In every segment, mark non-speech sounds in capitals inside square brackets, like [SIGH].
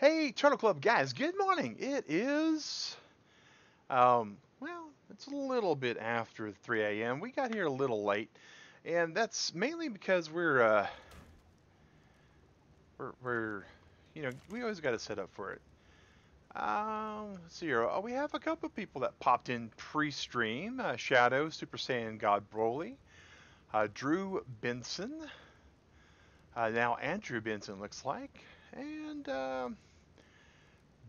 Hey, Turtle Club guys, good morning. It is, um, well, it's a little bit after 3 a.m. We got here a little late, and that's mainly because we're, uh, we're, we're you know, we always got to set up for it. Um, let's see here. Oh, we have a couple of people that popped in pre-stream. Uh, Shadow, Super Saiyan God Broly, uh, Drew Benson, uh, now Andrew Benson looks like, and um,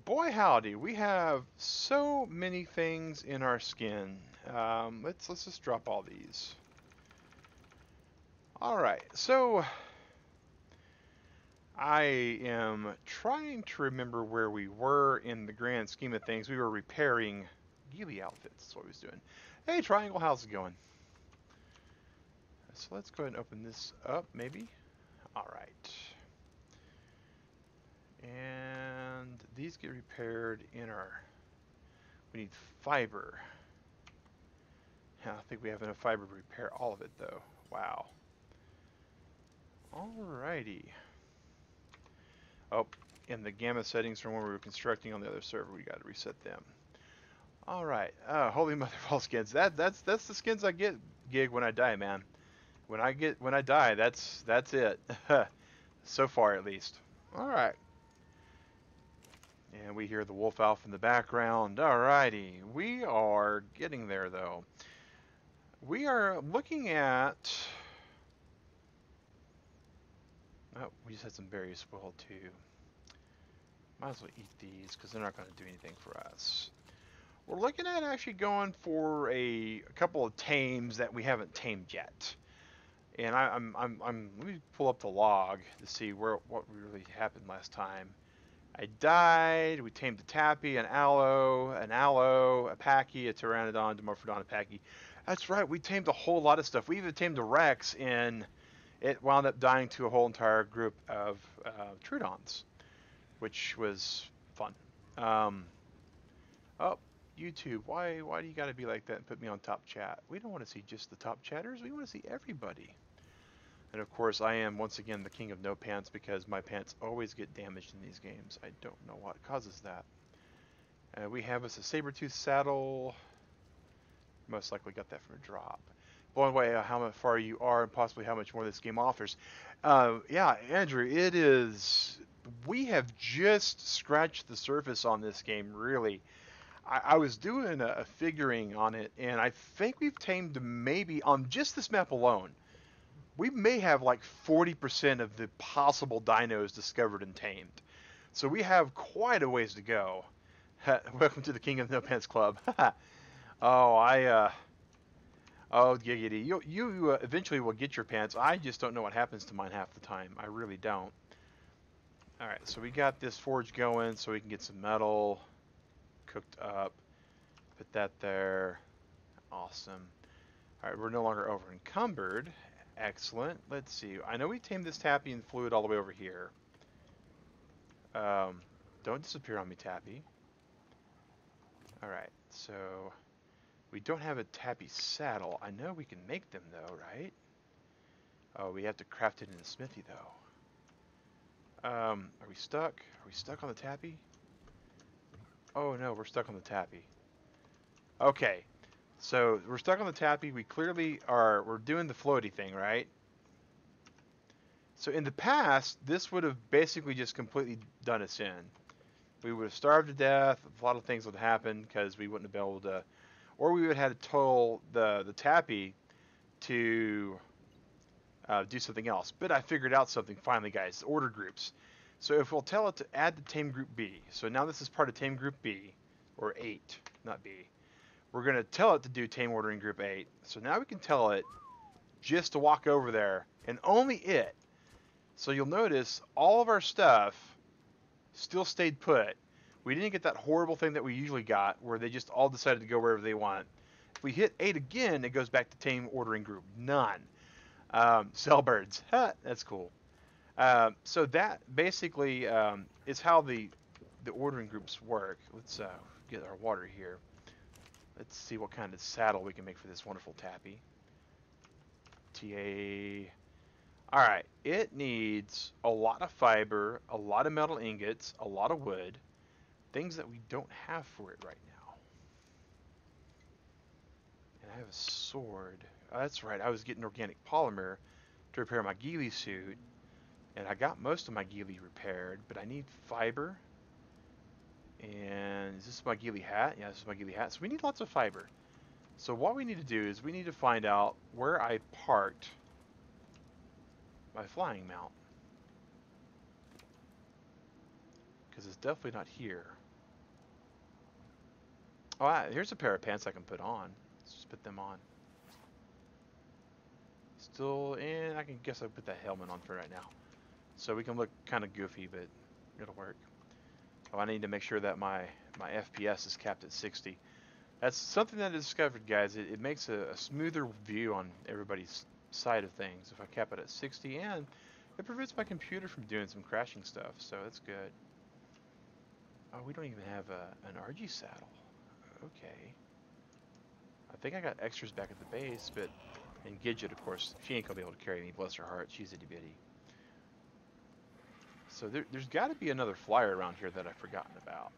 boy howdy, we have so many things in our skin. Um, let's let's just drop all these. All right, so I am trying to remember where we were in the grand scheme of things. We were repairing Ghillie outfits. That's what we was doing. Hey, Triangle, how's it going? So let's go ahead and open this up, maybe. All right. And these get repaired in our... We need fiber. I think we have enough fiber to repair all of it, though. Wow. Alrighty. Oh, and the gamma settings from when we were constructing on the other server, we got to reset them. All right, uh, holy mother of all skins. That that's that's the skins I get, gig when I die, man. When I get when I die, that's that's it. [LAUGHS] so far, at least. All right. And we hear the wolf elf in the background. Alrighty, we are getting there though. We are looking at. Oh, we just had some berries spoiled too. Might as well eat these because they're not going to do anything for us. We're looking at actually going for a, a couple of tames that we haven't tamed yet. And I, am I'm, I'm, I'm, let me pull up the log to see where what really happened last time. I died. We tamed a Tappy, an Aloe, an Aloe, a Packy, a Pteranodon, Dimorphodon, a Packy. That's right. We tamed a whole lot of stuff. We even tamed a Rex, and it wound up dying to a whole entire group of uh, Troodons which was fun. Um, oh, YouTube, why why do you got to be like that and put me on top chat? We don't want to see just the top chatters. We want to see everybody. And of course, I am once again the king of no pants because my pants always get damaged in these games. I don't know what causes that. Uh, we have us a saber-tooth saddle. Most likely got that from a drop. Blown away uh, how far you are and possibly how much more this game offers. Uh, yeah, Andrew, it is we have just scratched the surface on this game, really. I, I was doing a, a, figuring on it, and I think we've tamed maybe on just this map alone. We may have like 40% of the possible dinos discovered and tamed. So we have quite a ways to go. [LAUGHS] Welcome to the King of No Pants Club. [LAUGHS] oh, I, uh, oh, giggity. You, you uh, eventually will get your pants. I just don't know what happens to mine half the time. I really don't. Alright, so we got this forge going so we can get some metal cooked up. Put that there. Awesome. Alright, we're no longer over encumbered. Excellent. Let's see. I know we tamed this Tappy and flew it all the way over here. Um, don't disappear on me, Tappy. Alright, so we don't have a Tappy saddle. I know we can make them though, right? Oh, we have to craft it in the smithy though. Um, are we stuck? Are we stuck on the tappy? Oh no, we're stuck on the tappy. Okay, so we're stuck on the tappy. We clearly are, we're doing the floaty thing, right? So in the past, this would have basically just completely done us in. We would have starved to death. A lot of things would happen because we wouldn't have been able to, or we would have had to toll the the tappy to uh, do something else. But I figured out something finally, guys. Order groups. So if we'll tell it to add the tame group B, so now this is part of tame group B, or 8, not B. We're going to tell it to do tame ordering group 8. So now we can tell it just to walk over there, and only it. So you'll notice all of our stuff still stayed put. We didn't get that horrible thing that we usually got, where they just all decided to go wherever they want. If we hit 8 again, it goes back to tame ordering group. None. Um, [LAUGHS] Cellbirds. [LAUGHS] That's cool. Uh, so that basically um, is how the the ordering groups work. Let's uh, get our water here. Let's see what kind of saddle we can make for this wonderful tappy. TA. Alright, it needs a lot of fiber, a lot of metal ingots, a lot of wood, things that we don't have for it right now. And I have a sword. Oh, that's right, I was getting organic polymer to repair my ghillie suit, and I got most of my ghillie repaired, but I need fiber. And is this my ghillie hat? Yeah, this is my ghillie hat. So we need lots of fiber. So what we need to do is we need to find out where I parked my flying mount. Because it's definitely not here. Oh, I, here's a pair of pants I can put on. Let's just put them on. Still, and I can guess I put that helmet on for right now. So we can look kind of goofy, but it'll work. Oh, I need to make sure that my, my FPS is capped at 60. That's something that I discovered, guys. It, it makes a, a smoother view on everybody's side of things if I cap it at 60 and it prevents my computer from doing some crashing stuff so that's good. Oh we don't even have a, an RG saddle. Okay. I think I got extras back at the base but and Gidget of course she ain't gonna be able to carry me bless her heart. She's itty bitty so there, there's got to be another flyer around here that I've forgotten about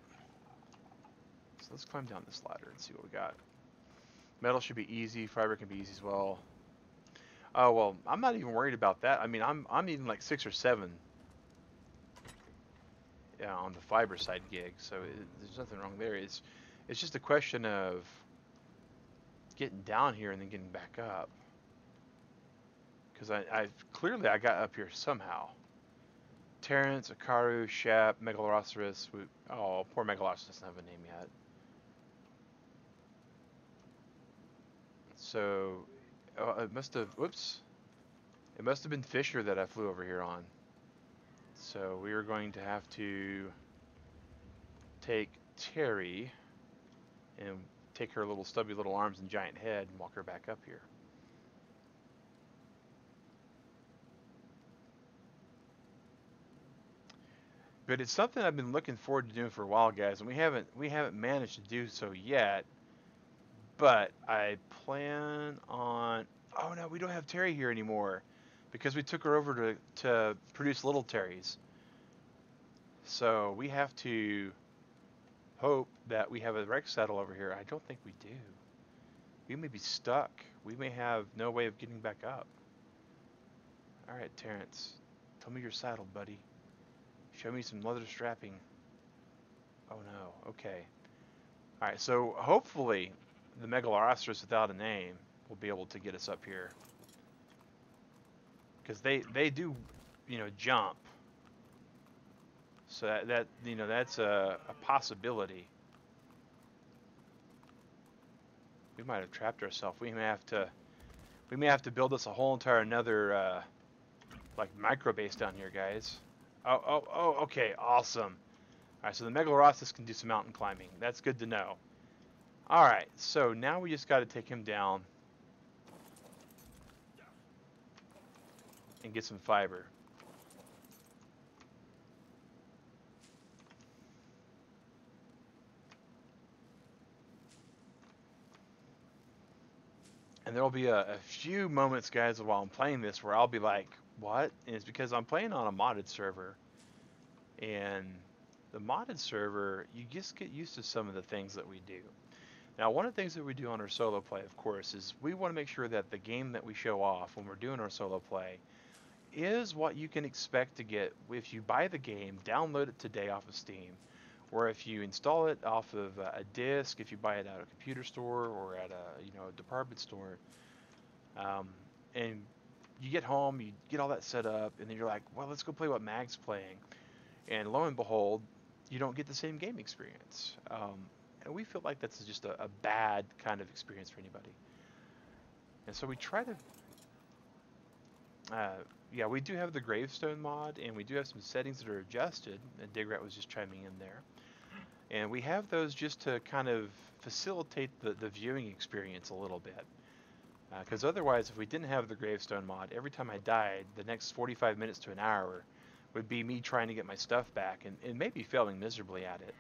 so let's climb down this ladder and see what we got metal should be easy fiber can be easy as well Oh well, I'm not even worried about that. I mean, I'm I'm even like six or seven. Yeah, on the fiber side gig, so it, there's nothing wrong there. It's it's just a question of getting down here and then getting back up. Because I, I clearly I got up here somehow. Terrence, Akaru, Shap, Megalosaurus. We, oh, poor Megalosaurus doesn't have a name yet. So Oh, it must have, whoops. It must have been Fisher that I flew over here on. So we are going to have to take Terry and take her little stubby little arms and giant head and walk her back up here. But it's something I've been looking forward to doing for a while, guys, and we haven't we haven't managed to do so yet. But I plan on... Oh, no, we don't have Terry here anymore. Because we took her over to, to produce little Terrys. So we have to hope that we have a Rex saddle over here. I don't think we do. We may be stuck. We may have no way of getting back up. Alright, Terrence. Tell me your saddle, buddy. Show me some leather strapping. Oh no, okay. Alright, so hopefully the Megalosaurus without a name will be able to get us up here. Because they, they do, you know, jump. So that, that you know, that's a, a possibility. We might have trapped ourselves. We may have to, we may have to build us a whole entire another, uh, like micro base down here, guys. Oh, oh, oh, okay, awesome. All right, so the Megalosaurus can do some mountain climbing. That's good to know. Alright, so now we just got to take him down and get some fiber. And there will be a, a, few moments, guys, while I'm playing this where I'll be like, what? And it's because I'm playing on a modded server. And the modded server, you just get used to some of the things that we do. Now, one of the things that we do on our solo play, of course, is we want to make sure that the game that we show off when we're doing our solo play is what you can expect to get if you buy the game, download it today off of Steam, or if you install it off of a disc, if you buy it at a computer store or at a you know a department store, um, and you get home, you get all that set up, and then you're like, well, let's go play what Mag's playing, and lo and behold, you don't get the same game experience. Um, and we feel like that's just a, a bad kind of experience for anybody. And so we try to, uh, yeah, we do have the gravestone mod, and we do have some settings that are adjusted, and Digrat was just chiming in there. And we have those just to kind of facilitate the, the viewing experience a little bit. Because uh, otherwise, if we didn't have the gravestone mod, every time I died, the next 45 minutes to an hour would be me trying to get my stuff back, and, and maybe failing miserably at it.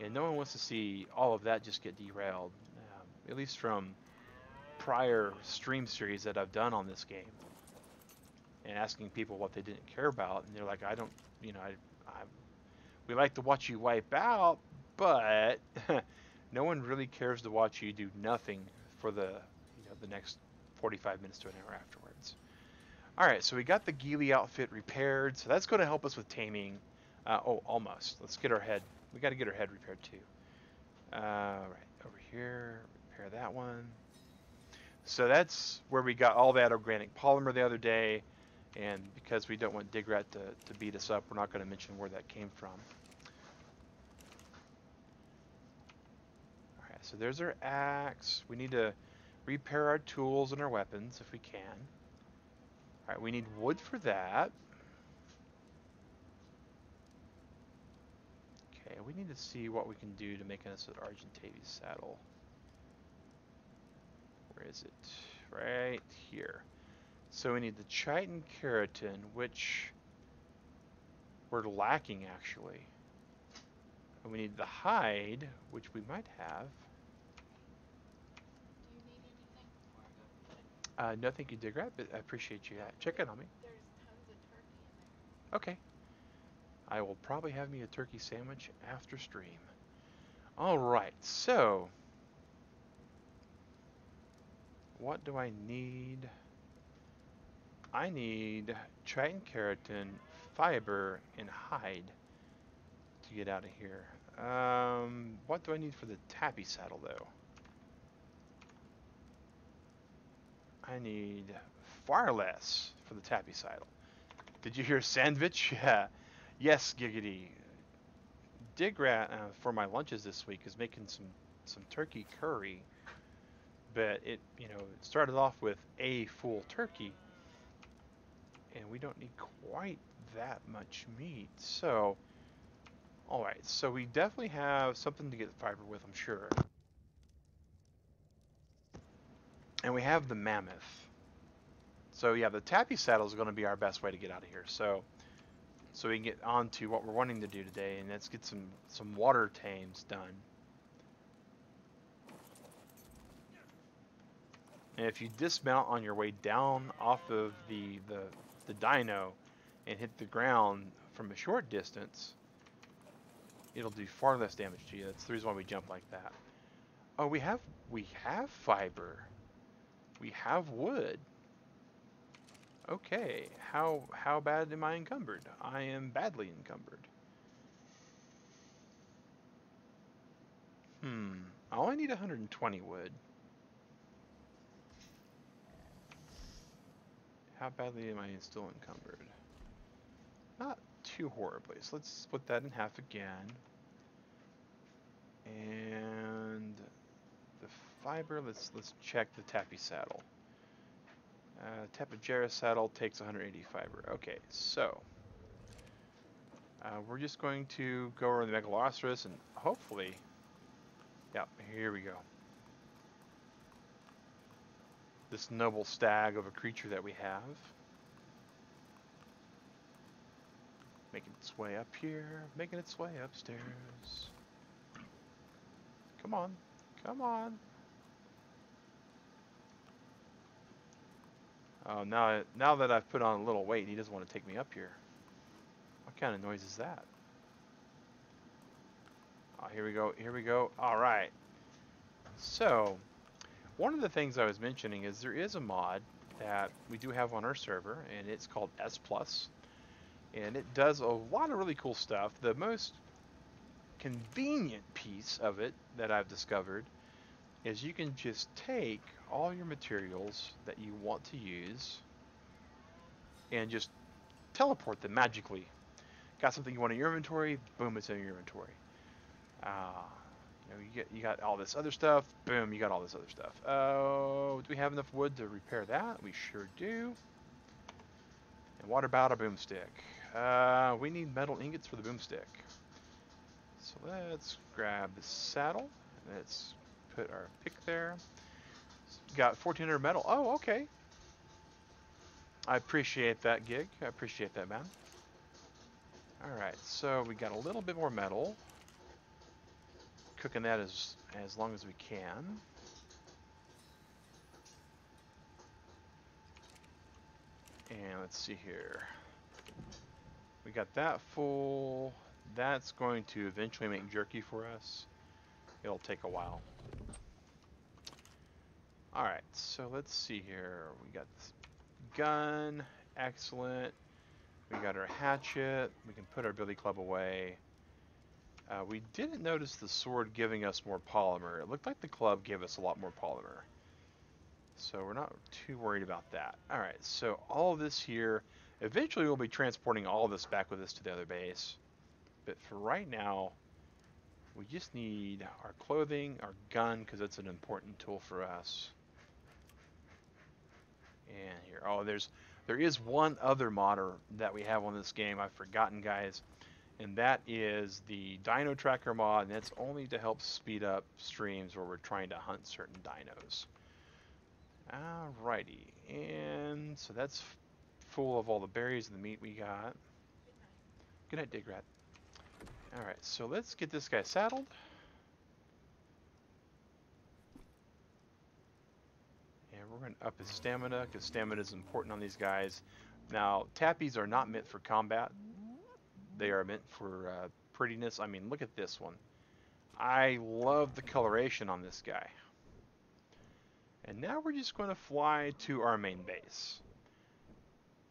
And no one wants to see all of that just get derailed, um, at least from prior stream series that I've done on this game. and asking people what they didn't care about, and they're like, I don't, you know, I, I we like to watch you wipe out, but [LAUGHS] no one really cares to watch you do nothing for the, the next 45 minutes to an hour afterwards. All right, so we got the Ghillie outfit repaired, so that's going to help us with taming. Uh, oh, almost. Let's get our head. We got to get our head repaired too. Uh, right over here, repair that one. So that's where we got all that organic polymer the other day, and because we don't want Digrat to, to beat us up, we're not going to mention where that came from. All right, so there's our axe. We need to repair our tools and our weapons if we can. All right, we need wood for that. Okay, we need to see what we can do to make us an Argentavis saddle. Where is it? Right here. So we need the chitin keratin, which we're lacking actually. And we need the hide, which we might have. Do you need anything before I go to bed? Uh, no, thank you, Digrat, but I appreciate you uh, checking on me. There's tons of turkey in there. Okay. I will probably have me a turkey sandwich after stream. All right, so what do I need? I need chitin keratin, fiber, and hide to get out of here. Um, what do I need for the tappy saddle though? I need far less for the tappy saddle. Did you hear sandwich? [LAUGHS] Yeah. Yes, Giggity. Digrat uh, for my lunches this week is making some some turkey curry, but it you know it started off with a full turkey, and we don't need quite that much meat. So, all right, so we definitely have something to get fiber with, I'm sure. And we have the mammoth. So yeah, the tappy saddle is going to be our best way to get out of here. So, so we can get on to what we're wanting to do today, and let's get some some water tames done. And if you dismount on your way down off of the the the dino and hit the ground from a short distance, it'll do far less damage to you. That's the reason why we jump like that. Oh, we have we have fiber. We have wood. Okay, how how bad am I encumbered? I am badly encumbered. Hmm, I only need 120 wood. How badly am I still encumbered? Not too horribly. So let's split that in half again. And fiber, let's let's check the tappy saddle. Uh, Tapejara saddle takes 180 fiber. Okay, so uh, we're just going to go over the Megaloceros and hopefully, yeah, here we go. This noble stag of a creature that we have. Making its way up here, making its way upstairs. Come on, come on. Oh, now now that I've put on a little weight, he doesn't want to take me up here. What kind of noise is that? Oh, here we go. Here we go. All right. So, one of the things I was mentioning is there is a mod that we do have on our server, and it's called S Plus, and it does a lot of really cool stuff. The most convenient piece of it that I've discovered is you can just take all your materials that you want to use and just teleport them magically. Got something you want in your inventory, boom, it's in your inventory. Uh, you know, you get you got all this other stuff, boom, you got all this other stuff. Oh, do we have enough wood to repair that? We sure do. And what about a boomstick? Uh, we need metal ingots for the boomstick. So let's grab the saddle. Let's put our pick there. Got 1400 metal. Oh, okay. I appreciate that gig. I appreciate that, man. Alright, so we got a little bit more metal. Cooking that as, as long as we can. And let's see here. We got that full. That's going to eventually make jerky for us. It'll take a while. Alright, so let's see here. We got this gun. Excellent. We got our hatchet. We can put our billy club away. Uh, we didn't notice the sword giving us more polymer. It looked like the club gave us a lot more polymer. So we're not too worried about that. Alright, so all this here, eventually we'll be transporting all this back with us to the other base. But for right now, we just need our clothing, our gun, because that's an important tool for us. And here, oh, there's, there is one other modder that we have on this game. I've forgotten, guys and that is the Dino Tracker mod, and that's only to help speed up streams where we're trying to hunt certain dinos. Alrighty, and so that's full of all the berries and the meat we got. Good night, Digrat. Alright, so let's get this guy saddled. And we're going to up his stamina, because stamina is important on these guys. Now, tappies are not meant for combat. They are meant for uh, prettiness. I mean, look at this one. I love the coloration on this guy. And now we're just going to fly to our main base.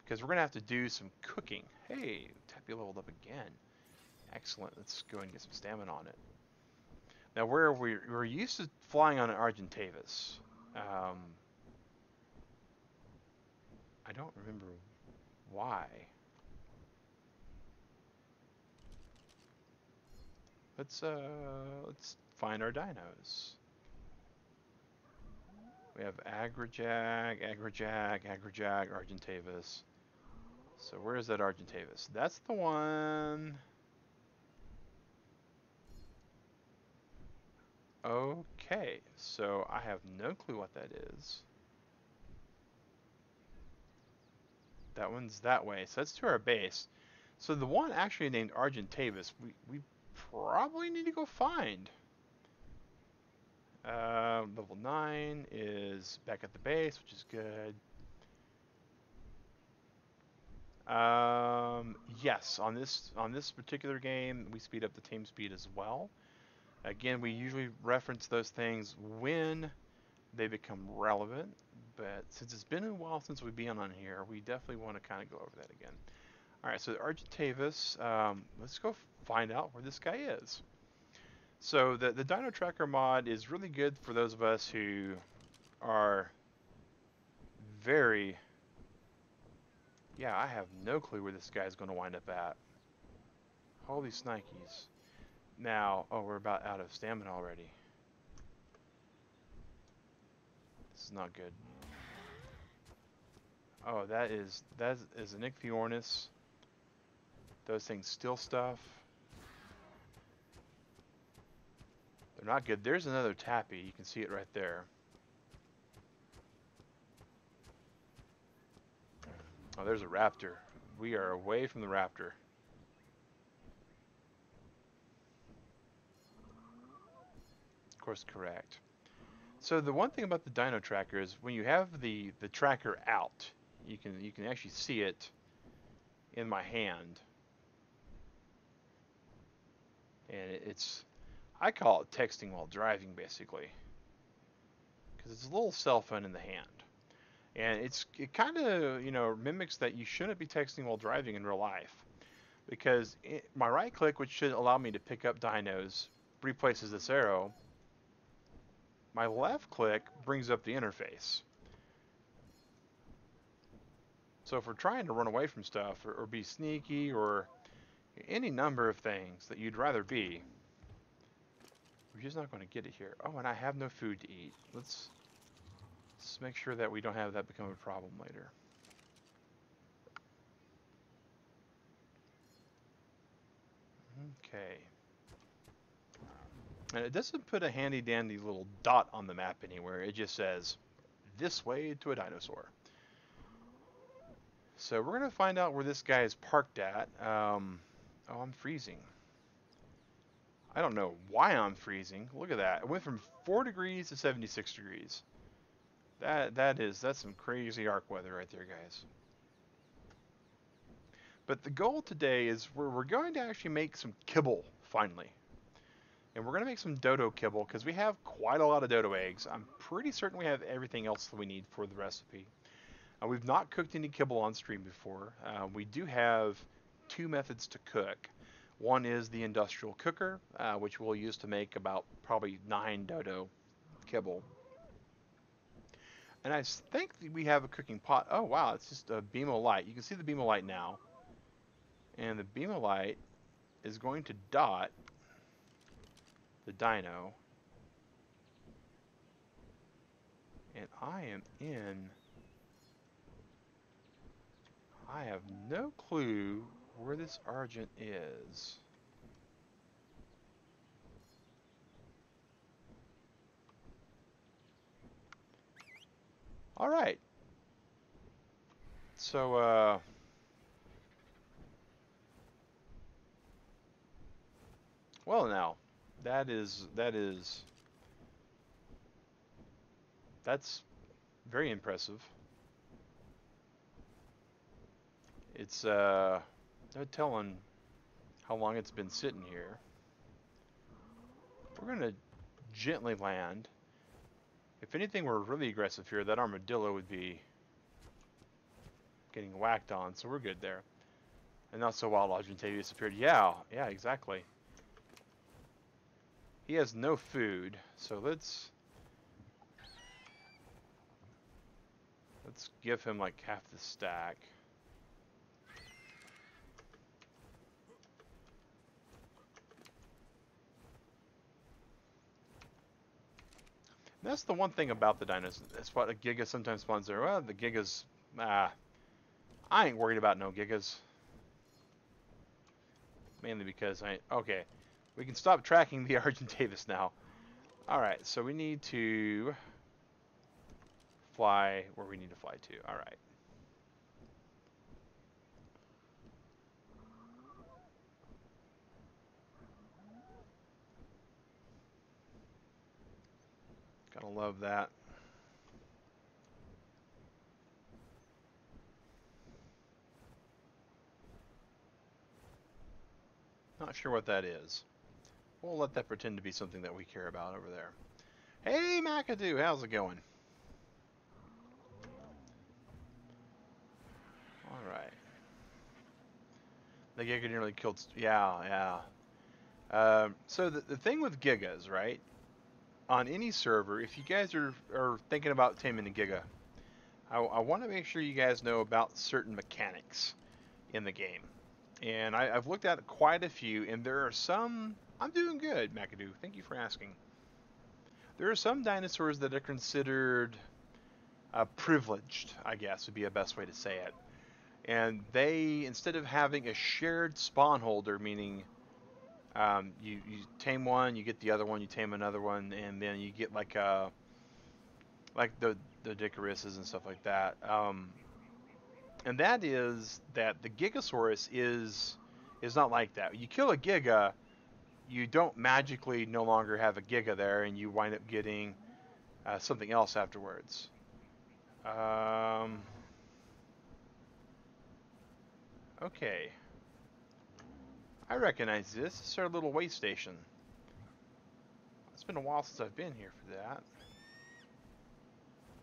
Because we're going to have to do some cooking. Hey, Tappy leveled up again. Excellent. Let's go and get some stamina on it. Now, where we, we're used to flying on an Argentavis. Um, I don't remember why. Let's uh let's find our dinos. We have Agrajag, Agrajag, Agrajag, Argentavis. So where is that Argentavis? That's the one. Okay, so I have no clue what that is. That one's that way, so that's to our base. So the one actually named Argentavis, we, we probably need to go find. Uh, level 9 is back at the base, which is good. Um, yes, on this on this particular game, we speed up the team speed as well. Again, we usually reference those things when they become relevant, but since it's been a while since we've been on here, we definitely want to kind of go over that again. All right, so Argentavis, um, let's go find out where this guy is. So the, the Dino Tracker mod is really good for those of us who are very... Yeah, I have no clue where this guy's going to wind up at. Holy snikes. Now, oh, we're about out of stamina already. This is not good. Oh, that is, that is an Ichthyornis. Those things steal stuff. They're not good. There's another tappy. You can see it right there. Oh, there's a raptor. We are away from the raptor. Of course, correct. So the one thing about the Dino Tracker is when you have the the tracker out, you can you can actually see it in my hand, and it's I call it texting while driving, basically, because it's a little cell phone in the hand, and it's it kind of you know mimics that you shouldn't be texting while driving in real life, because it, my right click, which should allow me to pick up dinos, replaces this arrow. My left click brings up the interface. So if we're trying to run away from stuff or, or be sneaky or any number of things that you'd rather be, we're just not going to get it here. Oh, and I have no food to eat. Let's, let's make sure that we don't have that become a problem later. Okay. And it doesn't put a handy dandy little dot on the map anywhere. It just says, this way to a dinosaur. So we're going to find out where this guy is parked at. Um, oh, I'm freezing. I don't know why I'm freezing. Look at that. It went from 4 degrees to 76 degrees. That That is, that's some crazy arc weather right there, guys. But the goal today is we're, we're going to actually make some kibble finally. And we're going to make some dodo kibble because we have quite a lot of dodo eggs. I'm pretty certain we have everything else that we need for the recipe. Uh, we've not cooked any kibble on stream before. Uh, we do have two methods to cook. One is the industrial cooker, uh, which we'll use to make about probably nine dodo kibble. And I think we have a cooking pot. Oh wow, it's just a beam of light. You can see the beam of light now. And the beam of light is going to dot the dino. And I am in... I have no clue where this Argent is. All right. So, uh... Well now, that is, that is... That's very impressive. It's, uh... No telling how long it's been sitting here. We're gonna gently land. If anything were really aggressive here, that armadillo would be getting whacked on, so we're good there. And not so wild Argentavius appeared. Yeah, yeah, exactly. He has no food, so let's let's give him like half the stack. That's the one thing about the dinos. That's what a Giga sometimes spawns there. Well, the Gigas, ah, I ain't worried about no Gigas. Mainly because I, okay, we can stop tracking the [LAUGHS] Argentavis now. Alright, so we need to fly where we need to fly to. Alright. Gotta love that. Not sure what that is. We'll let that pretend to be something that we care about over there. Hey, McAdoo, how's it going? Alright. The Giga nearly killed... Yeah, yeah. Um, so the, the thing with Gigas, right? On any server, if you guys are, are thinking about taming a Giga, I, I want to make sure you guys know about certain mechanics in the game. And I, I've looked at quite a few, and there are some I'm doing good, McAdoo. Thank you for asking. There are some dinosaurs that are considered uh, privileged, I guess would be a best way to say it. And they, instead of having a shared spawn holder, meaning um, you, you tame one, you get the other one, you tame another one, and then you get like a, uh, like the the Dicarises and stuff like that. Um, and that is that the Gigasaurus is is not like that. You kill a Giga, you don't magically no longer have a Giga there, and you wind up getting uh, something else afterwards. Um, okay. I recognize this. Is our little way station. It's been a while since I've been here for that.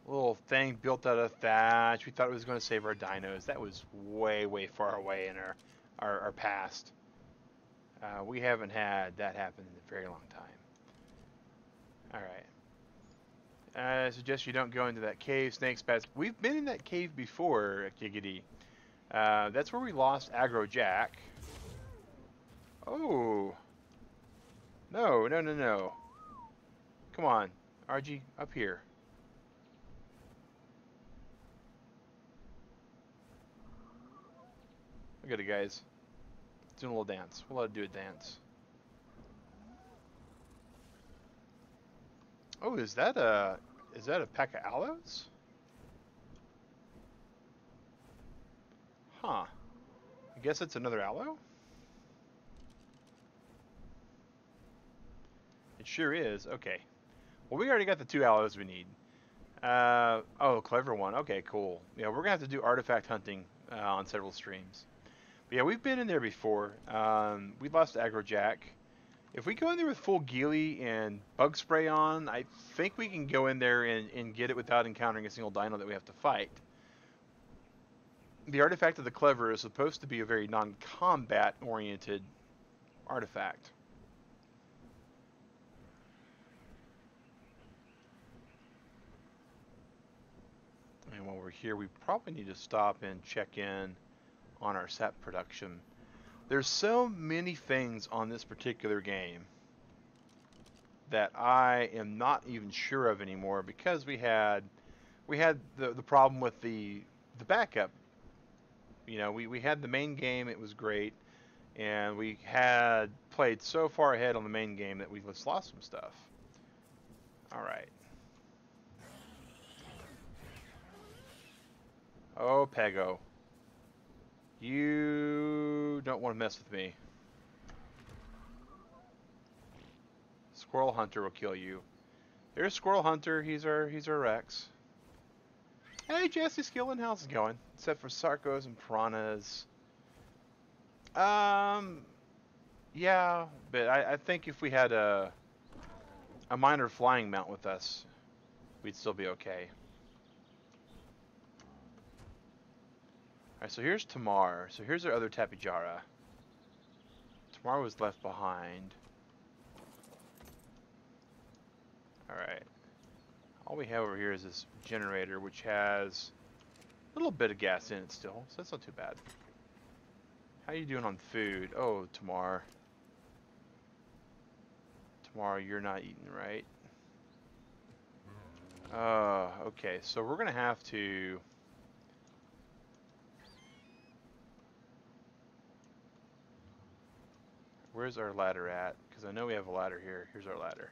Little thing built out of thatch. We thought it was going to save our dinos. That was way, way far away in our, our, our past. Uh, we haven't had that happen in a very long time. Alright. I suggest you don't go into that cave, snake spats. We've been in that cave before, Giggity. Uh, that's where we lost Agrajag. Oh. No, no, no, no. Come on. RG, up here. Look at it, guys doing a little dance. We'll let it do a dance. Oh, is that a is that a pack of aloes? Huh. I guess it's another aloe? It sure is. Okay. Well, we already got the two aloes we need. Uh, oh, clever one. Okay, cool. Yeah, we're going to have to do artifact hunting uh, on several streams. But Yeah, we've been in there before. Um, we lost Agrajag. If we go in there with full Ghillie and bug spray on, I think we can go in there and, and get it without encountering a single dino that we have to fight. The artifact of the clever is supposed to be a very non-combat oriented artifact. And while we're here, we probably need to stop and check in on our sap production. There's so many things on this particular game that I am not even sure of anymore because we had we had the the problem with the the backup. You know, we, we had the main game, it was great, and we had played so far ahead on the main game that we just lost some stuff. Alright. Oh, Pego. You don't want to mess with me. Squirrel Hunter will kill you. There's Squirrel Hunter. He's our he's our Rex. Hey Jesse Skillin, how's it going? Except for Sarcos and Piranhas. Um, yeah, but I, I think if we had a a minor flying mount with us, we'd still be okay. Alright, so here's Tamar. So here's our other Tapejara. Tamar was left behind. Alright. All we have over here is this generator, which has a little bit of gas in it still, so that's not too bad. How you doing on food? Oh, Tamar. Tamar, you're not eating right. Uh, okay, so we're gonna have to... Where's our ladder at? Because I know we have a ladder here. Here's our ladder.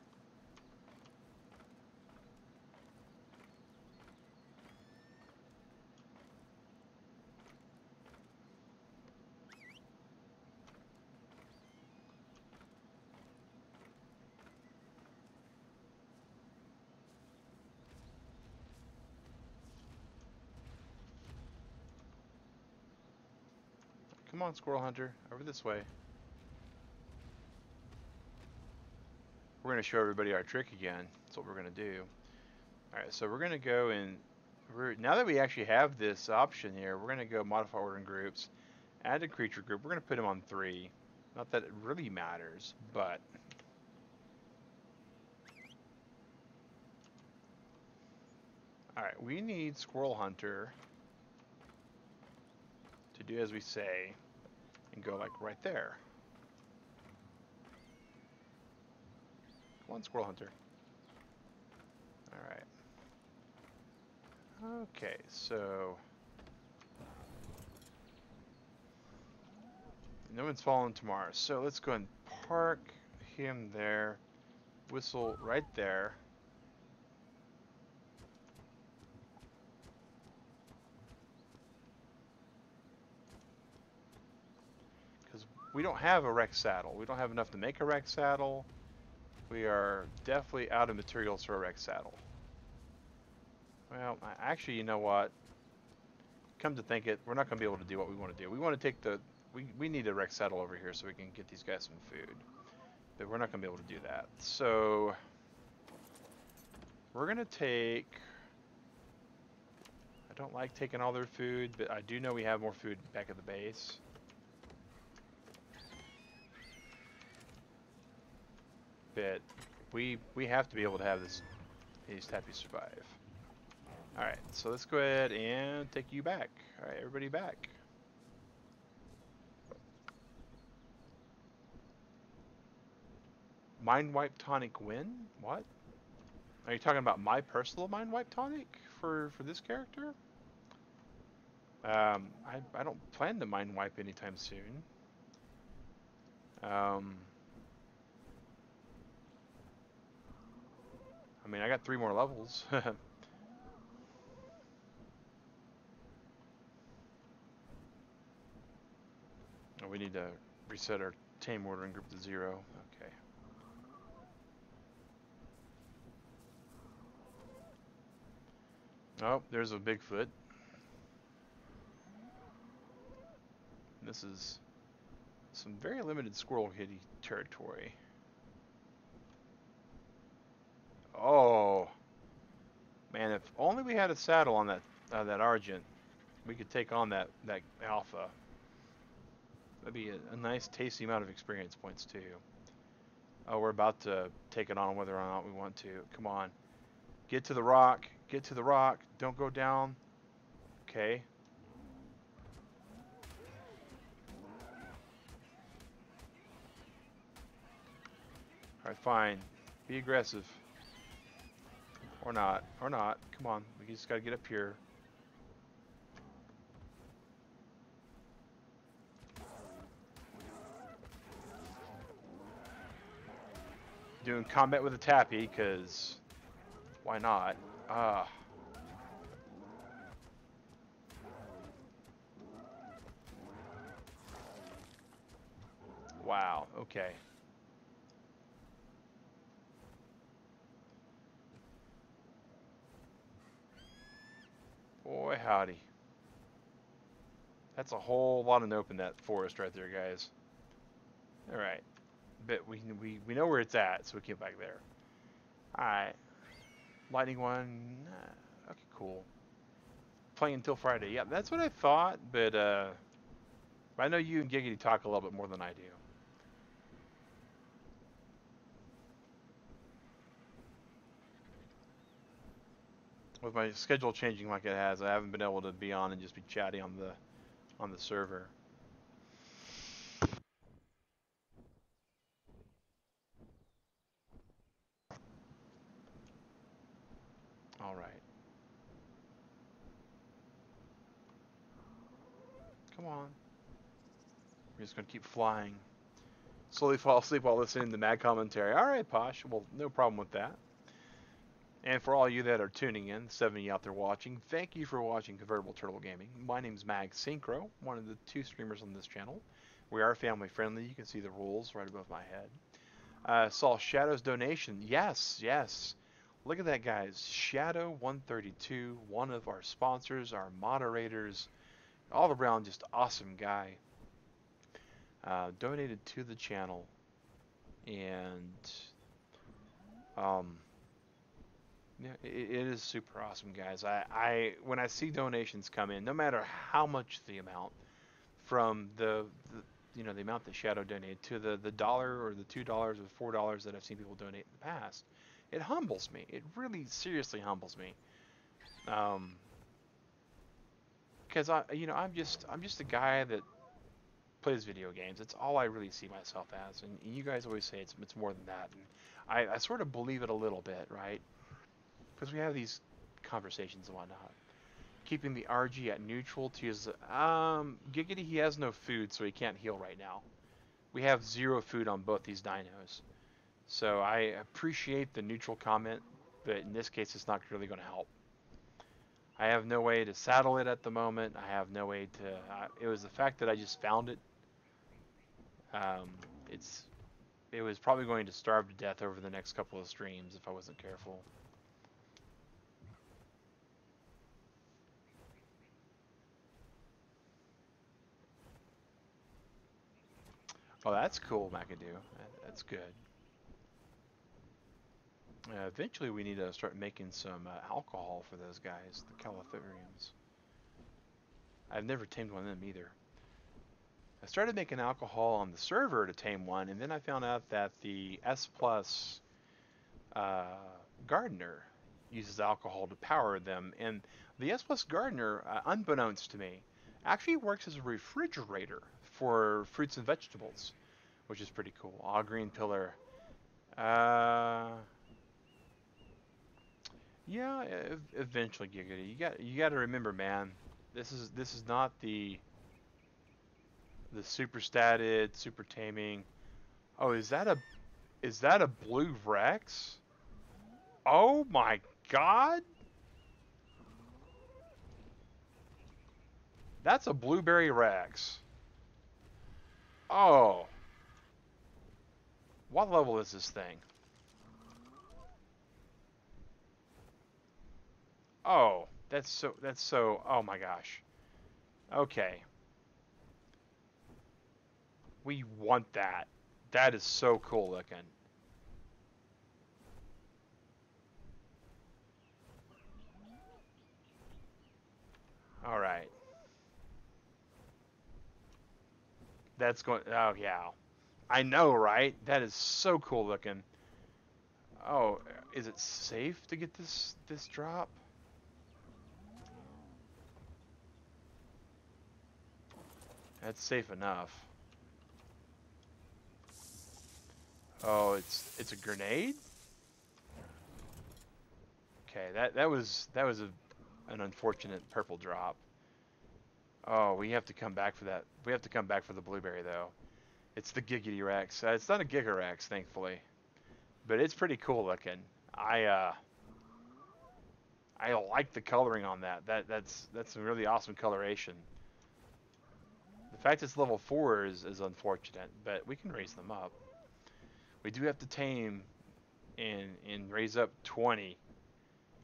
Come on, Squirrel Hunter. Over this way. We're going to show everybody our trick again. That's what we're going to do. Alright, so we're going to go and... Now that we actually have this option here, we're going to go modify ordering groups, add a creature group. We're going to put them on three. Not that it really matters, but... Alright, we need Squirrel Hunter to do as we say and go like right there. One Squirrel Hunter. Alright. Okay, so... No one's falling tomorrow, so let's go and park him there. Whistle right there. Because we don't have a wreck saddle. We don't have enough to make a wreck saddle. We are definitely out of materials for a Rex saddle. Well, actually, you know what? Come to think it, we're not going to be able to do what we want to do. We want to take the... We, we need a Rex saddle over here so we can get these guys some food. But we're not going to be able to do that. So... We're going to take... I don't like taking all their food, but I do know we have more food back at the base. But we we have to be able to have this these tappies survive. Alright, so let's go ahead and take you back. Alright, everybody back. Mind Wipe Tonic win? What? Are you talking about my personal Mind Wipe Tonic for, for this character? Um, I, I don't plan to Mind Wipe anytime soon. Um, I mean, I got three more levels. [LAUGHS] Oh, we need to reset our tame ordering group to zero. Okay. Oh, there's a Bigfoot. This is some very limited squirrel hitty territory. Oh, man! If only we had a saddle on that uh, that Argent, we could take on that that Alpha. That'd be a, a nice, tasty amount of experience points too. Oh, we're about to take it on whether or not we want to. Come on. Get to the rock. Get to the rock. Don't go down. Okay. Alright, fine. Be aggressive. Or not. Or not. Come on. We just gotta get up here. Doing combat with a tappy, because why not? Ah. Wow, okay. Boy, howdy. That's a whole lot of nope in that forest right there, guys. Alright. But we, we, we know where it's at, so we get back there. Alright. Lightning one. Okay, cool. Playing until Friday. Yeah, that's what I thought, but uh, I know you and Giggity talk a little bit more than I do. With my schedule changing like it has, I haven't been able to be on and just be chatty on the on the server. All right. Come on. We're just gonna keep flying. Slowly fall asleep while listening to mad commentary. All right, Posh. Well, no problem with that. And for all you that are tuning in, seven of you out there watching, thank you for watching Convertible Turtle Gaming. My name is Mag Synchro, one of the two streamers on this channel. We are family friendly. You can see the rules right above my head. Uh, saw Shadow's donation. Yes, yes. Look at that, guys. Shadow132, one of our sponsors, our moderators, all around just awesome guy. Uh, donated to the channel. And um, yeah, it, it is super awesome, guys. I, I when I see donations come in, no matter how much the amount, from the, the you know the amount that Shadow donated to the the dollar or the two dollars or four dollars that I've seen people donate in the past, it humbles me. It really seriously humbles me. Um, because I you know I'm just I'm just a guy that plays video games. It's all I really see myself as, and you guys always say it's it's more than that, and I, I sort of believe it a little bit, right? Because we have these conversations and whatnot. Keeping the RG at neutral to his um Giggity he has no food so he can't heal right now. We have zero food on both these dinos. So I appreciate the neutral comment, but in this case it's not really going to help. I have no way to saddle it at the moment. I have no way to. Uh, it was the fact that I just found it. Um, it's. It was probably going to starve to death over the next couple of streams if I wasn't careful. Oh, that's cool, McAdoo. That's good. Uh, eventually, we need to start making some uh, alcohol for those guys, the Calithurians. I've never tamed one of them either. I started making alcohol on the server to tame one, and then I found out that the S Plus uh, Gardener uses alcohol to power them, and the S Plus Gardener, uh, unbeknownst to me, actually works as a refrigerator for fruits and vegetables, which is pretty cool. All green pillar. Uh, yeah, eventually, Giggity. You got you got to remember, man. This is this is not the the super statted, super taming. Oh, is that a is that a blue Rex? Oh my god! That's a blueberry Rex. Oh. What level is this thing? Oh, that's so, that's so, oh my gosh. Okay. We want that. That is so cool looking. All right. That's going. Oh yeah, I know, right? That is so cool looking. Oh, is it safe to get this this drop? That's safe enough. Oh, it's it's a grenade. Okay, that that was that was a an unfortunate purple drop. Oh, we have to come back for that. We have to come back for the blueberry though. It's the Giggity Rex. Uh, it's not a Gigarex, thankfully, but it's pretty cool looking. I uh, I like the coloring on that. That that's that's some really awesome coloration. The fact it's level four is is unfortunate, but we can raise them up. We do have to tame and and raise up 20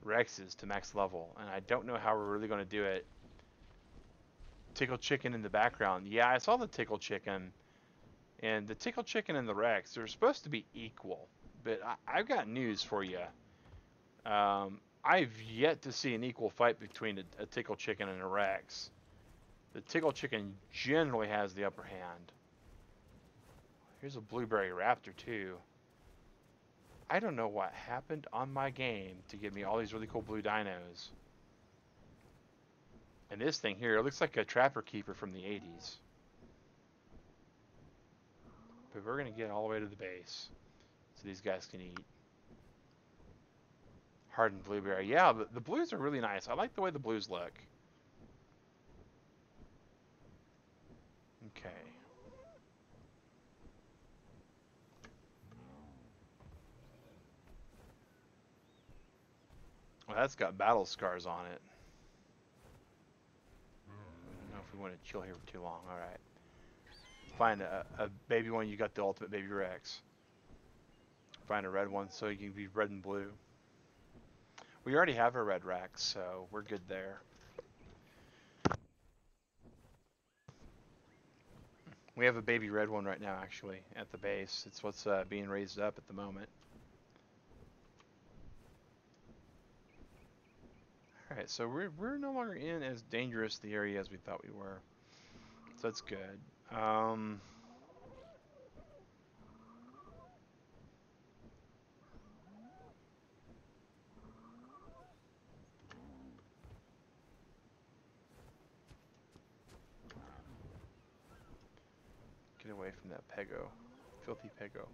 Rexes to max level, and I don't know how we're really going to do it. Tickle Chicken in the background. Yeah, I saw the Tickle Chicken, and the Tickle Chicken and the Rex, they're supposed to be equal, but I, have got news for you. Um, I've yet to see an equal fight between a, a Tickle Chicken and a Rex. The Tickle Chicken generally has the upper hand. Here's a Blueberry Raptor, too. I don't know what happened on my game to give me all these really cool blue dinos. And this thing here, it looks like a Trapper Keeper from the 80s. But we're going to get all the way to the base so these guys can eat. Hardened blueberry. Yeah, the, the blues are really nice. I like the way the blues look. Okay. Well, that's got battle scars on it. I want to chill here for too long. Alright. Find a, a baby one, you got the ultimate baby Rex. Find a red one so you can be red and blue. We already have a red Rex, so we're good there. We have a baby red one right now, actually, at the base. It's what's uh, being raised up at the moment. Alright, so we're, we're no longer in as dangerous the area as we thought we were. So that's good. Um, get away from that pego. Filthy pego.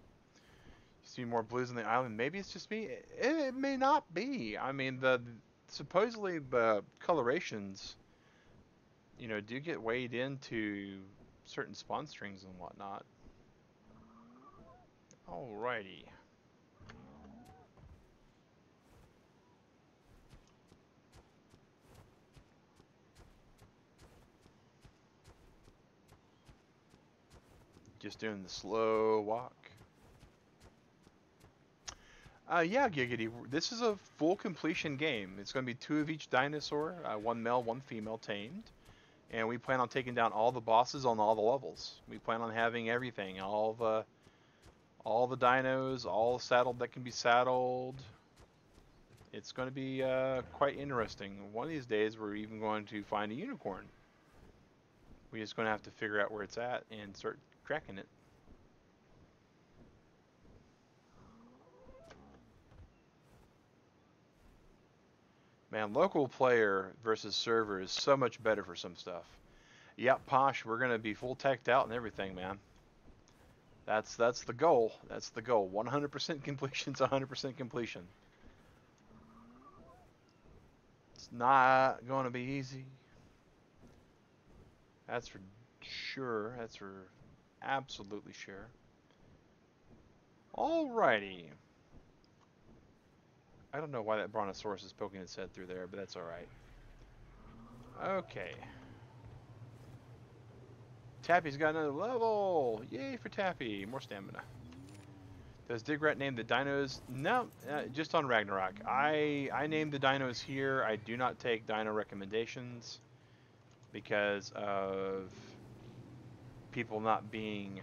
See more blues on the island. Maybe it's just me. It, it may not be. I mean, the supposedly the colorations, you know, do get weighed into certain spawn strings and whatnot. Alrighty. Just doing the slow walk. Uh, yeah, Giggity. This is a full completion game. It's going to be two of each dinosaur, uh, one male, one female tamed. And we plan on taking down all the bosses on all the levels. We plan on having everything, all the all the dinos, all saddled that can be saddled. It's going to be uh, quite interesting. One of these days, we're even going to find a unicorn. We're just going to have to figure out where it's at and start cracking it. Man, local player versus server is so much better for some stuff. Yep, Posh, we're gonna be full teched out and everything, man. That's that's the goal. That's the goal. 100% completion is 100% completion. It's not going to be easy. That's for sure. That's for absolutely sure. Alrighty. I don't know why that Brontosaurus is poking its head through there, but that's alright. Okay. Tappy's got another level! Yay for Tappy! More stamina. Does Digrat name the dinos? No, uh, just on Ragnarok. I I named the dinos here. I do not take dino recommendations because of people not being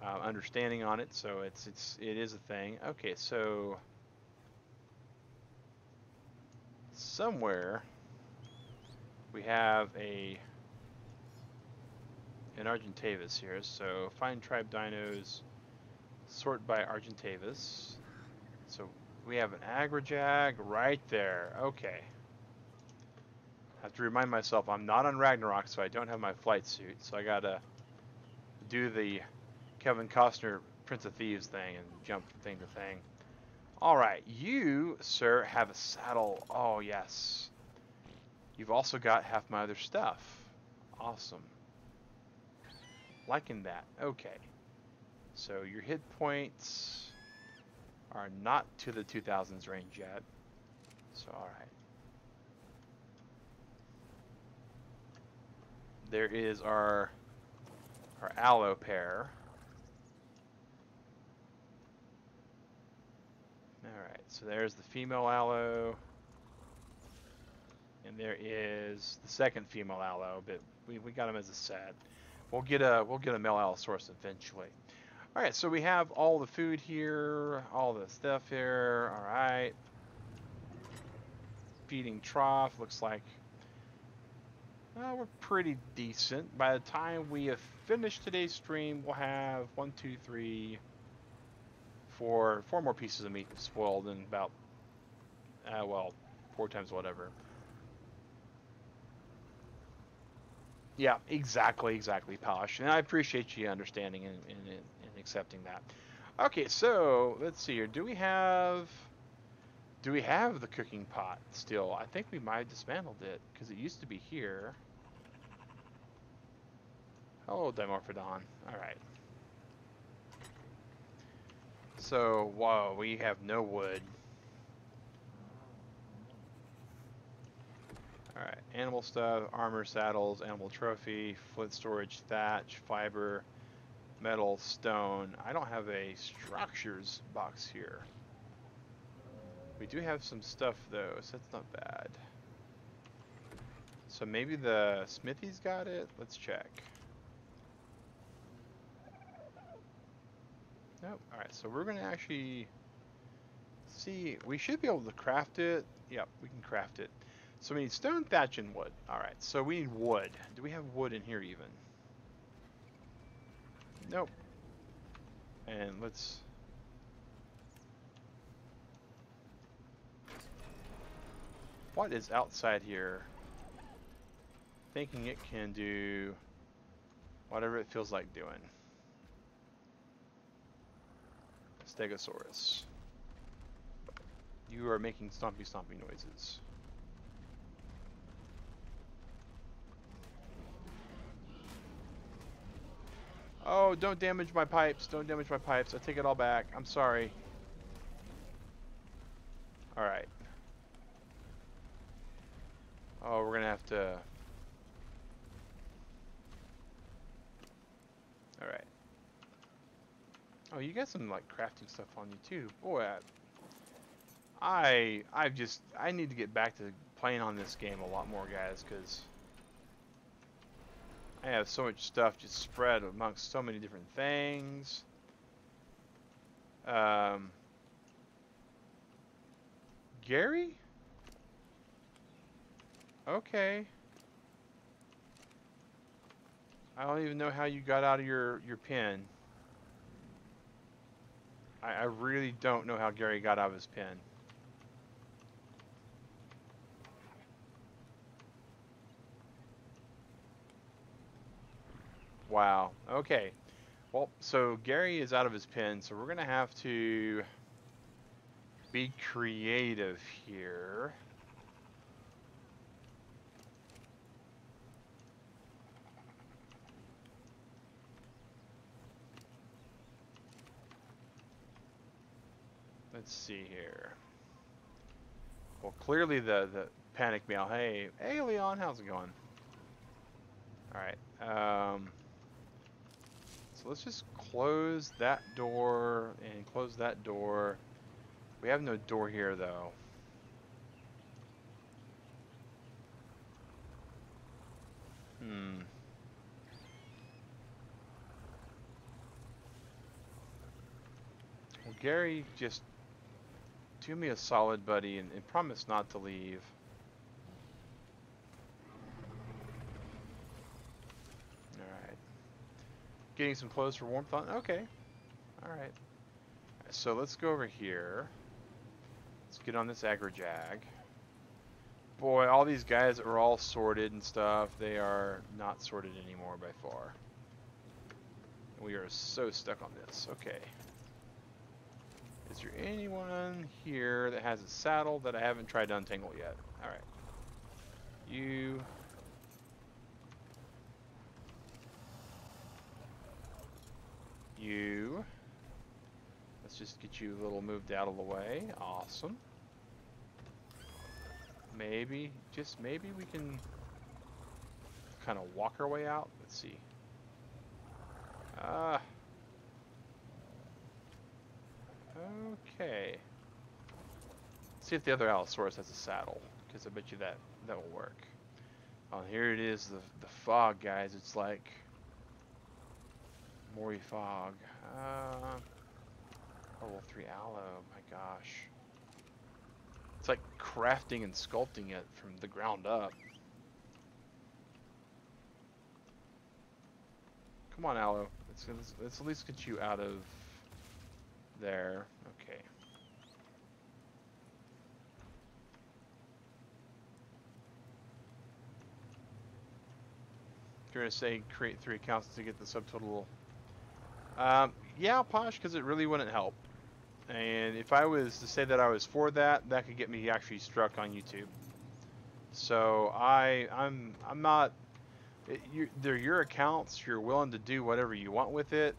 uh, understanding on it, so it's it's it is a thing. Okay, so somewhere we have a an Argentavis here. So find tribe dinos, sort by Argentavis. So we have an Agrajag right there. Okay. I have to remind myself I'm not on Ragnarok, so I don't have my flight suit. So I gotta do the Kevin Costner Prince of Thieves thing and jump thing to thing. All right, you, sir, have a saddle. Oh, yes. You've also got half my other stuff. Awesome. Liking that. Okay. So your hit points are not to the 2000s range yet. So, all right. There is our our aloe pair. Alright, so there's the female aloe. And there is the second female aloe, but we, we got them as a set. We'll get a we'll get a male allosaurus eventually. Alright, so we have all the food here, all the stuff here, alright. Feeding trough, looks like uh, we're pretty decent. By the time we have finished today's stream, we'll have one, two, three, four, four more pieces of meat spoiled in about, uh, well, four times whatever. Yeah, exactly, exactly, Posh. And I appreciate you understanding and, and, and accepting that. Okay, so let's see here. Do we have do we have the cooking pot still? I think we might have dismantled it because it used to be here. Hello, Dimorphodon. Alright. So, whoa, we have no wood. Alright, animal stuff, armor, saddles, animal trophy, flint storage, thatch, fiber, metal, stone. I don't have a structures box here. We do have some stuff though, so that's not bad. So maybe the smithy's got it? Let's check. Nope. Alright, so we're going to actually see. We should be able to craft it. Yep, we can craft it. So we need stone, thatch, and wood. Alright, so we need wood. Do we have wood in here even? Nope. And let's... What is outside here? Thinking it can do whatever it feels like doing. Stegosaurus. You are making stompy stompy noises. Oh, don't damage my pipes. Don't damage my pipes. I take it all back. I'm sorry. Alright. Oh, we're gonna have to... Alright. Oh, you got some, like, crafting stuff on you, too. Boy, I... I, just... I need to get back to playing on this game a lot more, guys, because... I have so much stuff just spread amongst so many different things. Um, Gary? Okay. I don't even know how you got out of your, your pen. I, I really don't know how Gary got out of his pen. Wow. Okay. Well, so Gary is out of his pen, so we're going to have to be creative here. Let's see here. Well, clearly the, the panic mail. Hey, hey, Leon, how's it going? All right. Um, so let's just close that door and close that door. We have no door here, though. Hmm. Well, Gary, just do me a solid, buddy, and, and promise not to leave. Alright. Getting some clothes for warmth on? Okay. Alright. So let's go over here. Let's get on this Agrajag. Boy, all these guys are all sorted and stuff, they are not sorted anymore by far. We are so stuck on this. Okay. Is there anyone here that has a saddle that I haven't tried to untangle yet? Alright. You. You. Let's just get you a little moved out of the way. Awesome. Maybe, just maybe we can kind of walk our way out. Let's see. Ah. Okay. Let's see if the other Allosaurus has a saddle, because I bet you that that will work. Oh, here it is, the the fog, guys. It's like Mori fog. Uh, level three aloe. My gosh. It's like crafting and sculpting it from the ground up. Come on, Aloe. Let's, let's, let's at least get you out of there. Okay. You're gonna say create three accounts to get the subtotal. Um, yeah, Posh, because it really wouldn't help. And if I was to say that I was for that, that could get me actually struck on YouTube. So I, I'm, I'm not. It, you, they're your accounts. You're willing to do whatever you want with it,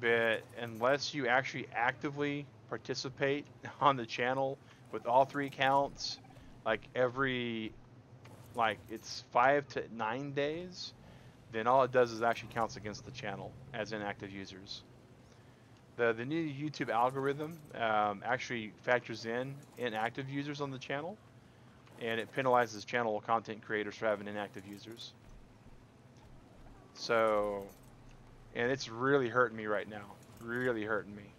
but unless you actually actively participate [LAUGHS] on the channel with all three accounts, like every, like it's five to nine days, then all it does is actually counts against the channel as inactive users. The, the new YouTube algorithm um, actually factors in inactive users on the channel, and it penalizes channel content creators for having inactive users. So, and it's really hurting me right now. Really hurting me.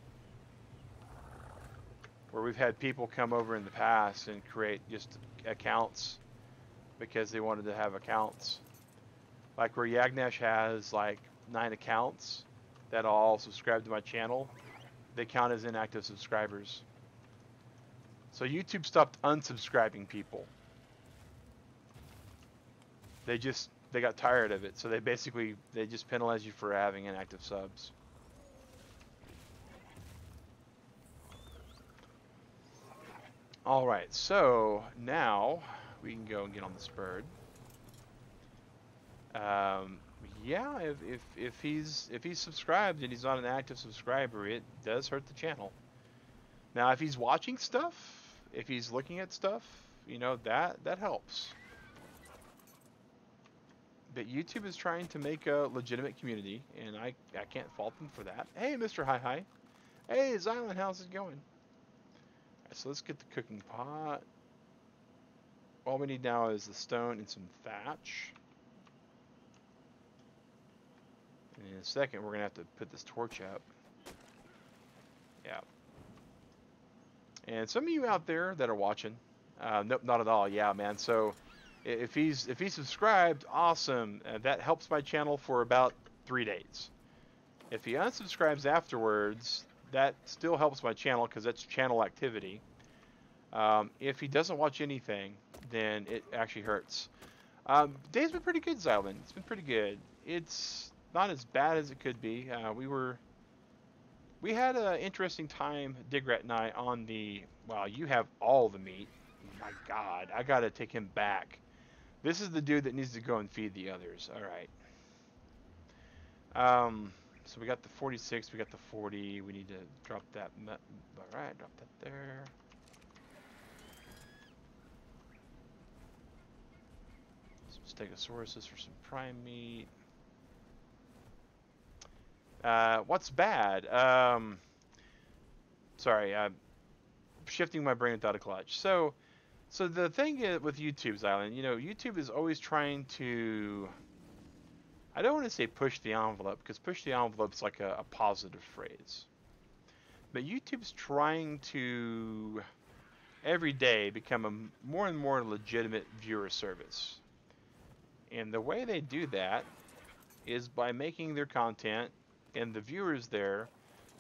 Where we've had people come over in the past and create just accounts because they wanted to have accounts. Like where Yagnesh has like nine accounts that all subscribe to my channel, they count as inactive subscribers. So YouTube stopped unsubscribing people. They just they got tired of it, so they basically they just penalize you for having inactive subs. All right, so now we can go and get on this bird. Um, yeah, if, if, if he's if he's subscribed and he's not an active subscriber, it does hurt the channel. Now, if he's watching stuff, if he's looking at stuff, you know that that helps. But YouTube is trying to make a legitimate community, and I I can't fault them for that. Hey, Mr. Hi Hi. Hey, Zylan, how's it going? Right, so let's get the cooking pot. All we need now is the stone and some thatch. And in a second, we're going to have to put this torch up. Yeah. And some of you out there that are watching, uh, nope, not at all. Yeah, man. So if he's if he's subscribed, awesome. Uh, that helps my channel for about three days. If he unsubscribes afterwards, that still helps my channel because that's channel activity. Um, if he doesn't watch anything, then it actually hurts. Um, day's been pretty good, Zylan. It's been pretty good. It's not as bad as it could be. Uh, we were we had an interesting time, Digrat and I, on the. Wow, you have all the meat. My God, I gotta take him back. This is the dude that needs to go and feed the others. All right. Um. So we got the 46, we got the 40. We need to drop that. All right, drop that there. Some Stegosauruses for some prime meat. Uh, what's bad? Um, sorry, I'm shifting my brain without a clutch. So, so the thing is with YouTube's island, you know, YouTube is always trying to. I don't want to say push the envelope because push the envelope is like a, a positive phrase. but YouTube's trying to every day become a more and more legitimate viewer service. And the way they do that is by making their content and the viewers there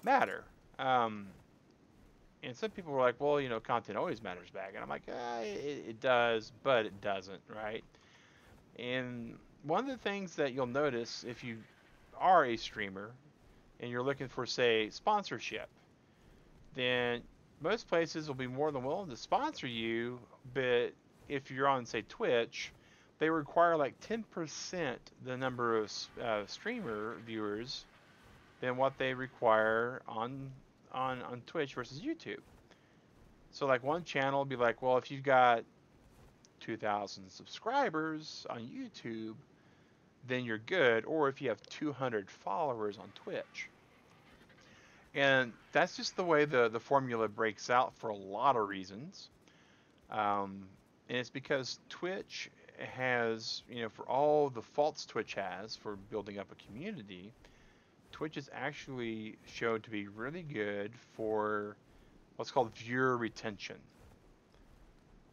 matter. Um, and some people were like, well, you know, content always matters back. And I'm like, ah, it, it does, but it doesn't, right? And one of the things that you'll notice if you are a streamer and you're looking for, say, sponsorship, then most places will be more than willing to sponsor you. But if you're on, say, Twitch, they require like 10% the number of uh, streamer viewers than what they require on on on Twitch versus YouTube. So like one channel be like, well, if you've got 2,000 subscribers on YouTube, then you're good. Or if you have 200 followers on Twitch. And that's just the way the, the formula breaks out for a lot of reasons. Um, and it's because Twitch has, you know, for all the faults Twitch has for building up a community, Twitch is actually shown to be really good for what's called viewer retention.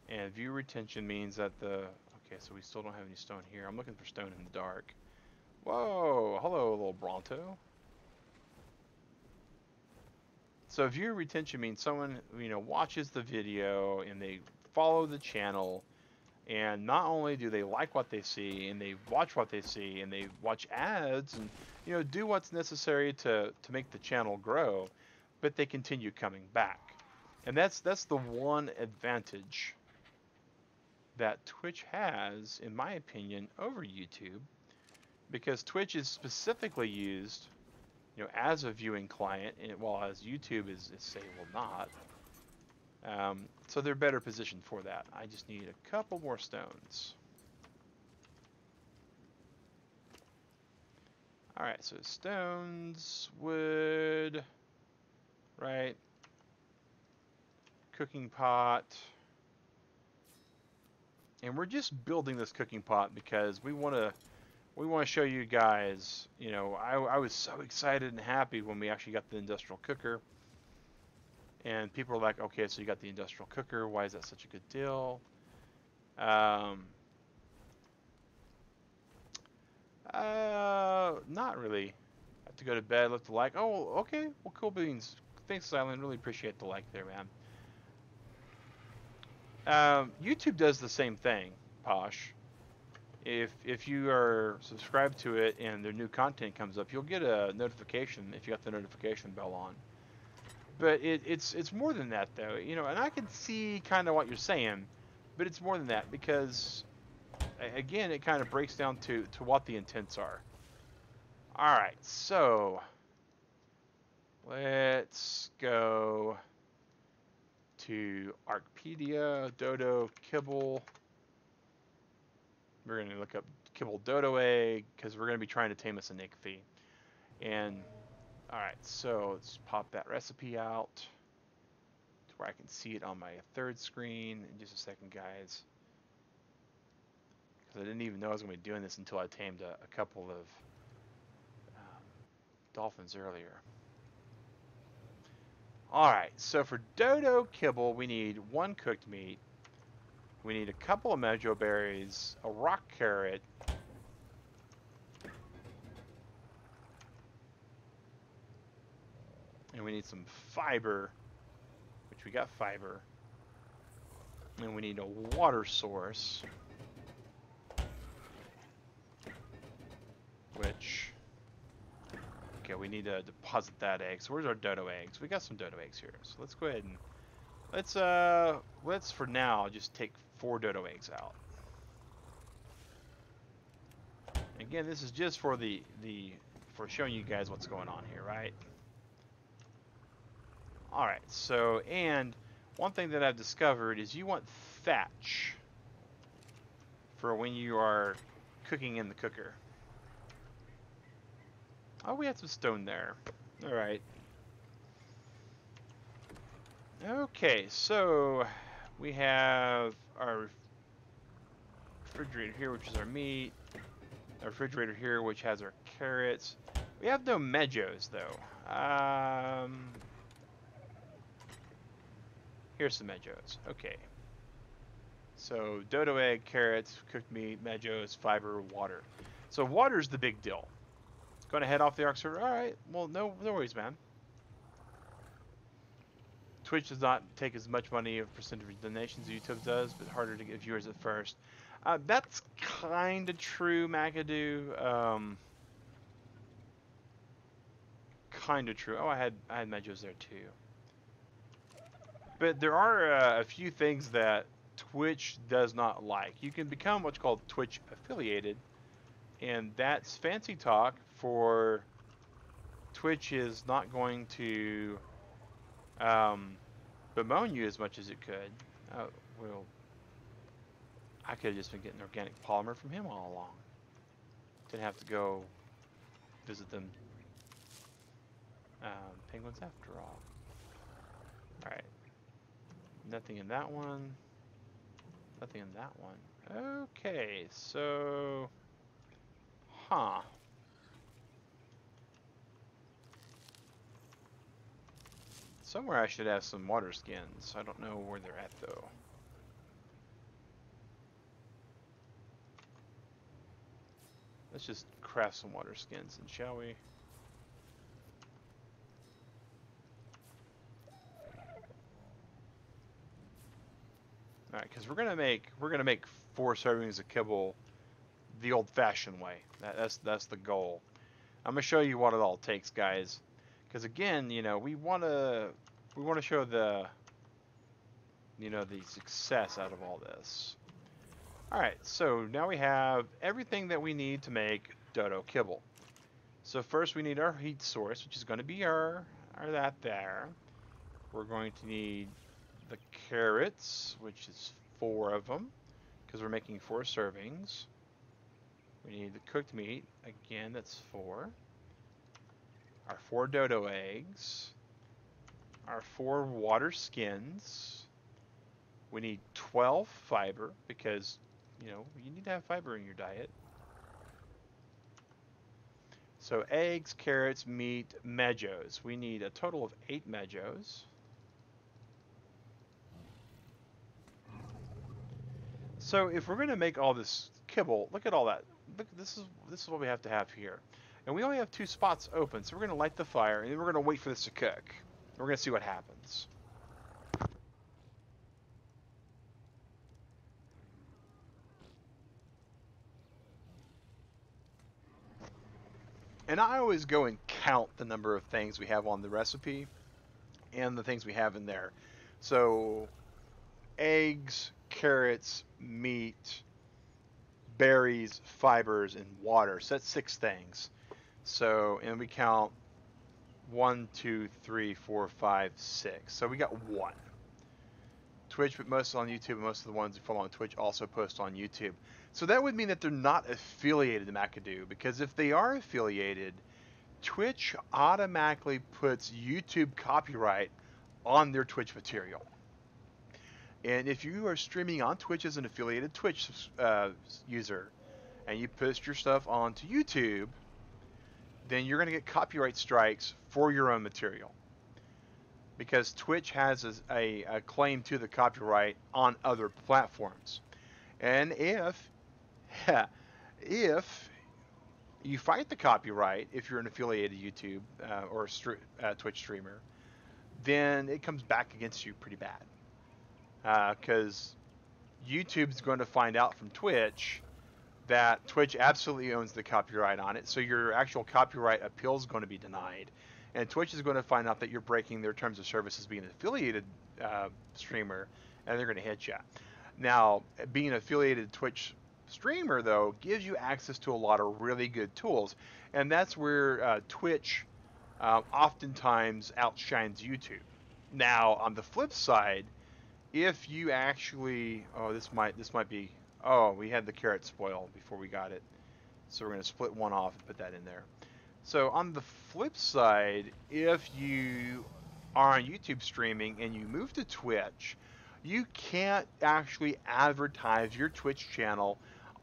And viewer retention means that the okay, so we still don't have any stone here. I'm looking for stone in the dark. Whoa, hello, little Bronto. So viewer retention means someone you know watches the video and they follow the channel, and not only do they like what they see and they watch what they see and they watch ads and you know do what's necessary to to make the channel grow, but they continue coming back, and that's that's the one advantage that Twitch has, in my opinion, over YouTube, because Twitch is specifically used you know, as a viewing client, and while as YouTube is, is say, well, not. Um, so they're better positioned for that. I just need a couple more stones. All right, so stones, wood, right? Cooking pot. And we're just building this cooking pot because we want to we want to show you guys, you know, I, I was so excited and happy when we actually got the industrial cooker. And people are like, okay, so you got the industrial cooker. Why is that such a good deal? Um, uh, not really. I Have to go to bed, left the like. Oh, okay. Well, cool beans. Thanks, Silent. Really appreciate the like there, man. Um, YouTube does the same thing, Posh if if you are subscribed to it and their new content comes up, you'll get a notification if you got the notification bell on. But it, it's it's more than that though, you know. And I can see kind of what you're saying, but it's more than that because again, it kind of breaks down to to what the intents are. All right, so let's go to Arcpedia, Dodo, Kibble. We're going to look up kibble dodo egg because we're going to be trying to tame us a Nigthie. And, alright, so let's pop that recipe out to where I can see it on my third screen in just a second, guys. Because I didn't even know I was going to be doing this until I tamed a, a couple of um, dolphins earlier. Alright, so for dodo kibble, we need one cooked meat, we need a couple of mojo berries, a rock carrot, and we need some fiber, which we got fiber, and we need a water source, which, okay, we need to deposit that egg. So where's our dodo eggs? We got some dodo eggs here, so let's go ahead and let's uh let's for now just take four dodo eggs out. Again, this is just for the the for showing you guys what's going on here, right? All right. So, and one thing that I've discovered is you want thatch for when you are cooking in the cooker. Oh, we had some stone there. All right. Okay, so we have our refrigerator here, which is our meat. Our refrigerator here, which has our carrots. We have no mejos, though. Um, Here's some mejos. Okay. So dodo egg, carrots, cooked meat, mejos, fiber, water. So water's the big deal. Going to head off the Ark server. All right. Well, no, no worries, man. Twitch does not take as much money of percentage of donations as YouTube does, but harder to get viewers at first. Uh, that's kind of true, McAdoo. Um, kind of true. Oh, I had I had mejos there too. But there are uh, a few things that Twitch does not like. You can become what's called Twitch affiliated, and that's fancy talk for Twitch is not going to um, bemoan you as much as it could. Oh, well, I could have just been getting organic polymer from him all along. Didn't have to go visit them um, penguins after all. Alright. Nothing in that one. Nothing in that one. Okay, so... Huh. Somewhere I should have some water skins. I don't know where they're at though. Let's just craft some water skins, and shall we? All right, because we're gonna make we're gonna make four servings of kibble the old-fashioned way. That, that's that's the goal. I'm gonna show you what it all takes, guys. Because again, you know, we wanna we wanna show the you know the success out of all this. All right, so now we have everything that we need to make dodo kibble. So first we need our heat source, which is going to be our, our that there. We're going to need the carrots, which is four of them, because we're making four servings. We need the cooked meat, again, that's four. Our four dodo eggs. Our four water skins. We need 12 fiber, because, you know, you need to have fiber in your diet. So eggs, carrots, meat, mejos. We need a total of eight mejos. So if we're going to make all this kibble, look at all that. Look, this is this is what we have to have here. And we only have two spots open, so we're going to light the fire, and then we're going to wait for this to cook. We're going to see what happens. And I always go and count the number of things we have on the recipe and the things we have in there. So eggs, carrots, meat, berries, fibers, and water. So that's six things. So, and we count one, two, three, four, five, six. So we got one. Twitch, but most on YouTube, and most of the ones who follow on Twitch also post on YouTube. So that would mean that they're not affiliated to McAdoo, because if they are affiliated, Twitch automatically puts YouTube copyright on their Twitch material. And if you are streaming on Twitch as an affiliated Twitch uh, user, and you post your stuff onto YouTube, then you're going to get copyright strikes for your own material. Because Twitch has a, a, a claim to the copyright on other platforms. And if, [LAUGHS] if you fight the copyright, if you're an affiliated YouTube uh, or uh, Twitch streamer, then it comes back against you pretty bad because uh, YouTube's going to find out from Twitch that Twitch absolutely owns the copyright on it, so your actual copyright appeal is going to be denied. And Twitch is going to find out that you're breaking their terms of service as being an affiliated uh, streamer, and they're going to hit you. Now, being an affiliated Twitch streamer, though, gives you access to a lot of really good tools, and that's where uh, Twitch uh, oftentimes outshines YouTube. Now, on the flip side, if you actually, oh, this might this might be, oh, we had the carrot spoil before we got it, so we're going to split one off and put that in there. So on the flip side, if you are on YouTube streaming and you move to Twitch, you can't actually advertise your Twitch channel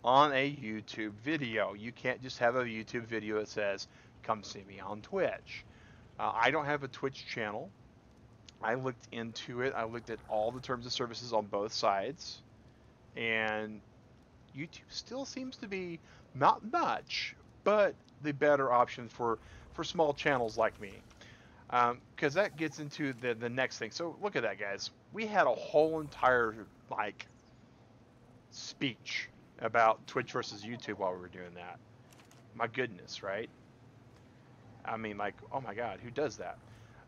on a YouTube video. You can't just have a YouTube video that says, come see me on Twitch. Uh, I don't have a Twitch channel. I looked into it. I looked at all the terms of services on both sides, and YouTube still seems to be not much, but the better option for for small channels like me. Because um, that gets into the the next thing. So look at that, guys. We had a whole entire like speech about Twitch versus YouTube while we were doing that. My goodness, right? I mean, like, oh my God, who does that?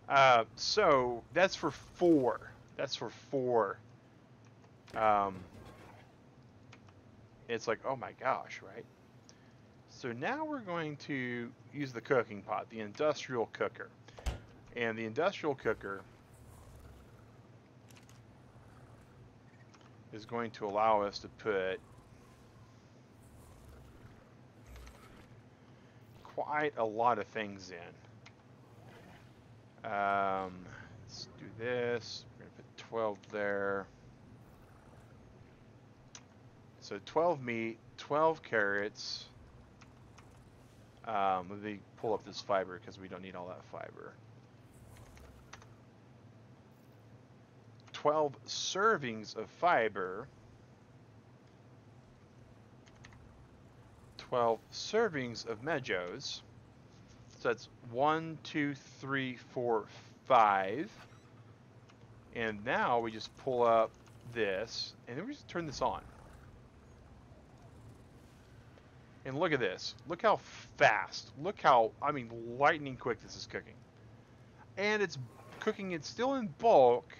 Uh, so that's for four. That's for four. Um, it's like, oh my gosh, right? So now we're going to use the cooking pot, the industrial cooker. And the industrial cooker is going to allow us to put quite a lot of things in. Um, let's do this. We're going to put 12 there. So 12 meat, 12 carrots. Um, let me pull up this fiber because we don't need all that fiber. 12 servings of fiber. 12 servings of Mejos. So that's one, two, three, four, five. And now we just pull up this, and then we just turn this on. And look at this. Look how fast. Look how, I mean, lightning quick this is cooking. And it's cooking it still in bulk,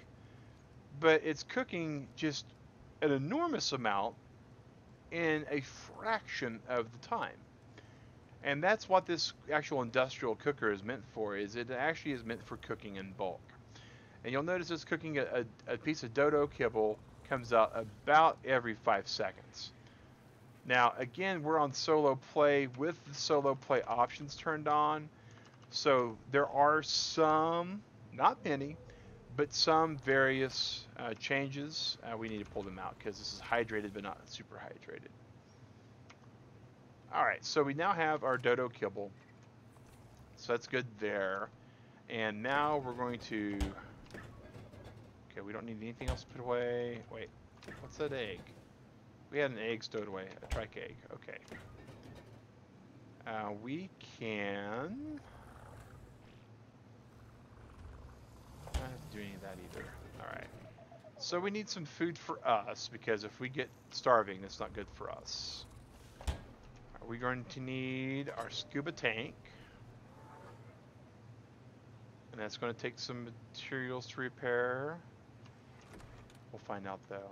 but it's cooking just an enormous amount in a fraction of the time. And that's what this actual industrial cooker is meant for, is it actually is meant for cooking in bulk. And you'll notice it's cooking a, a, a piece of dodo kibble comes out about every five seconds. Now, again, we're on solo play with the solo play options turned on. So there are some, not many, but some various uh, changes. Uh, we need to pull them out because this is hydrated but not super hydrated. Alright, so we now have our dodo kibble. So that's good there. And now we're going to... Okay, we don't need anything else to put away. Wait, what's that egg? We had an egg stowed away, a trike egg. Okay. Uh, we can... Don't have to do any of that either. Alright. So we need some food for us, because if we get starving, that's not good for us. Are we going to need our scuba tank? And that's going to take some materials to repair. We'll find out though.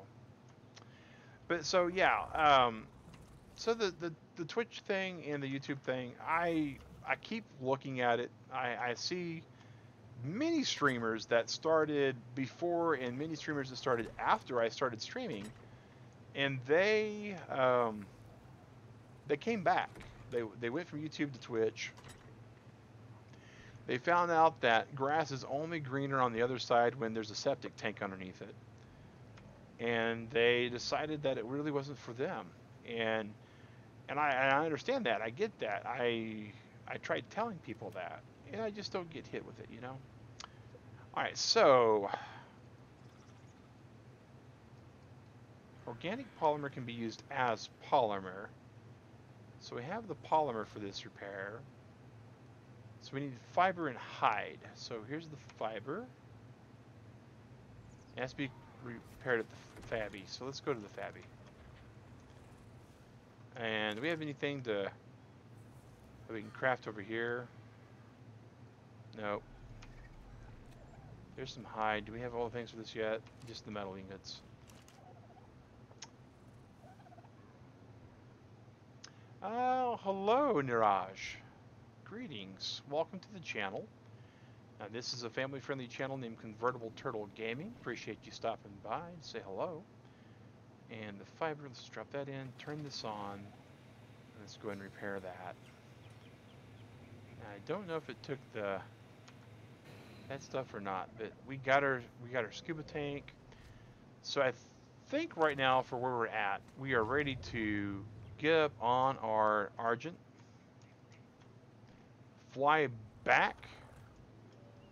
But so yeah, um, so the, the the Twitch thing and the YouTube thing, I I keep looking at it. I, I see many streamers that started before and many streamers that started after I started streaming, and they um, they came back. They they went from YouTube to Twitch. They found out that grass is only greener on the other side when there's a septic tank underneath it and they decided that it really wasn't for them. And and I, I understand that. I get that. I I tried telling people that, and I just don't get hit with it, you know. All right, so organic polymer can be used as polymer. So we have the polymer for this repair. So we need fiber and hide. So here's the fiber. It has to be repaired at the Fabby. So let's go to the Fabby. And do we have anything to we can craft over here? Nope. There's some hide. Do we have all the things for this yet? Just the metal ingots. Oh, hello, Niraj. Greetings. Welcome to the channel. This is a family-friendly channel named Convertible Turtle Gaming. Appreciate you stopping by and say hello. And the fiber, let's drop that in, turn this on. Let's go ahead and repair that. I don't know if it took the that stuff or not, but we got our we got our scuba tank. So I th think right now for where we're at, we are ready to get up on our Argent, fly back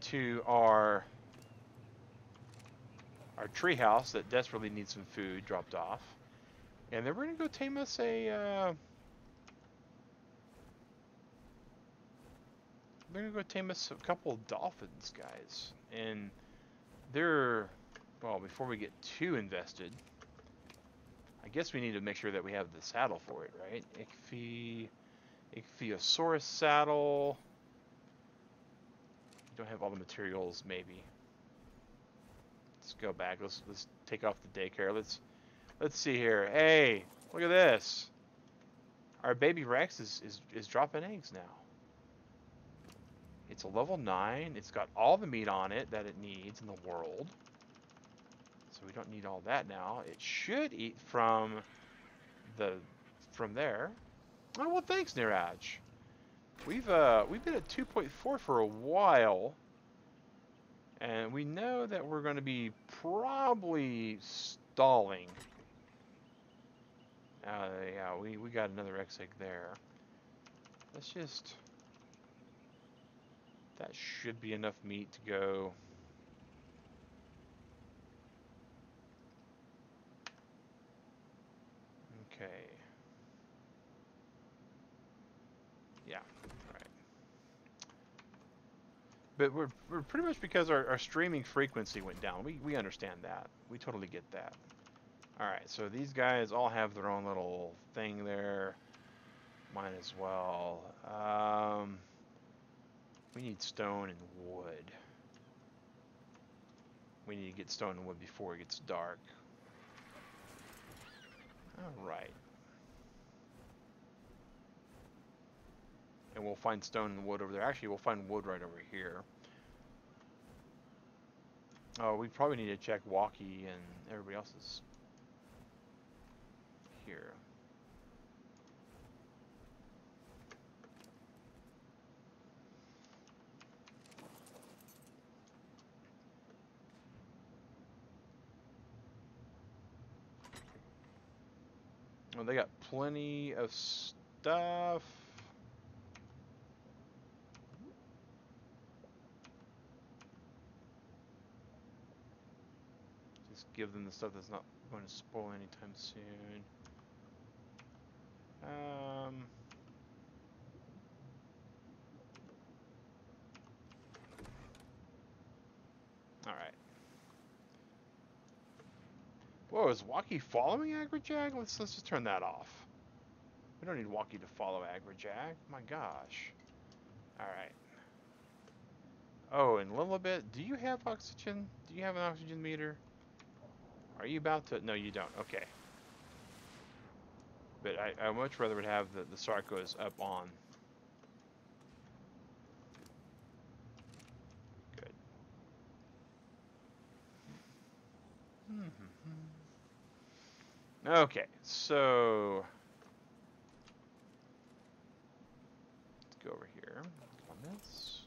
to our our treehouse that desperately needs some food dropped off. And then we're gonna go tame us a. Uh, we're gonna go tame us a couple dolphins, guys. And they're well. Before we get too invested, I guess we need to make sure that we have the saddle for it, right? Ichthy, Ichthyosaurus saddle. Don't have all the materials, maybe. Let's go back. Let's let's take off the daycare. Let's let's see here. Hey, look at this. Our baby Rex is is, is dropping eggs now. It's a level 9. It's got all the meat on it that it needs in the world. So we don't need all that now. It should eat from the from there. Oh well, thanks, Niraj. We've uh we've been at 2.4 for a while, and we know that we're going to be probably stalling. Uh, yeah, we we got another egg there. Let's just. That should be enough meat to go. Okay. Yeah, alright. But we're, we're pretty much because our, our streaming frequency went down. We, we understand that. We totally get that. Alright, so these guys all have their own little thing there. Mine as well. Um, we need stone and wood. We need to get stone and wood before it gets dark. Alright. And we'll find stone and wood over there. Actually, we'll find wood right over here. Oh, we probably need to check Walkie and everybody else's here. Well, they got plenty of stuff. Just give them the stuff that's not going to spoil anytime soon. Um... Alright. Whoa, is Walkie following Agrajag? Let's let's just turn that off. We don't need Walkie to follow Agrajag. My gosh. Alright. Oh, and Lilibet, do you have oxygen? Do you have an oxygen meter? Are you about to? No, you don't. Okay. But I, I much rather would have the, the Sarcos up on. Good. Hmm. Okay, so let's go over here this.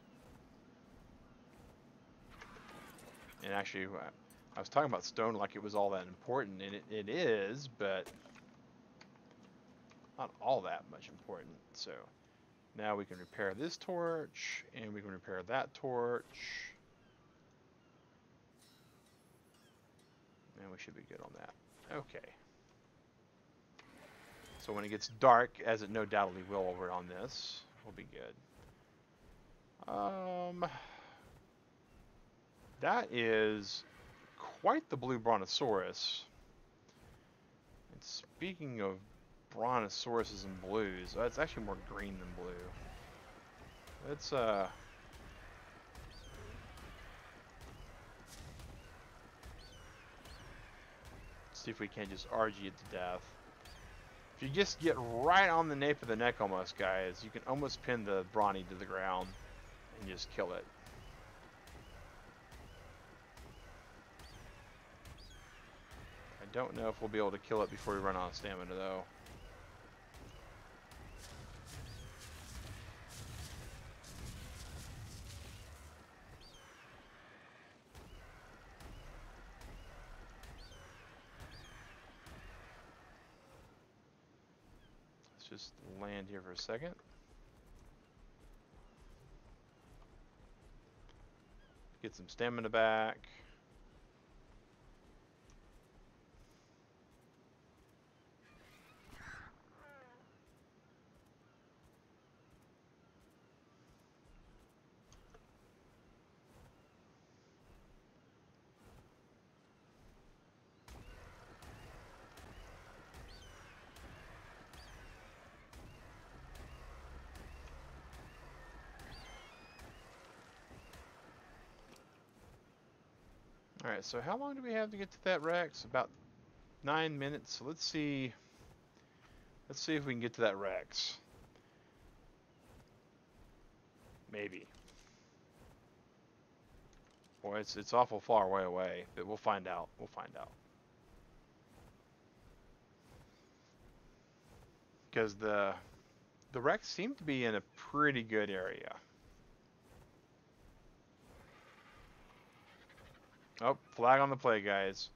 And actually, uh, I was talking about stone like it was all that important, and it, it is, but not all that much important. So now we can repair this torch, and we can repair that torch. And we should be good on that. Okay. So when it gets dark, as it no doubtly will over on this, we'll be good. Um, that is quite the blue brontosaurus. And speaking of brontosauruses and blues, it's actually more green than blue. It's uh. See if we can't just RG it to death. If you just get right on the nape of the neck almost, guys, you can almost pin the brawny to the ground and just kill it. Don't know if we'll be able to kill it before we run out of stamina, though. Let's just land here for a second. Get some stamina back. All right, so how long do we have to get to that Rex? About nine minutes. So let's see. Let's see if we can get to that Rex. Maybe. Boy, it's it's awful far way away, but we'll find out. We'll find out. Because the the Rex seem to be in a pretty good area. Oh, flag on the play, guys.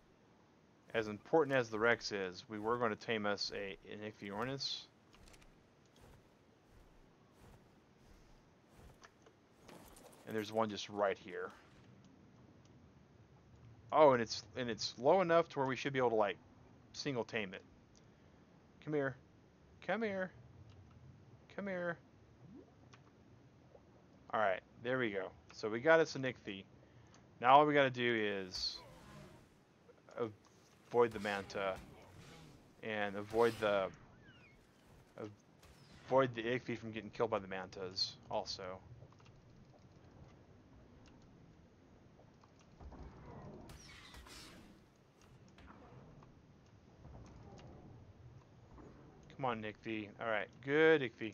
As important as the Rex is, we were going to tame us a an Ichthyornis. And there's one just right here. Oh, and it's and it's low enough to where we should be able to like single tame it. Come here. Come here. Come here. Alright, there we go. So we got us a Nixie. Now all we gotta do is avoid the Manta and avoid the avoid the Ichthy from getting killed by the Mantas also. Come on, Ichthy. Alright, good Ichthy.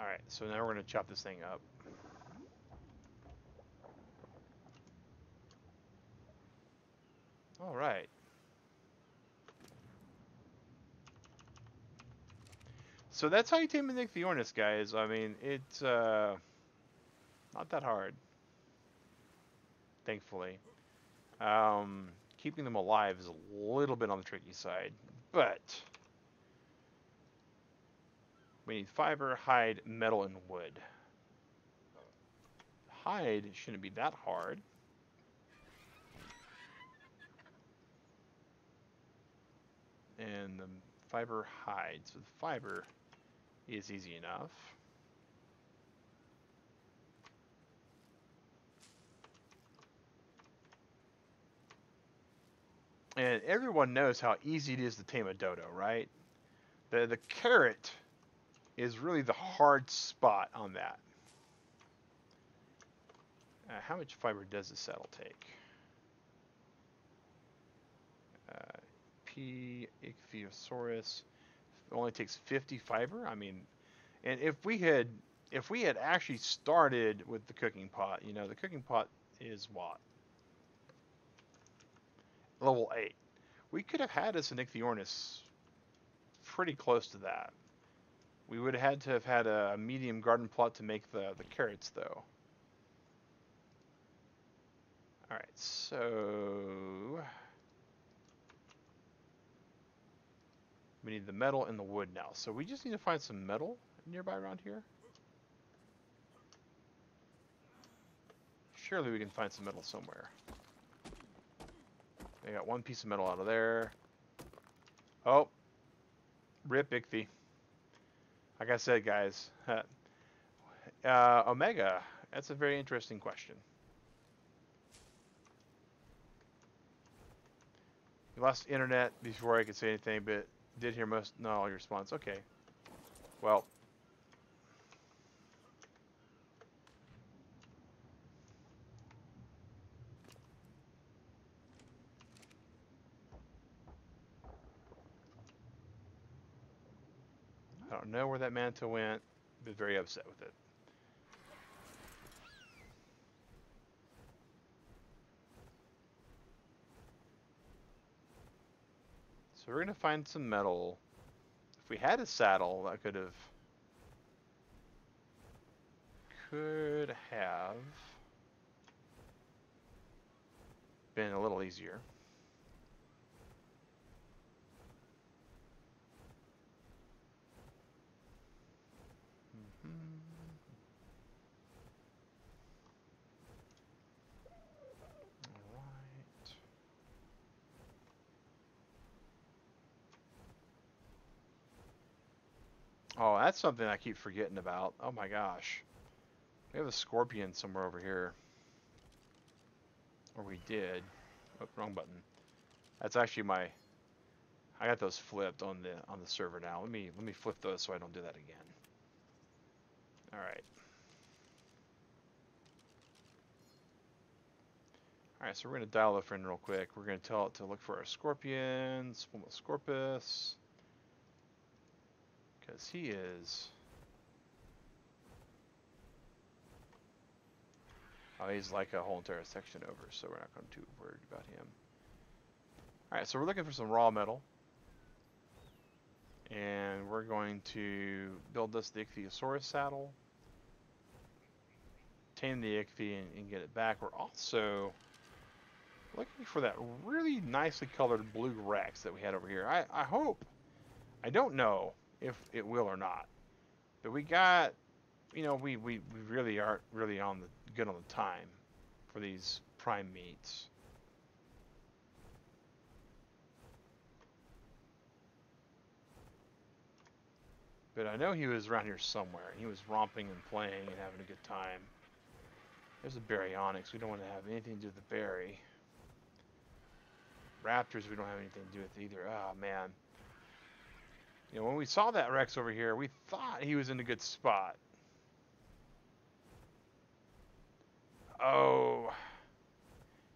Alright, so now we're going to chop this thing up. Alright. So that's how you tame a Nixyornis, guys. I mean, it's uh, not that hard. Thankfully. Um, keeping them alive is a little bit on the tricky side, but we need fiber, hide, metal, and wood. Hide shouldn't be that hard. And the fiber hides. So the fiber is easy enough. And everyone knows how easy it is to tame a dodo, right? The, the carrot is really the hard spot on that. Uh, how much fiber does the saddle take? P. Ichthyosaurus. It only takes 50 fiber. I mean, and if we had if we had actually started with the cooking pot, you know, the cooking pot is what? Level 8. We could have had us an Ichthyornis pretty close to that. We would have had to have had a medium garden plot to make the, the carrots, though. Alright, so... Need the metal and the wood now. So we just need to find some metal nearby around here. Surely we can find some metal somewhere. They got one piece of metal out of there. Oh. Rip Ichthy. Like I said, guys. [LAUGHS] uh, Omega. That's a very interesting question. We lost internet before I could say anything, but did hear most, not all your response. Okay. Well. I don't know where that manta went, but very upset with it. We're going to find some metal. If we had a saddle, that could have... Could have... Been a little easier. Oh, that's something I keep forgetting about. Oh my gosh. We have a scorpion somewhere over here. Or we did. Oh, wrong button. That's actually my I got those flipped on the on the server now. Let me let me flip those so I don't do that again. Alright. Alright, so we're going to dial the friend real quick. We're going to tell it to look for our scorpion, Scorpus. Because he is... Oh, he's like a whole entire section over, so we're not going to be worried about him. Alright, so we're looking for some raw metal. And we're going to build this the Ichthyosaurus saddle. Tame the Ichthy and, and get it back. We're also looking for that really nicely colored blue Rex that we had over here. I, I hope, I don't know if it will or not, but we got, you know, we, we, we really aren't really on the good on the time for these prime meats. But I know he was around here somewhere. He was romping and playing and having a good time. There's a baryonyx. We don't want to have anything to do with the berry. Raptors we don't have anything to do with either. Oh, man. You know, when we saw that Rex over here, we thought he was in a good spot. Oh.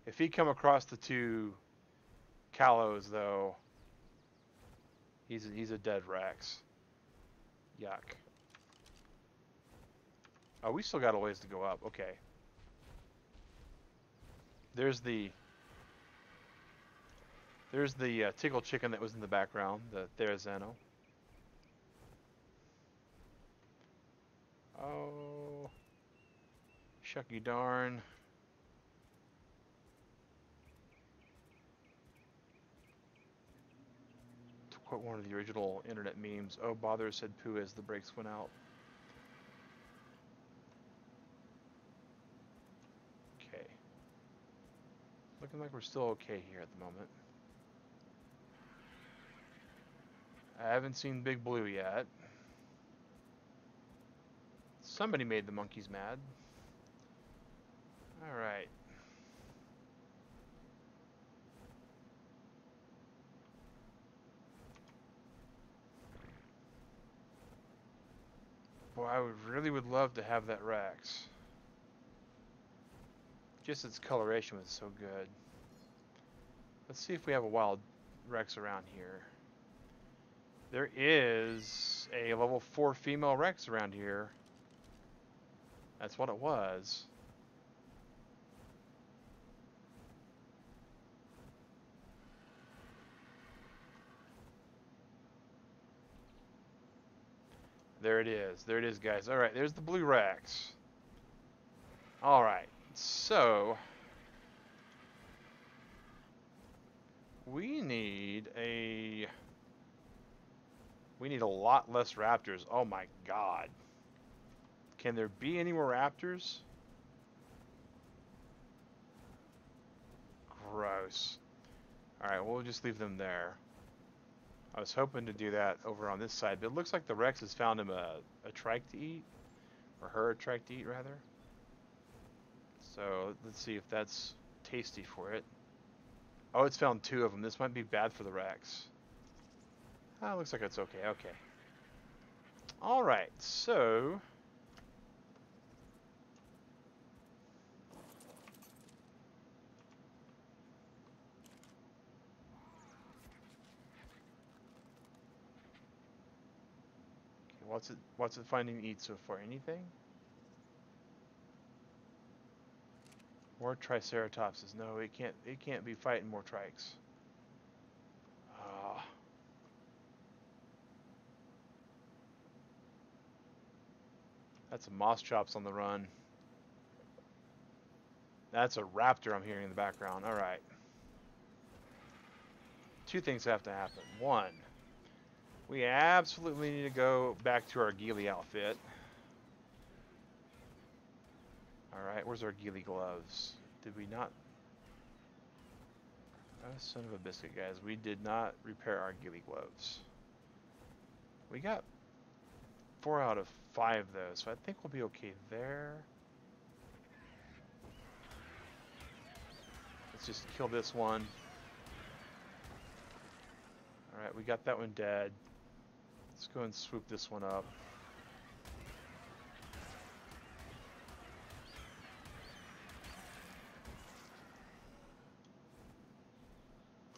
If he come across the two Callows, though, he's a, he's a dead Rex. Yuck. Oh, we still got a ways to go up. Okay. There's the there's the uh, tickle chicken that was in the background, the Therizino. Oh, shucky darn. To quote one of the original internet memes, oh bother said poo as the brakes went out. Okay. Looking like we're still okay here at the moment. I haven't seen Big Blue yet. Somebody made the monkeys mad. Alright. Boy, I would really would love to have that Rex. Just its coloration was so good. Let's see if we have a wild Rex around here. There is a level 4 female Rex around here. That's what it was. There it is. There it is, guys. All right, there's the blue Rex. All right, so we need a we need a lot less raptors. Oh my god. Can there be any more raptors? Gross. Alright, we'll just leave them there. I was hoping to do that over on this side, but it looks like the Rex has found him a, a trike to eat. Or her a trike to eat, rather. So, let's see if that's tasty for it. Oh, it's found two of them. This might be bad for the Rex. Ah, looks like it's okay. Okay. Alright, so... what's it what's it finding so far? Anything? More triceratopses. No, it can't it can't be fighting more trikes. Ah. That's some Moschops on the run. That's a raptor I'm hearing in the background. All right. Two things have to happen. One, we absolutely need to go back to our ghillie outfit. All right, where's our ghillie gloves? Did we not? Oh, son of a biscuit, guys. We did not repair our ghillie gloves. We got four out of five though, so I think we'll be okay there. Let's just kill this one. Alright, we got that one dead. Let's go and swoop this one up.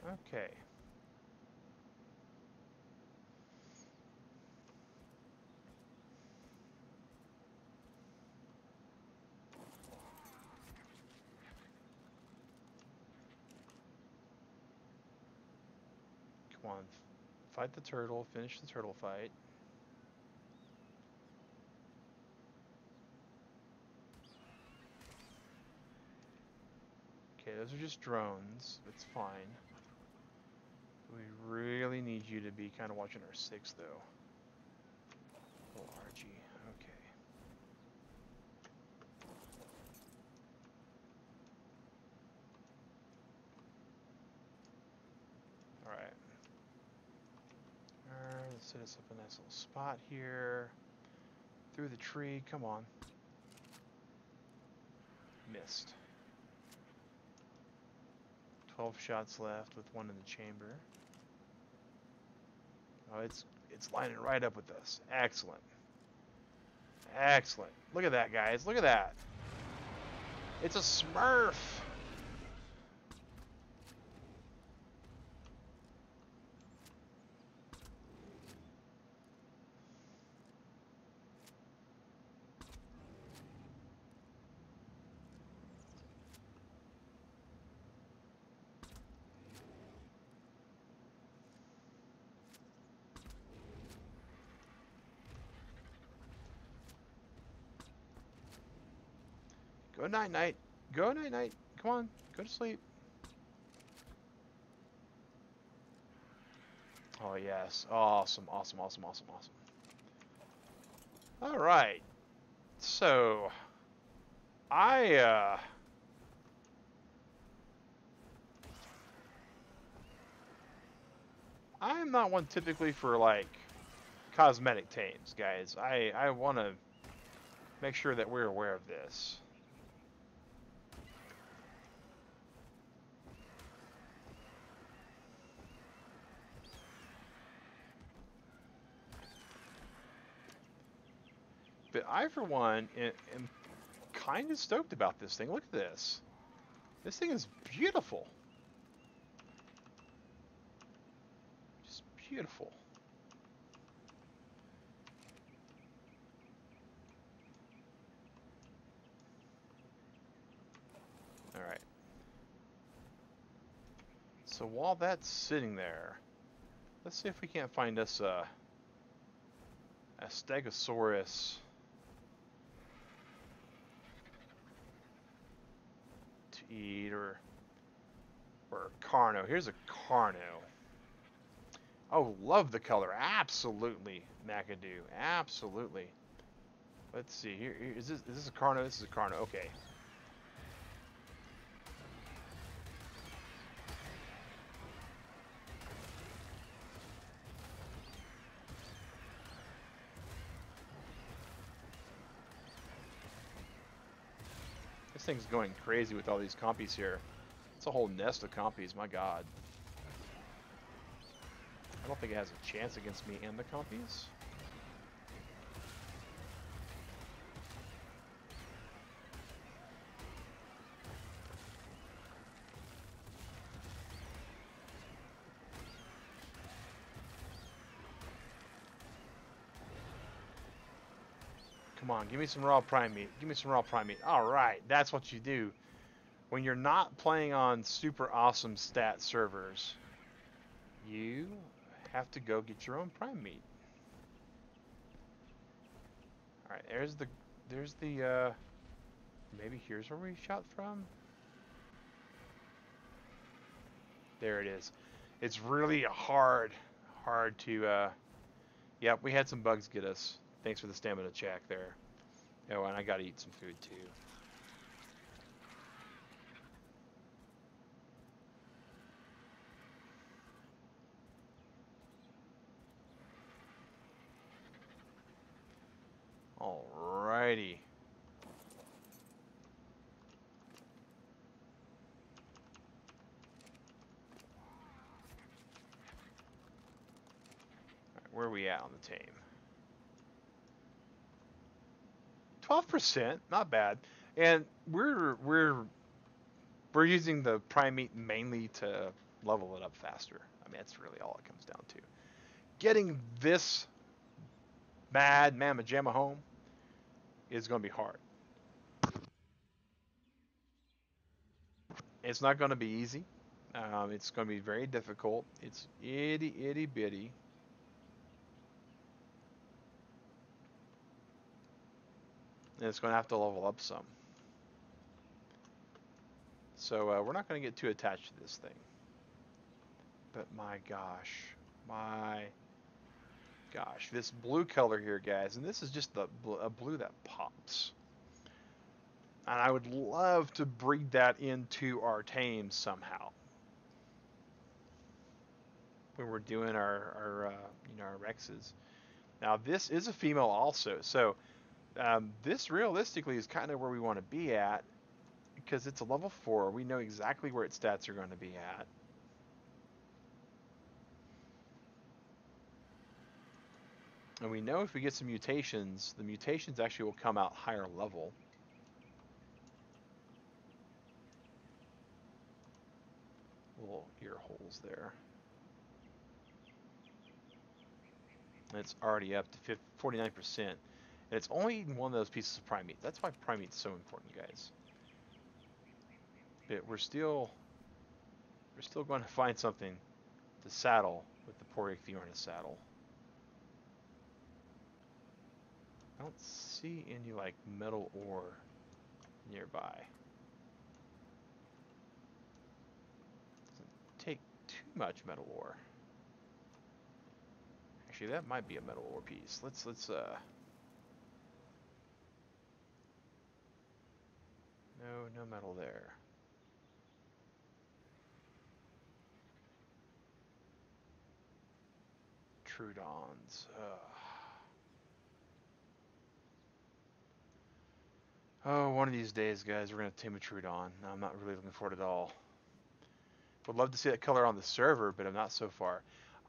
Okay. Come on. Fight the turtle, finish the turtle fight. Okay, those are just drones. It's fine. We really need you to be kind of watching our six, though. Oh, RG. Okay. Alright. Alright, let's set us up a nice little spot here. Through the tree. Come on. Missed. 12 shots left with one in the chamber. Oh, it's it's lining right up with us. Excellent. Excellent. Look at that, guys. Look at that. It's a Smurf. Go night night. Go night night. Come on. Go to sleep. Oh yes. Awesome. Awesome. Awesome. Awesome. Awesome. All right. So I uh I'm not one typically for like cosmetic tames, guys. I I want to make sure that we're aware of this. But I, for one, am, kind of stoked about this thing. Look at this. This thing is beautiful. Just beautiful. Alright. So while that's sitting there, let's see if we can't find us a, a Stegosaurus to eat or or Carno. Here's a Carno. Oh, love the color. Absolutely, McAdoo. Absolutely. Let's see. Here is this is this a Carno? This is a Carno. Okay. Thing's going crazy with all these compies here. It's a whole nest of compies, my god. I don't think it has a chance against me and the compies. Come on, give me some raw prime meat. Give me some raw prime meat. All right, that's what you do. When you're not playing on super awesome stat servers, you have to go get your own prime meat. All right, there's the there's the uh maybe here's where we shot from. There it is. It's really hard hard to uh Yep, we had some bugs get us. Thanks for the stamina check there. Oh, and I gotta eat some food too. Alrighty. Alright, where are we at on the tame? 12%, not bad. And we're we're we're using the prime meat mainly to level it up faster. I mean, that's really all it comes down to. Getting this mad mamma jamma home is going to be hard. It's not going to be easy. Um, it's going to be very difficult. It's itty itty bitty. And it's going to have to level up some. So uh, we're not going to get too attached to this thing. But my gosh, my gosh, this blue color here, guys, and this is just the bl a blue that pops. And I would love to breed that into our tames somehow. When we're doing our, our uh, you know, our Rexes. Now this is a female also, so um, this realistically is kind of where we want to be at because it's a level 4. We know exactly where its stats are going to be at. And we know if we get some mutations, the mutations actually will come out higher level. Little ear holes there. And it's already up to 49%. And it's only one of those pieces of prime meat. That's why prime meat's so important, guys. But we're still we're still going to find something to saddle with the poor Ichthyornis saddle. I don't see any like metal ore nearby. Doesn't take too much metal ore. Actually, that might be a metal ore piece. Let's let's uh. No, no metal there. Troodons. Ugh. Oh, one of these days, guys, we're going to tame a Troodon. I'm not really looking forward at all. Would love to see that color on the server, but I'm not so far.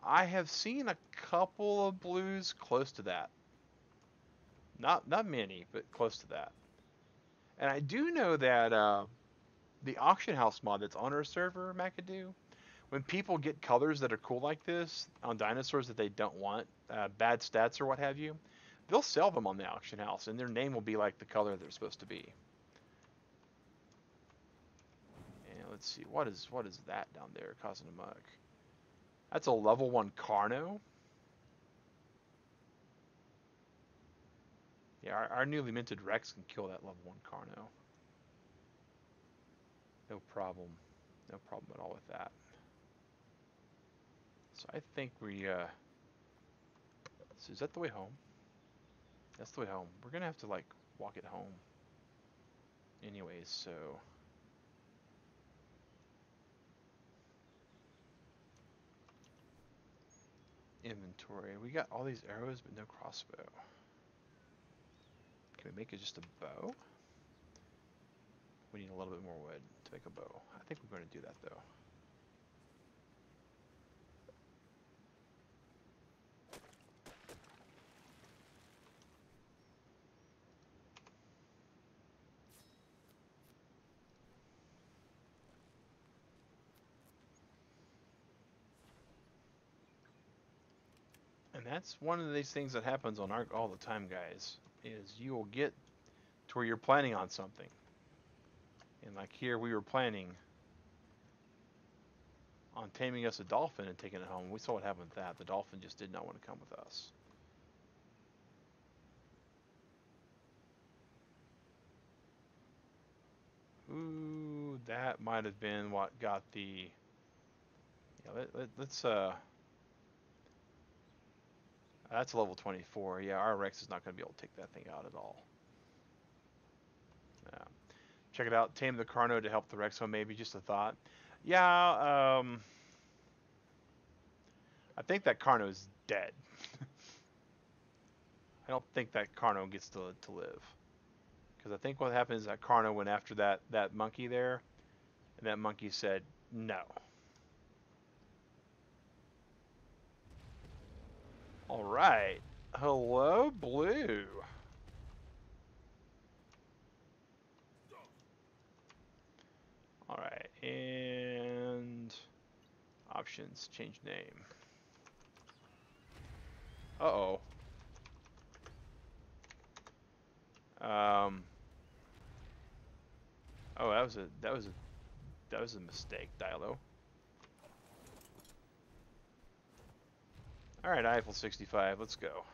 I have seen a couple of blues close to that. Not not many, but close to that. And I do know that uh, the auction house mod that's on our server, McAdoo, when people get colors that are cool like this on dinosaurs that they don't want, uh, bad stats or what have you, they'll sell them on the auction house, and their name will be like the color they're supposed to be. And let's see, what is what is that down there causing a muck? That's a level one Carno. Yeah, our, our newly minted Rex can kill that level one Carno. No problem. No problem at all with that. So I think we, uh, so is that the way home? That's the way home. We're gonna have to like walk it home. Anyways, so. Inventory. We got all these arrows, but no crossbow. Can we make it just a bow? We need a little bit more wood to make a bow. I think we're going to do that though. And that's one of these things that happens on ARK all the time, guys, is you will get to where you're planning on something. And like here, we were planning on taming us a dolphin and taking it home. We saw what happened with that. The dolphin just did not want to come with us. Ooh, that might have been what got the... Yeah, let, let, let's... uh that's level 24. Yeah, our Rex is not going to be able to take that thing out at all. Yeah. Check it out. Tame the Carno to help the Rex home, maybe. Just a thought. Yeah, um... I think that Carno is dead. [LAUGHS] I don't think that Carno gets to, to live. Because I think what happened is that Carno went after that, that monkey there, and that monkey said, no. All right. Hello, Blue. All right, and Options, change name. Uh-oh. Um. Oh, that was a that was a that was a mistake, Dilo. All right, Eiffel 65. Let's go.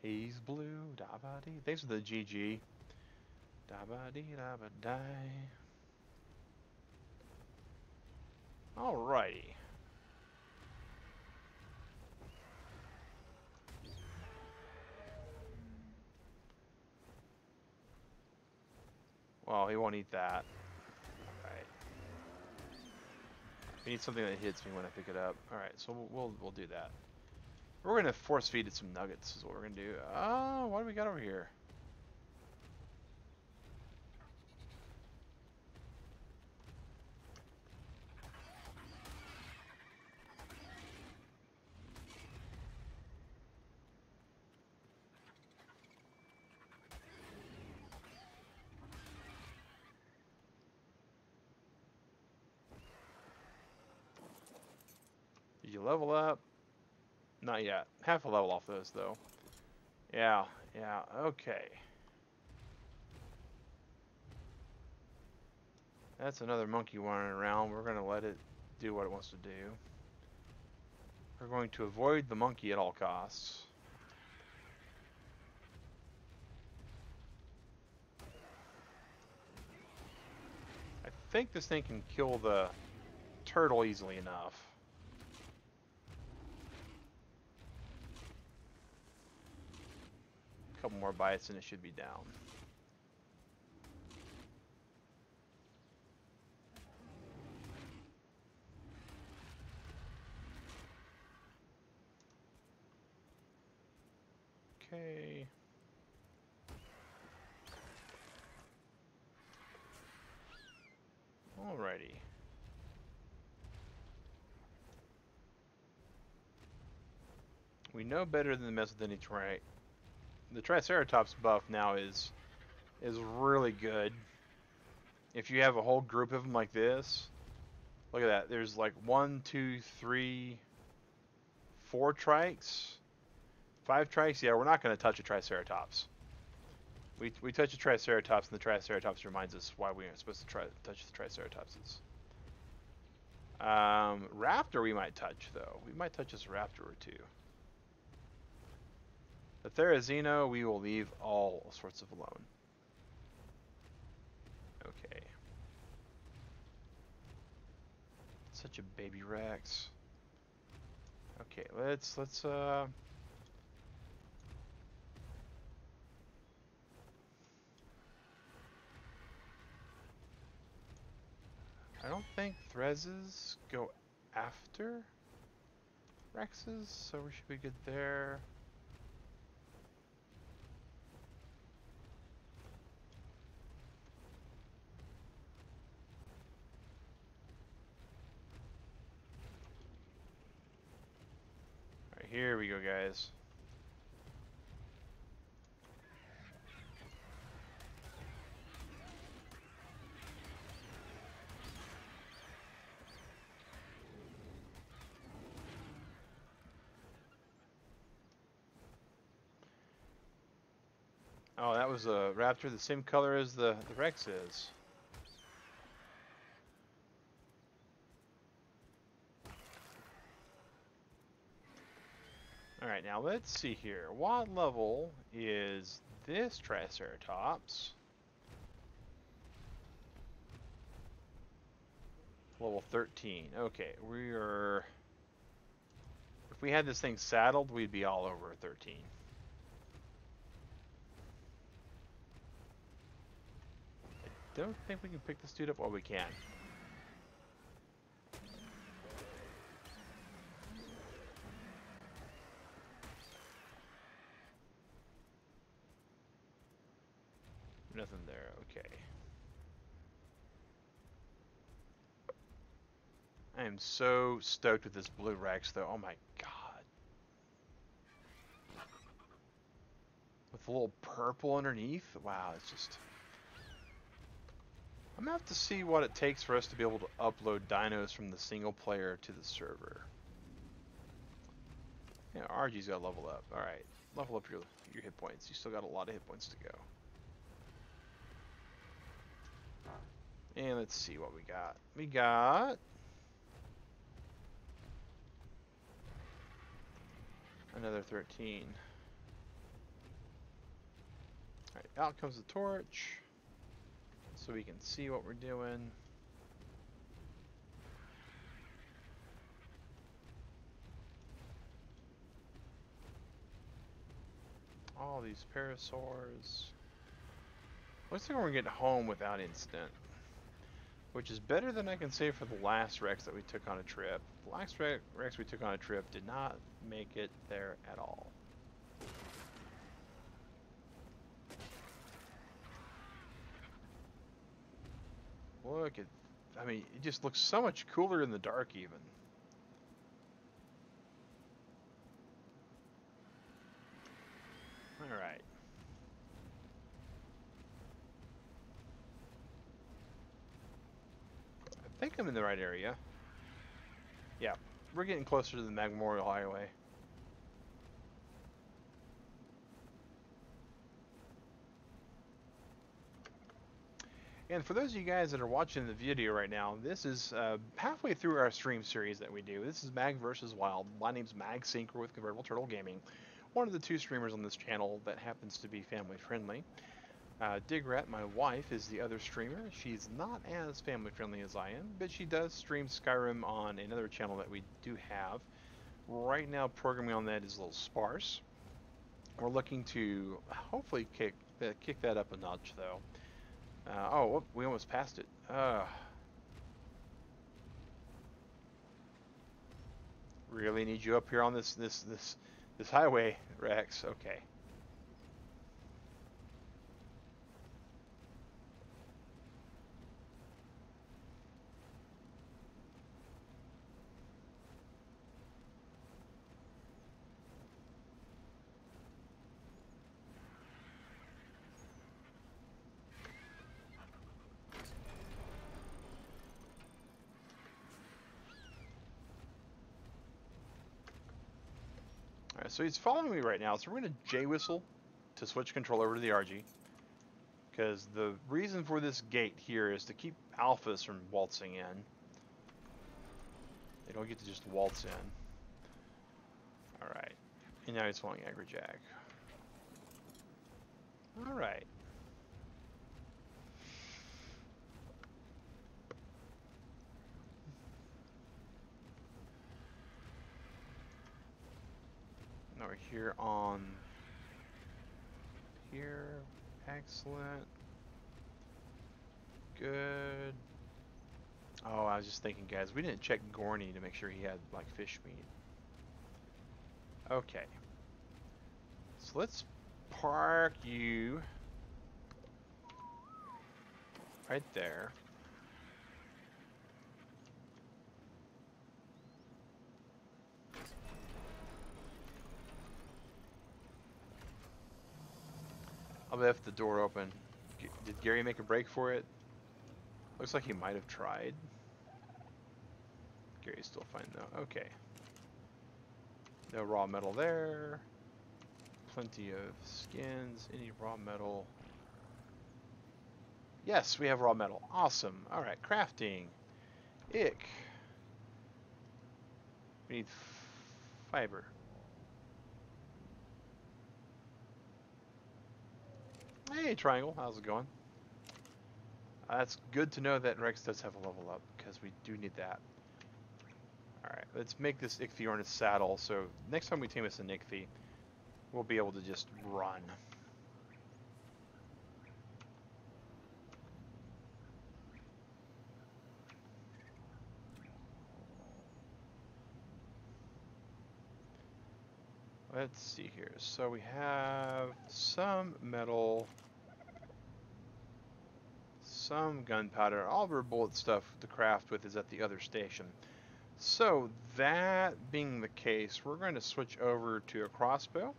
He's blue, da ba dee. Thanks for the GG. Da ba dee da ba die. Alrighty. Well, he won't eat that. Alright. I need something that hits me when I pick it up. Alright, so we'll, we'll, we'll do that. We're gonna force feed it some nuggets is what we're gonna do. Ah, uh, what do we got over here? You level up? Not yet. Half a level off those, though. Yeah, yeah, okay. That's another monkey wandering around. We're going to let it do what it wants to do. We're going to avoid the monkey at all costs. I think this thing can kill the turtle easily enough. Couple more bites and it should be down. Okay. Alrighty. We know better than to mess with any the Triceratops buff now is is really good. If you have a whole group of them like this, look at that. There's like one, two, three, four trikes, five trikes. Yeah, we're not going to touch a Triceratops. We, we touch a Triceratops, and the Triceratops reminds us why we aren't supposed to try touch the Triceratopses. Um, raptor we might touch, though. We might touch this raptor or two. The Therizino we will leave all sorts of alone. Okay. Such a baby Rex. Okay, let's let's uh I don't think Threzes go after Rexes, so we should be good there. Here we go, guys. Oh, that was a raptor the same color as the, the Rex is. Alright, now let's see here. What level is this Triceratops? Level 13. Okay, we are... If we had this thing saddled, we'd be all over 13. I don't think we can pick this dude up. Oh, we can. Nothing there, okay. I am so stoked with this blue Rex though, oh my god. With a little purple underneath, wow, it's just... I'm gonna have to see what it takes for us to be able to upload dinos from the single player to the server. Yeah, RG's got to level up. All right, level up your your hit points. You still got a lot of hit points to go. And let's see what we got. We got another 13. All right, out comes the torch so we can see what we're doing. All these parasaurs. Looks like we're getting home without incident. Which is better than I can say for the last Rex that we took on a trip. The last Rex we took on a trip did not make it there at all. Look at, I mean, it just looks so much cooler in the dark even. All right. I think I'm in the right area. Yeah, we're getting closer to the Memorial Highway. And for those of you guys that are watching the video right now, this is uh, halfway through our stream series that we do. This is Mag vs. Wild. My name's Mag Sinker with Convertible Turtle Gaming, one of the two streamers on this channel that happens to be family friendly. Uh, Digrat, my wife, is the other streamer. She's not as family friendly as I am, but she does stream Skyrim on another channel that we do have. Right now, programming on that is a little sparse. We're looking to hopefully kick, uh, kick that up a notch, though. Uh, oh, we almost passed it. Uh, really need you up here on this this this this highway, Rex. Okay. So he's following me right now. So we're going to J-whistle to switch control over to the RG. Because the reason for this gate here is to keep alphas from waltzing in. They don't get to just waltz in. Alright. And now he's following Agrajag. Alright. We're here on here. Excellent. Good. Oh, I was just thinking, guys, we didn't check Gorny to make sure he had, like, fish meat. Okay. So let's park you right there. I'll left the door open. Did Gary make a break for it? Looks like he might have tried. Gary's still fine though. Okay. No raw metal there. Plenty of skins. Any raw metal? Yes, we have raw metal. Awesome. Alright, crafting. Ick. We need fiber. Hey, Triangle, how's it going? Uh, that's good to know that Rex does have a level up, because we do need that. Alright, let's make this Ichthyorn a saddle, so next time we tame us an we'll be able to just run. Let's see here. So we have some metal, some gunpowder. All of our bullet stuff to craft with is at the other station. So that being the case, we're going to switch over to a crossbow.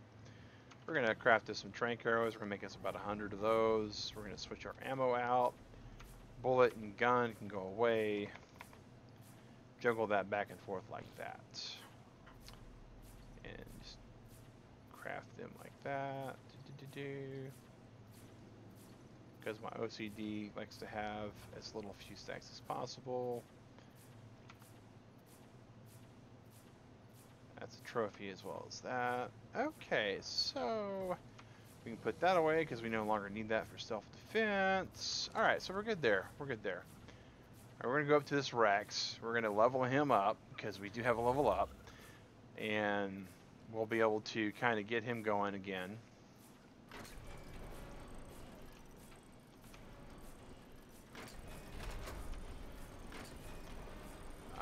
We're going to craft us some trank arrows. We're going to make us about 100 of those. We're going to switch our ammo out. bullet and gun can go away. Juggle that back and forth like that. And just craft them like that. Because my OCD likes to have as little few stacks as possible. That's a trophy as well as that. Okay, so we can put that away because we no longer need that for self-defense. Alright, so we're good there. We're good there. Right, we're going to go up to this Rex. We're going to level him up because we do have a level up. And we'll be able to kind of get him going again.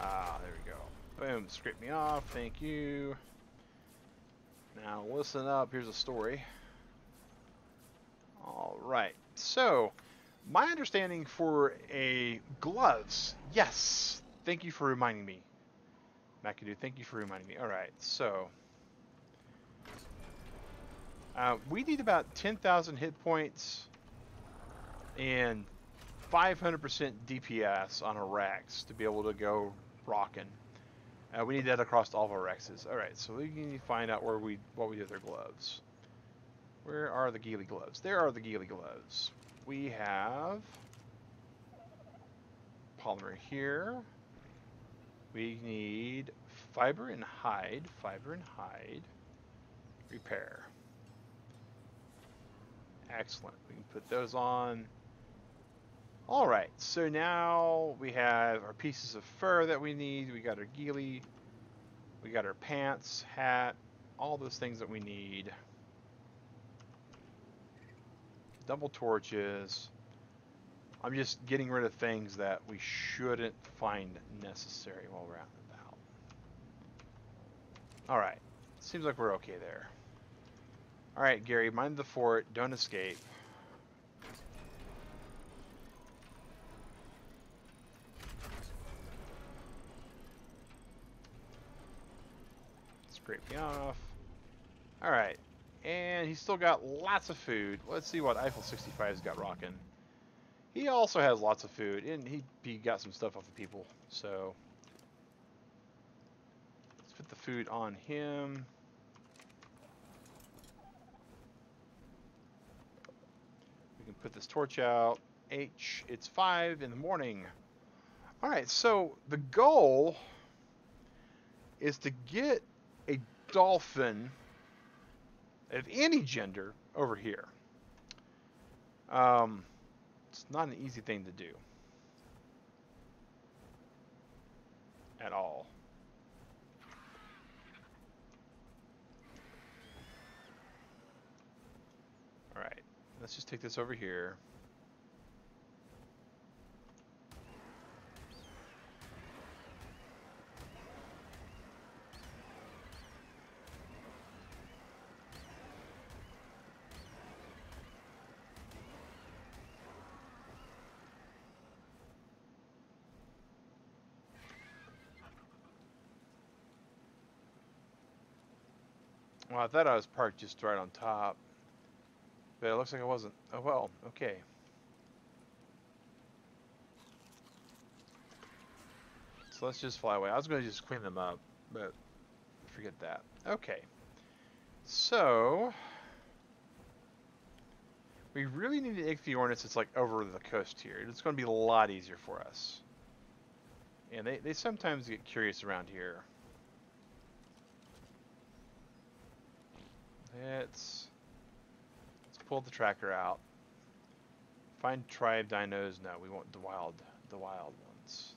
Ah, there we go. Boom, scrape me off. Thank you. Now listen up. Here's a story. All right. So, my understanding for a gloves. Yes. Thank you for reminding me. McAdoo, thank you for reminding me. All right. So, uh, we need about 10,000 hit points and 500% DPS on a Rex to be able to go rocking. Uh, we need that across all of our Rexes. All right, so we need to find out where we what we do with their gloves. Where are the Ghillie gloves? There are the Ghillie gloves. We have polymer here. We need fiber and hide, fiber and hide, repair. Excellent. We can put those on. All right, so now we have our pieces of fur that we need. We got our ghillie, we got our pants, hat, all those things that we need. Double torches. I'm just getting rid of things that we shouldn't find necessary while we're out and about. All right, seems like we're okay there. All right, Gary, mind the fort. Don't escape. Me off. Alright. And he's still got lots of food. Let's see what Eiffel 65's got rocking. He also has lots of food, and he, he got some stuff off the people, so... Let's put the food on him. We can put this torch out. H, it's 5 in the morning. Alright, so the goal is to get dolphin of any gender over here. Um, it's not an easy thing to do. At all. Alright, let's just take this over here. Well, I thought I was parked just right on top. But it looks like I wasn't. Oh well, okay. So let's just fly away. I was going to just clean them up, but forget that. Okay. So... We really need an Ichthyornis that's like over the coast here. It's going to be a lot easier for us. And they, they sometimes get curious around here. Let's let's pull the tracker out. Find tribe dinos. No, we want the wild the wild ones.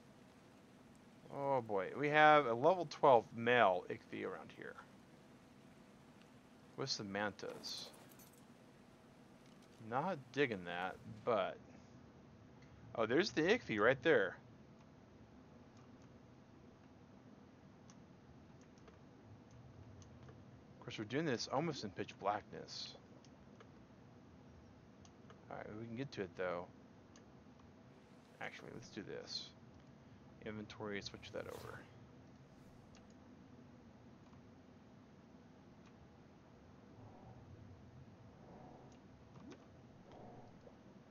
Oh boy, we have a level 12 male ichthy around here. What's the mantas? Not digging that, but oh, there's the ichthy right there. Course, we're doing this almost in pitch blackness. Alright, we can get to it though. Actually, let's do this. Inventory, switch that over.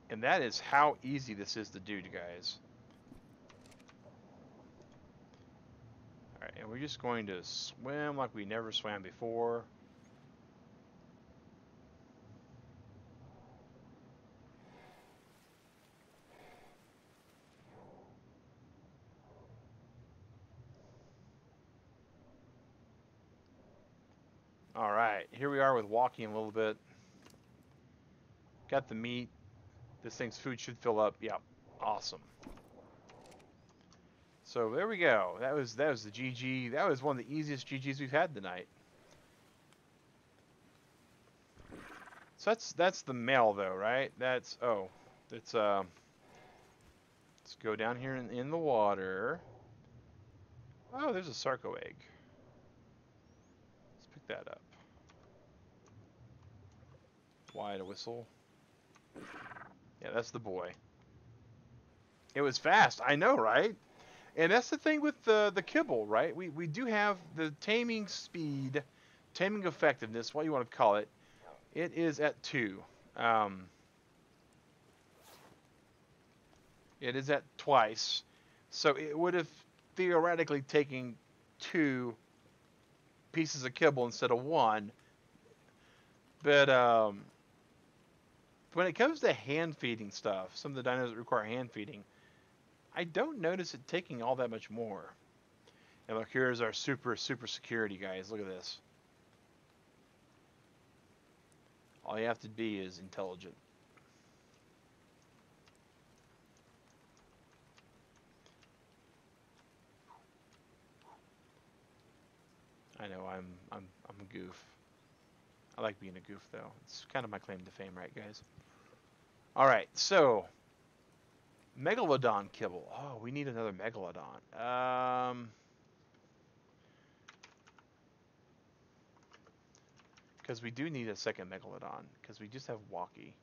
And that is how easy this is to do, guys. And we're just going to swim like we never swam before. Alright, here we are with walking a little bit. Got the meat. This thing's food should fill up. Yep, awesome. So there we go. That was that was the GG. That was one of the easiest GGs we've had tonight. So that's that's the male though, right? That's oh, it's uh. Let's go down here in, in the water. Oh, there's a sarco egg. Let's pick that up. Why to whistle? Yeah, that's the boy. It was fast. I know, right? And that's the thing with the the kibble, right? We we do have the taming speed, taming effectiveness, what you want to call it. It is at two. Um, it is at twice, so it would have theoretically taken two pieces of kibble instead of one. But um, when it comes to hand feeding stuff, some of the dinos that require hand feeding, I don't notice it taking all that much more. And look, here's our super, super security, guys. Look at this. All you have to be is intelligent. I know I'm I'm I'm a goof. I like being a goof though. It's kind of my claim to fame, right, guys? All right, so Megalodon kibble. Oh, we need another Megalodon. Um, because we do need a second Megalodon because we just have Walkie.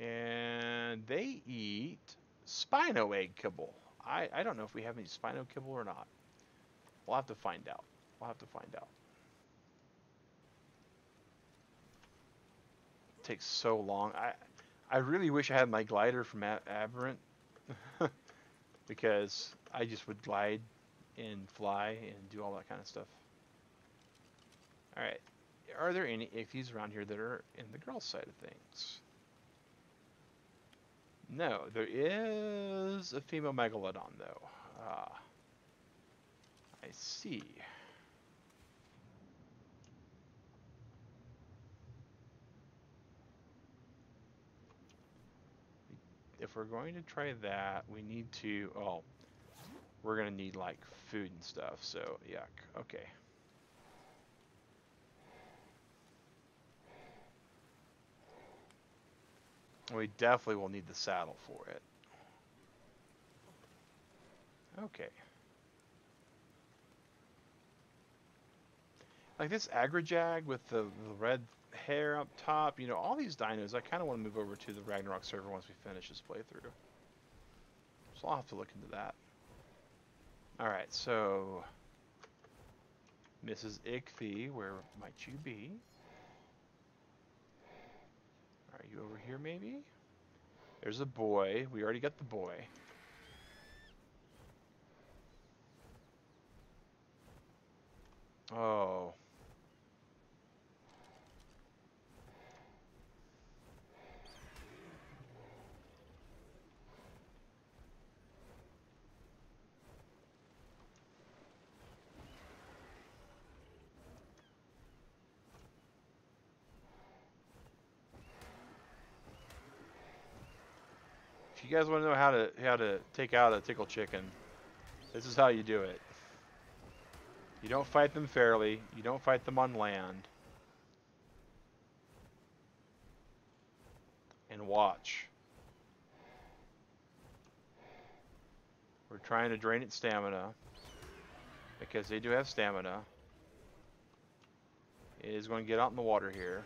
And they eat Spino egg kibble. I, I don't know if we have any Spino kibble or not. We'll have to find out. We'll have to find out. It takes so long. I I really wish I had my glider from Aberrant [LAUGHS] because I just would glide and fly and do all that kind of stuff. All right. Are there any ichthyes around here that are in the girl side of things? No, there is a female megalodon though. Ah, I see. If we're going to try that, we need to, oh, we're going to need like food and stuff, so yuck, okay. We definitely will need the saddle for it. Okay. Like this Agrajag with the, the red hair up top. You know, all these dinos, I kind of want to move over to the Ragnarok server once we finish this playthrough. So I'll have to look into that. Alright, so... Mrs. Ichthy, where might you be? Are you over here, maybe? There's a boy. We already got the boy. Oh. You guys want to know how to how to take out a tickle chicken, this is how you do it. You don't fight them fairly. You don't fight them on land. And watch. We're trying to drain its stamina. Because they do have stamina. It is going to get out in the water here.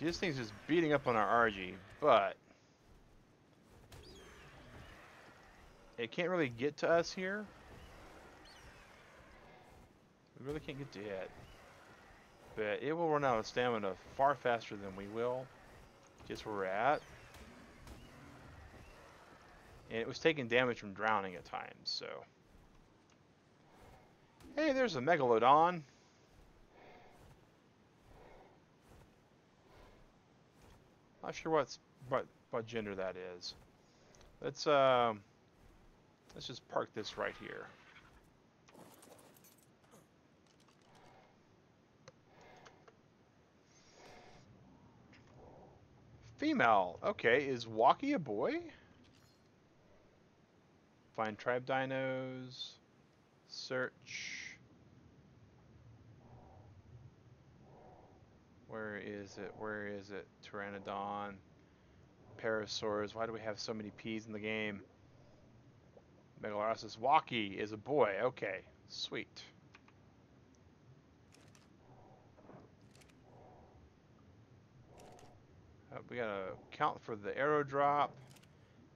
This thing's just beating up on our RG, but it can't really get to us here. We really can't get to it. But it will run out of stamina far faster than we will. Just where we're at. And it was taking damage from drowning at times, so. Hey, there's a Megalodon. Not sure what's what what gender that is. Let's um let's just park this right here. Female. Okay, is Walkie a boy? Find tribe dinos. Search. Where is it? Where is it? Pteranodon. Parasaurs. Why do we have so many P's in the game? Megalosaurus. Walkie is a boy. Okay. Sweet. Uh, we gotta count for the arrow drop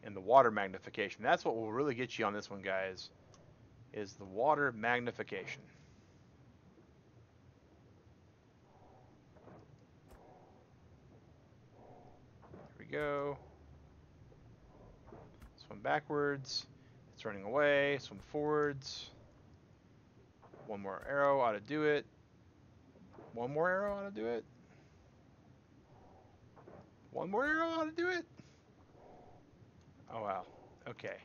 and the water magnification. That's what will really get you on this one, guys, is the water magnification. Go. Swim backwards. It's running away. Swim forwards. One more arrow ought to do it. One more arrow ought to do it. One more arrow ought to do it. Oh wow. Okay.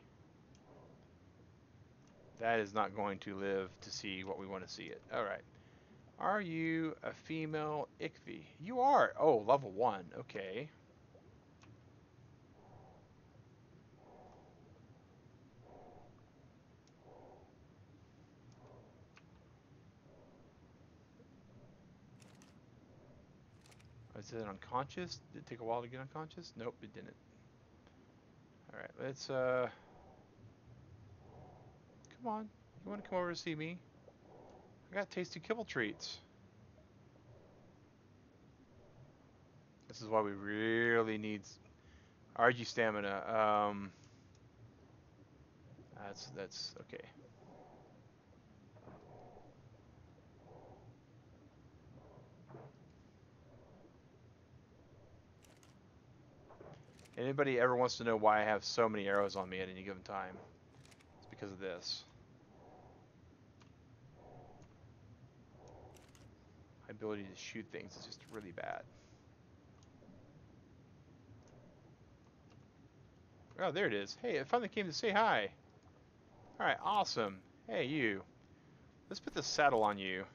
That is not going to live to see what we want to see it. Alright. Are you a female Ichthys? You are. Oh, level one. Okay. Is it unconscious? Did it take a while to get unconscious? Nope, it didn't. Alright, let's, uh... Come on. You want to come over to see me? I got tasty kibble treats. This is why we really need RG stamina. Um, that's, that's, okay. Anybody ever wants to know why I have so many arrows on me at any given time? It's because of this. My ability to shoot things is just really bad. Oh, there it is. Hey, it finally came to say hi. Alright, awesome. Hey, you. Let's put the saddle on you.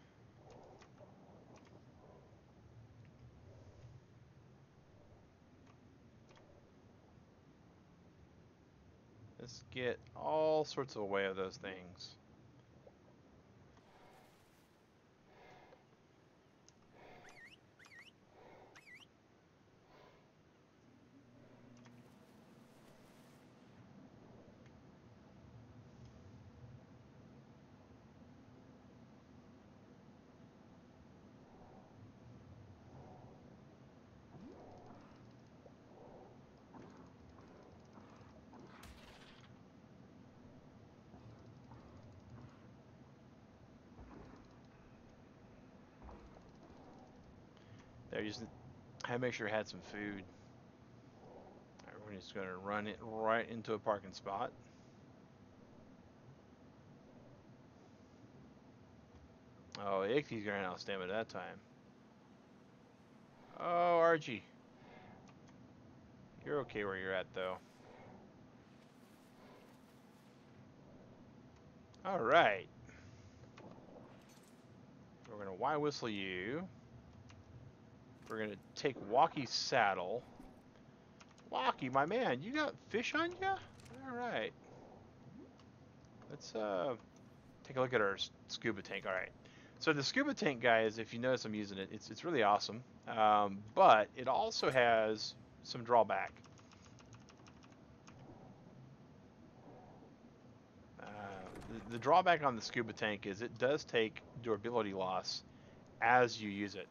Let's get all sorts of away of those things. There, just had to make sure I had some food. We're just gonna run it right into a parking spot. Oh, Ichthys ran out of stamina that time. Oh, Archie. You're okay where you're at, though. Alright. We're going to Y-whistle you. We're going to take Walkie's saddle. Walkie, my man, you got fish on you? Alright. Let's uh, take a look at our scuba tank. Alright. So the scuba tank, guys, if you notice I'm using it, it's, it's really awesome. Um, but it also has some drawback. Uh, the drawback on the scuba tank is it does take durability loss as you use it.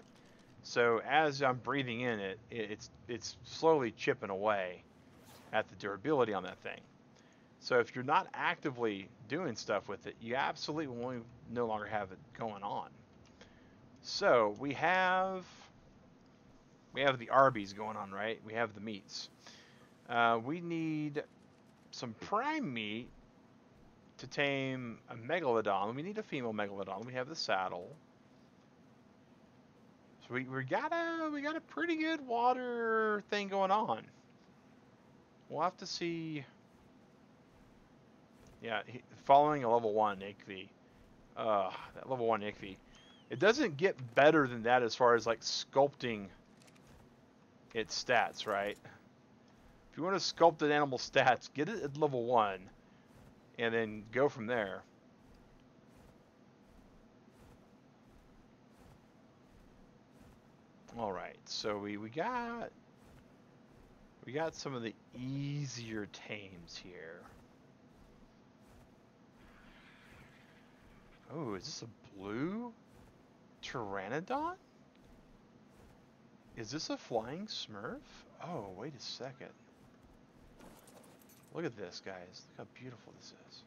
So as I'm breathing in it, it, it's it's slowly chipping away at the durability on that thing. So if you're not actively doing stuff with it, you absolutely will no longer have it going on. So we have we have the Arby's going on, right? We have the meats. Uh, we need some prime meat to tame a megalodon. We need a female megalodon. We have the saddle. We, we got a we got a pretty good water thing going on. We'll have to see. Yeah, he, following a level one Ichthys. Uh, that level one Ichthys. It doesn't get better than that as far as like sculpting its stats, right? If you want to sculpt an animal stats, get it at level one, and then go from there. All right, so we we got we got some of the easier tames here. Oh, is this a blue pteranodon? Is this a flying smurf? Oh, wait a second. Look at this, guys. Look how beautiful this is.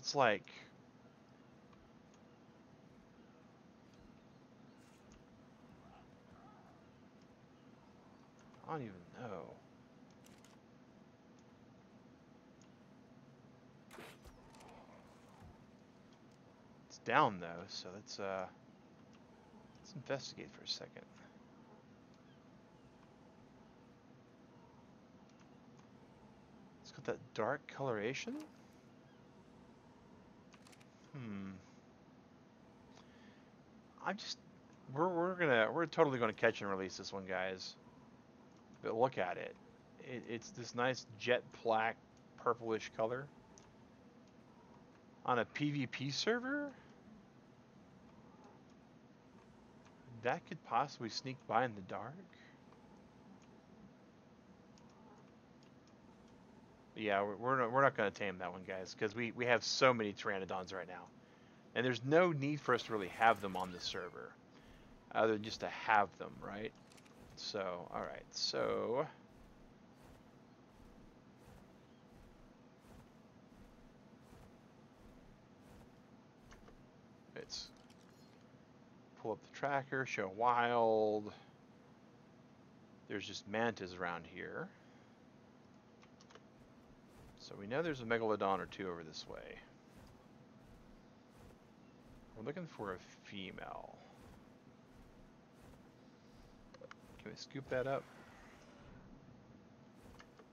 It's like I don't even know. It's down though, so let's uh let's investigate for a second. It's got that dark coloration. Hmm. I'm just we're we're gonna we're totally gonna catch and release this one, guys. But look at it. it it's this nice jet black purplish color on a PvP server. That could possibly sneak by in the dark. Yeah, we're we're not, we're not going to tame that one, guys, because we, we have so many Pteranodons right now. And there's no need for us to really have them on the server, other than just to have them, right? So, alright, so... Let's pull up the tracker, show wild. There's just mantas around here. So we know there's a megalodon or two over this way. We're looking for a female. Can we scoop that up?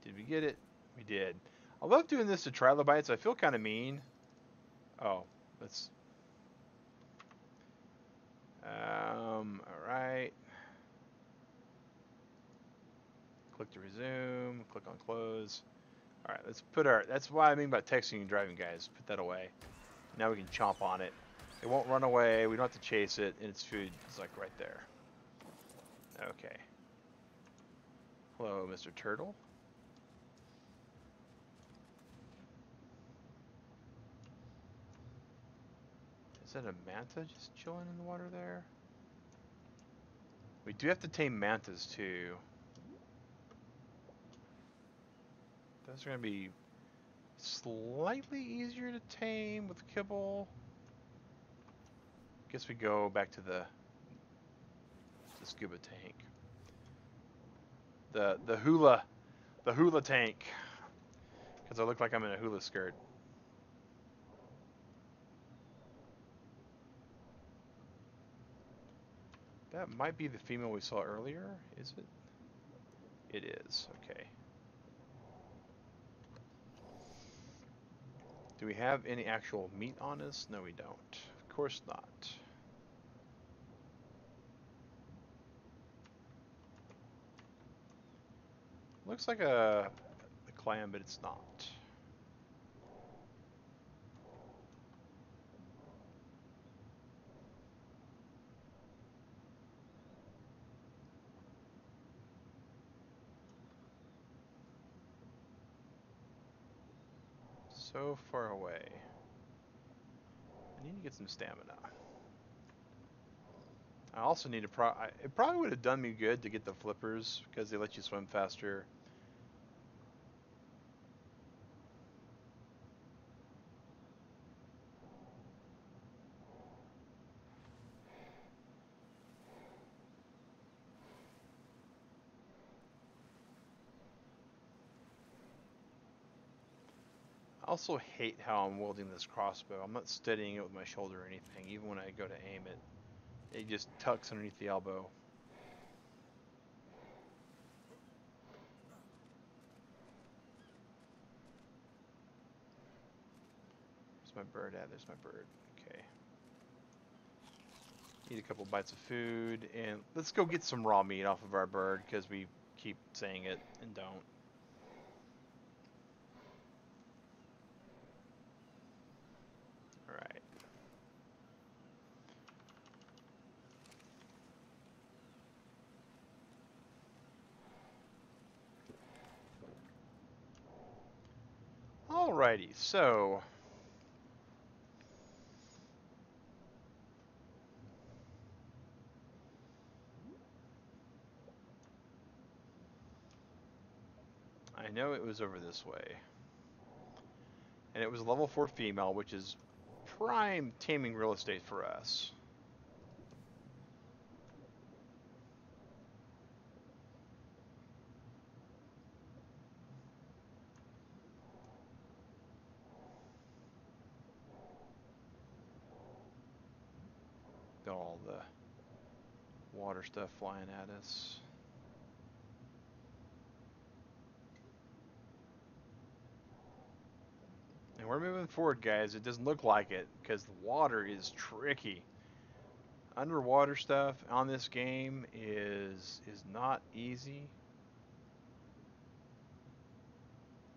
Did we get it? We did. I love doing this to trilobites. I feel kind of mean. Oh, let's... Um, alright. Click to resume, click on close. Alright, let's put our, that's why I mean by texting and driving, guys. Put that away. Now we can chomp on it. It won't run away, we don't have to chase it, and its food is like right there. Okay. Hello, Mr. Turtle. Is that a manta just chilling in the water there? We do have to tame mantas too. Those are going to be slightly easier to tame with kibble. Guess we go back to the the scuba tank. The the hula the hula tank. Because I look like I'm in a hula skirt. That might be the female we saw earlier, is it? It is, okay. Do we have any actual meat on us? No, we don't. Of course not. Looks like a, a clam, but it's not. So far away. I need to get some stamina. I also need to pro- I, it probably would have done me good to get the flippers because they let you swim faster. Also hate how I'm wielding this crossbow. I'm not steadying it with my shoulder or anything, even when I go to aim it. It just tucks underneath the elbow. Where's my bird at? There's my bird. Okay. Eat a couple bites of food, and let's go get some raw meat off of our bird, because we keep saying it and don't. Alrighty, so I know it was over this way. And it was level 4 female, which is prime taming real estate for us. Got all the water stuff flying at us. And we're moving forward, guys. It doesn't look like it because the water is tricky. Underwater stuff on this game is is not easy.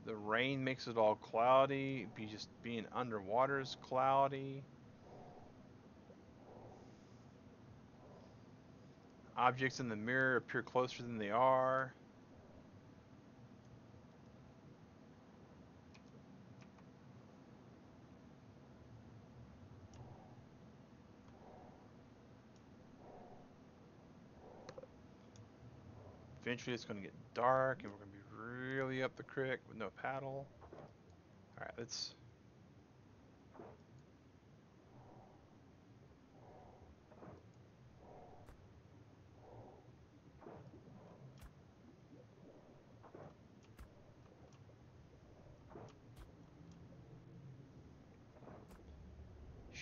The rain makes it all cloudy. Be just being underwater is cloudy. Objects in the mirror appear closer than they are. Eventually it's going to get dark and we're going to be really up the creek with no paddle. Alright, let's...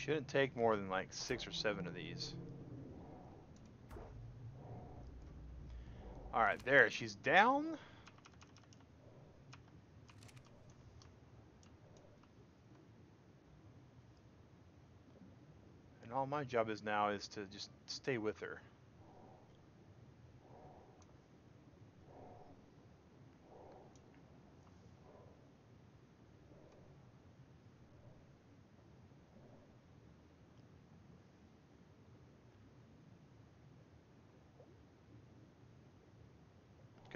Shouldn't take more than like six or seven of these. Alright, there, she's down. And all my job is now is to just stay with her.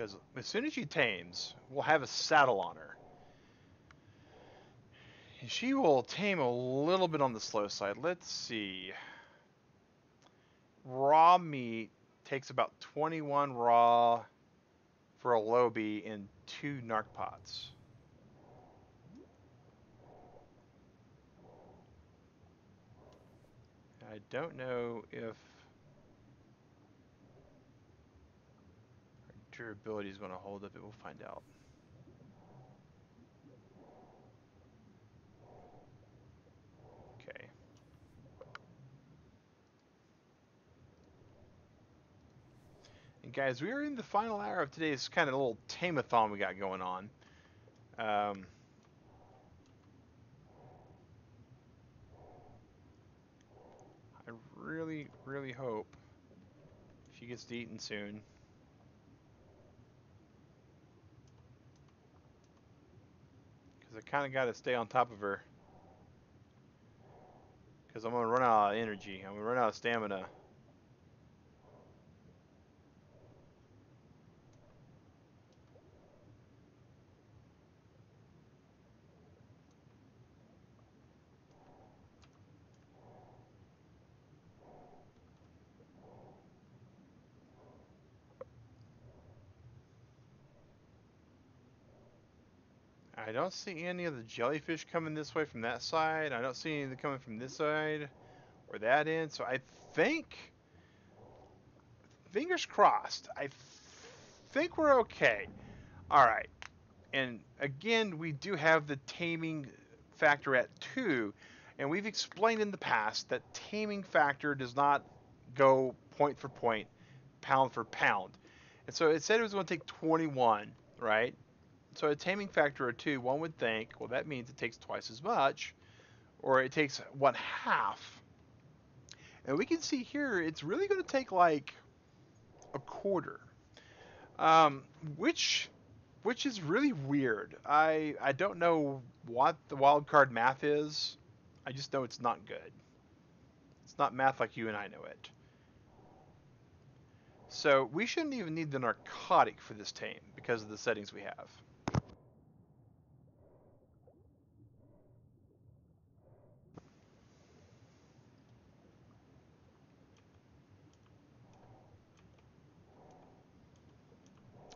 Because as soon as she tames, we'll have a saddle on her. She will tame a little bit on the slow side. Let's see. Raw meat takes about 21 raw for a Lobi and two narc pots. I don't know if durability is going to hold up. It will find out. Okay. And guys, we are in the final hour of today's kind of little tamathon we got going on. Um, I really, really hope she gets to eating soon. Because I kind of got to stay on top of her. Because I'm going to run out of energy. I'm going to run out of stamina. Don't see any of the jellyfish coming this way from that side. I don't see any coming from this side or that end. So I think, fingers crossed, I think we're okay. All right. And again, we do have the taming factor at 2. And we've explained in the past that taming factor does not go point for point, pound for pound. And so it said it was going to take 21, right? So a taming factor of 2, one would think, well, that means it takes twice as much, or it takes one half. And we can see here, it's really going to take like a quarter, um, which which is really weird. I I don't know what the wild card math is. I just know it's not good. It's not math like you and I know it. So we shouldn't even need the narcotic for this tame because of the settings we have.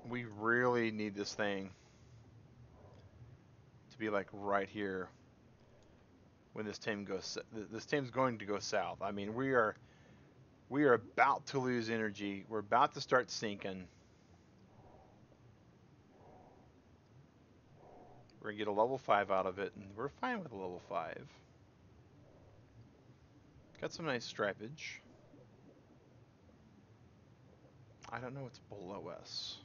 We really need this thing to be like right here when this team goes this team's going to go south. I mean, we are we are about to lose energy. We're about to start sinking. We're going to get a level 5 out of it, and we're fine with a level 5. Got some nice stripage. I don't know what's below us.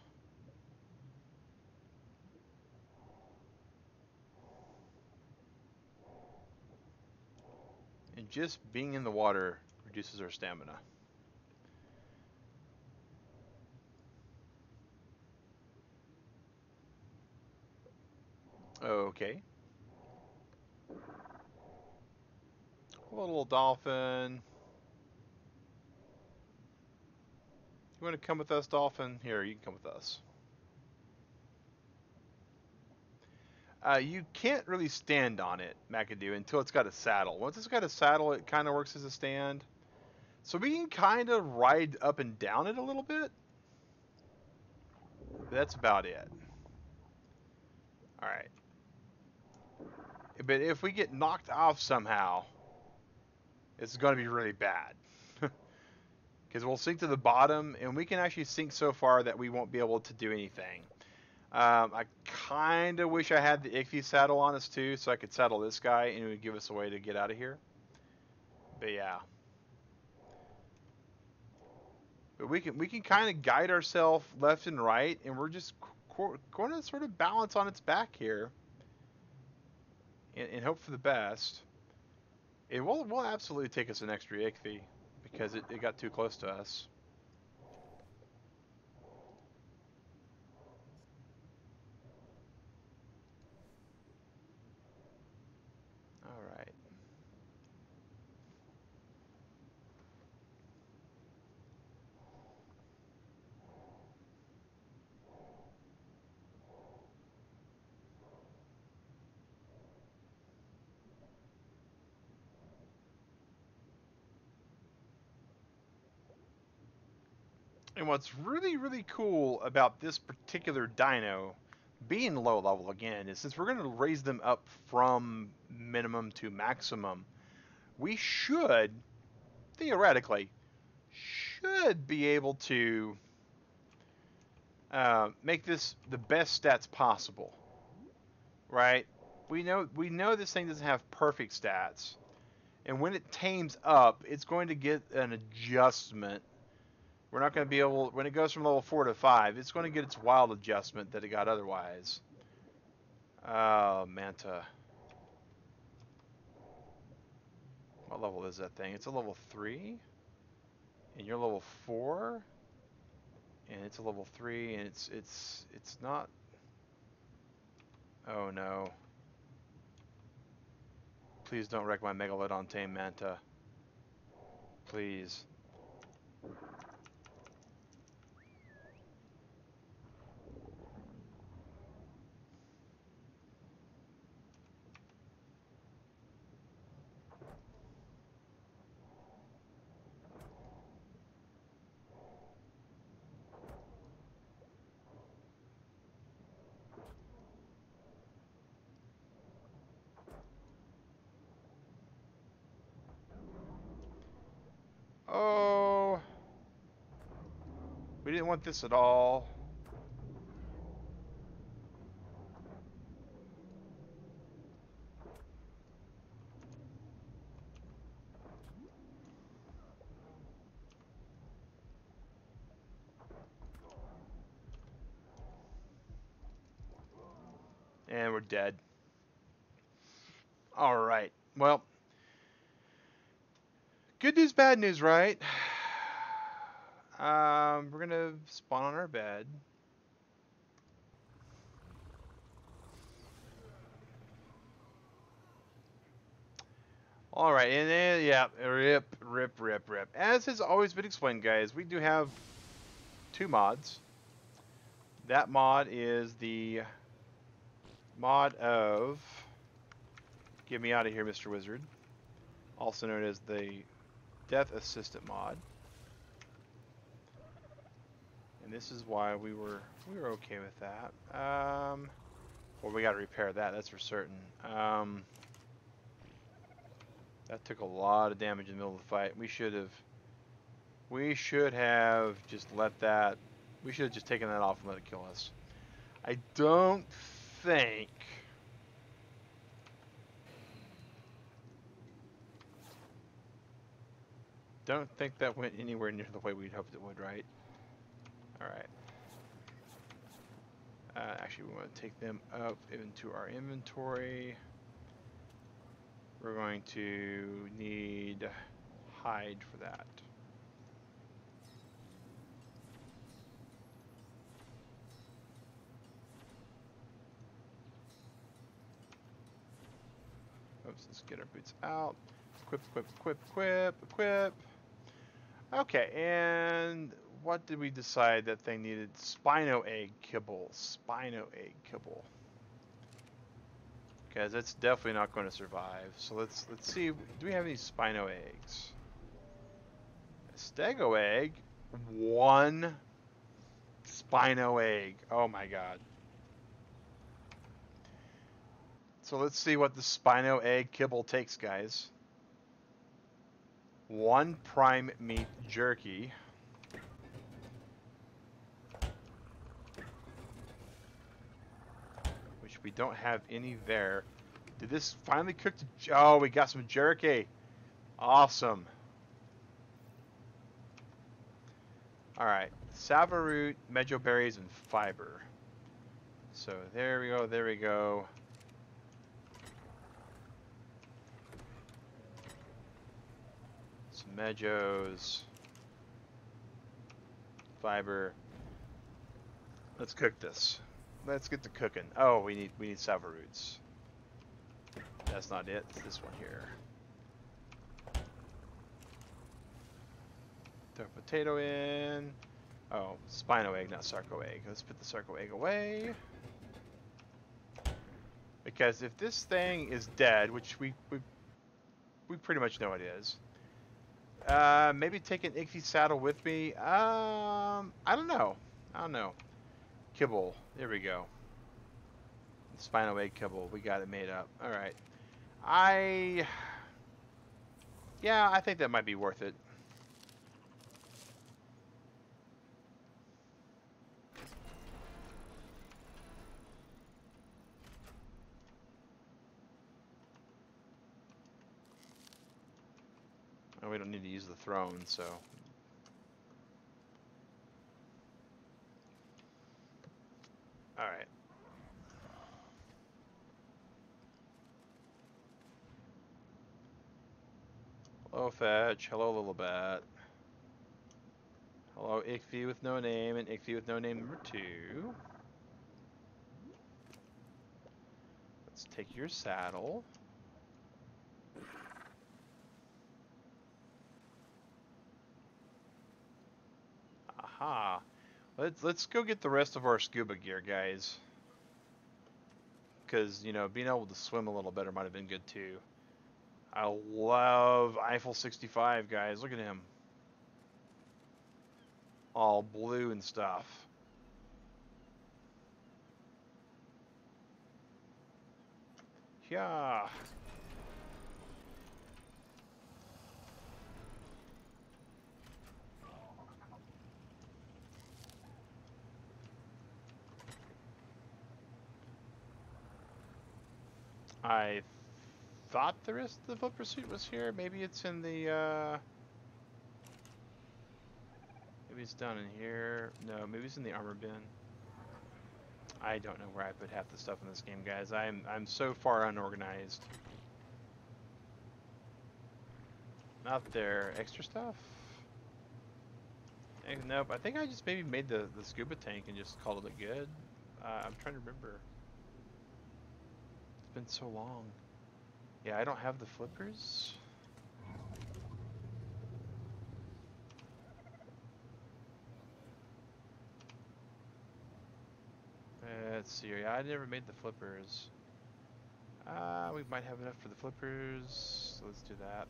And just being in the water reduces our stamina. Okay. A little dolphin. You want to come with us, dolphin? Here, you can come with us. Uh, you can't really stand on it, McAdoo, until it's got a saddle. Once it's got a saddle, it kind of works as a stand. So we can kind of ride up and down it a little bit. That's about it. Alright. But if we get knocked off somehow, it's going to be really bad. [LAUGHS] Because we'll sink to the bottom, and we can actually sink so far that we won't be able to do anything. Um, I kind of wish I had the Ichthy saddle on us too, so I could saddle this guy and it would give us a way to get out of here. But yeah. But we can we can kind of guide ourselves left and right, and we're just going to sort of balance on its back here, and, and hope for the best. It will will absolutely take us an extra Ichthy because it, it got too close to us. And what's really, really cool about this particular dino being low level again is since we're going to raise them up from minimum to maximum, we should, theoretically, should be able to uh, make this the best stats possible, right? We know we know this thing doesn't have perfect stats, and when it tames up, it's going to get an adjustment we're not going to be able, when it goes from level 4 to 5, it's going to get its wild adjustment that it got otherwise. Oh, Manta. What level is that thing? It's a level 3? And you're level 4? And it's a level 3, and it's, it's, it's not... Oh, no. Please don't wreck my Megalodon Tame Manta. Please. We didn't want this at all. And we're dead. All right. Well, good news, bad news, right? Um, we're gonna spawn on our bed. All right, and then yeah, rip, rip, rip, rip. As has always been explained, guys, we do have two mods. That mod is the mod of Get Me Out of Here, Mr. Wizard, also known as the Death Assistant mod. This is why we were we were okay with that. Um, well, we got to repair that. That's for certain. Um, that took a lot of damage in the middle of the fight. We should have. We should have just let that. We should have just taken that off and let it kill us. I don't think. Don't think that went anywhere near the way we'd hoped it would, right? Alright. Uh, actually, we want to take them up into our inventory. We're going to need hide for that. Oops, let's get our boots out. Equip, equip, equip, equip, equip. Okay, and what did we decide that they needed? Spino egg kibble. Spino egg kibble. Guys, that's definitely not going to survive. So let's let's see. Do we have any spino eggs? A stego egg. One spino egg. Oh my god. So let's see what the spino egg kibble takes, guys. One prime meat jerky. We don't have any there. Did this finally cook? To, oh, we got some jerky. Awesome. Alright. Sava root, mejo berries, and fiber. So there we go, there we go. Some mejos. Fiber. Let's cook this. Let's get to cooking. Oh, we need we need sava roots. That's not it. It's this one here. Throw a potato in. Oh, spino egg, not sarco egg. Let's put the sarco egg away. Because if this thing is dead, which we we, we pretty much know it is, uh, maybe take an Ichthy saddle with me. Um, I don't know. I don't know. Kibble. There we go. Spino egg kibble. We got it made up. All right. I. Yeah, I think that might be worth it. Oh, we don't need to use the throne, so. Alright. Hello, Fetch. Hello, Little Bat. Hello, Ichthy with no name and Ichthy with no name number two. Let's take your saddle. Aha. Let's let's go get the rest of our scuba gear, guys. Because, you know, being able to swim a little better might have been good too. I love Eiffel 65, guys. Look at him. All blue and stuff. Yeah. I thought the rest of the flipper Pursuit was here. Maybe it's in the, uh... Maybe it's down in here. No, maybe it's in the armor bin. I don't know where I put half the stuff in this game, guys. I'm I'm so far unorganized. Not there. Extra stuff? Eh, Nope. I think I just maybe made the, the scuba tank and just called it a good. Uh, I'm trying to remember. Been so long. Yeah, I don't have the flippers. Uh, let's see. Yeah, I never made the flippers. Uh, we might have enough for the flippers. So let's do that.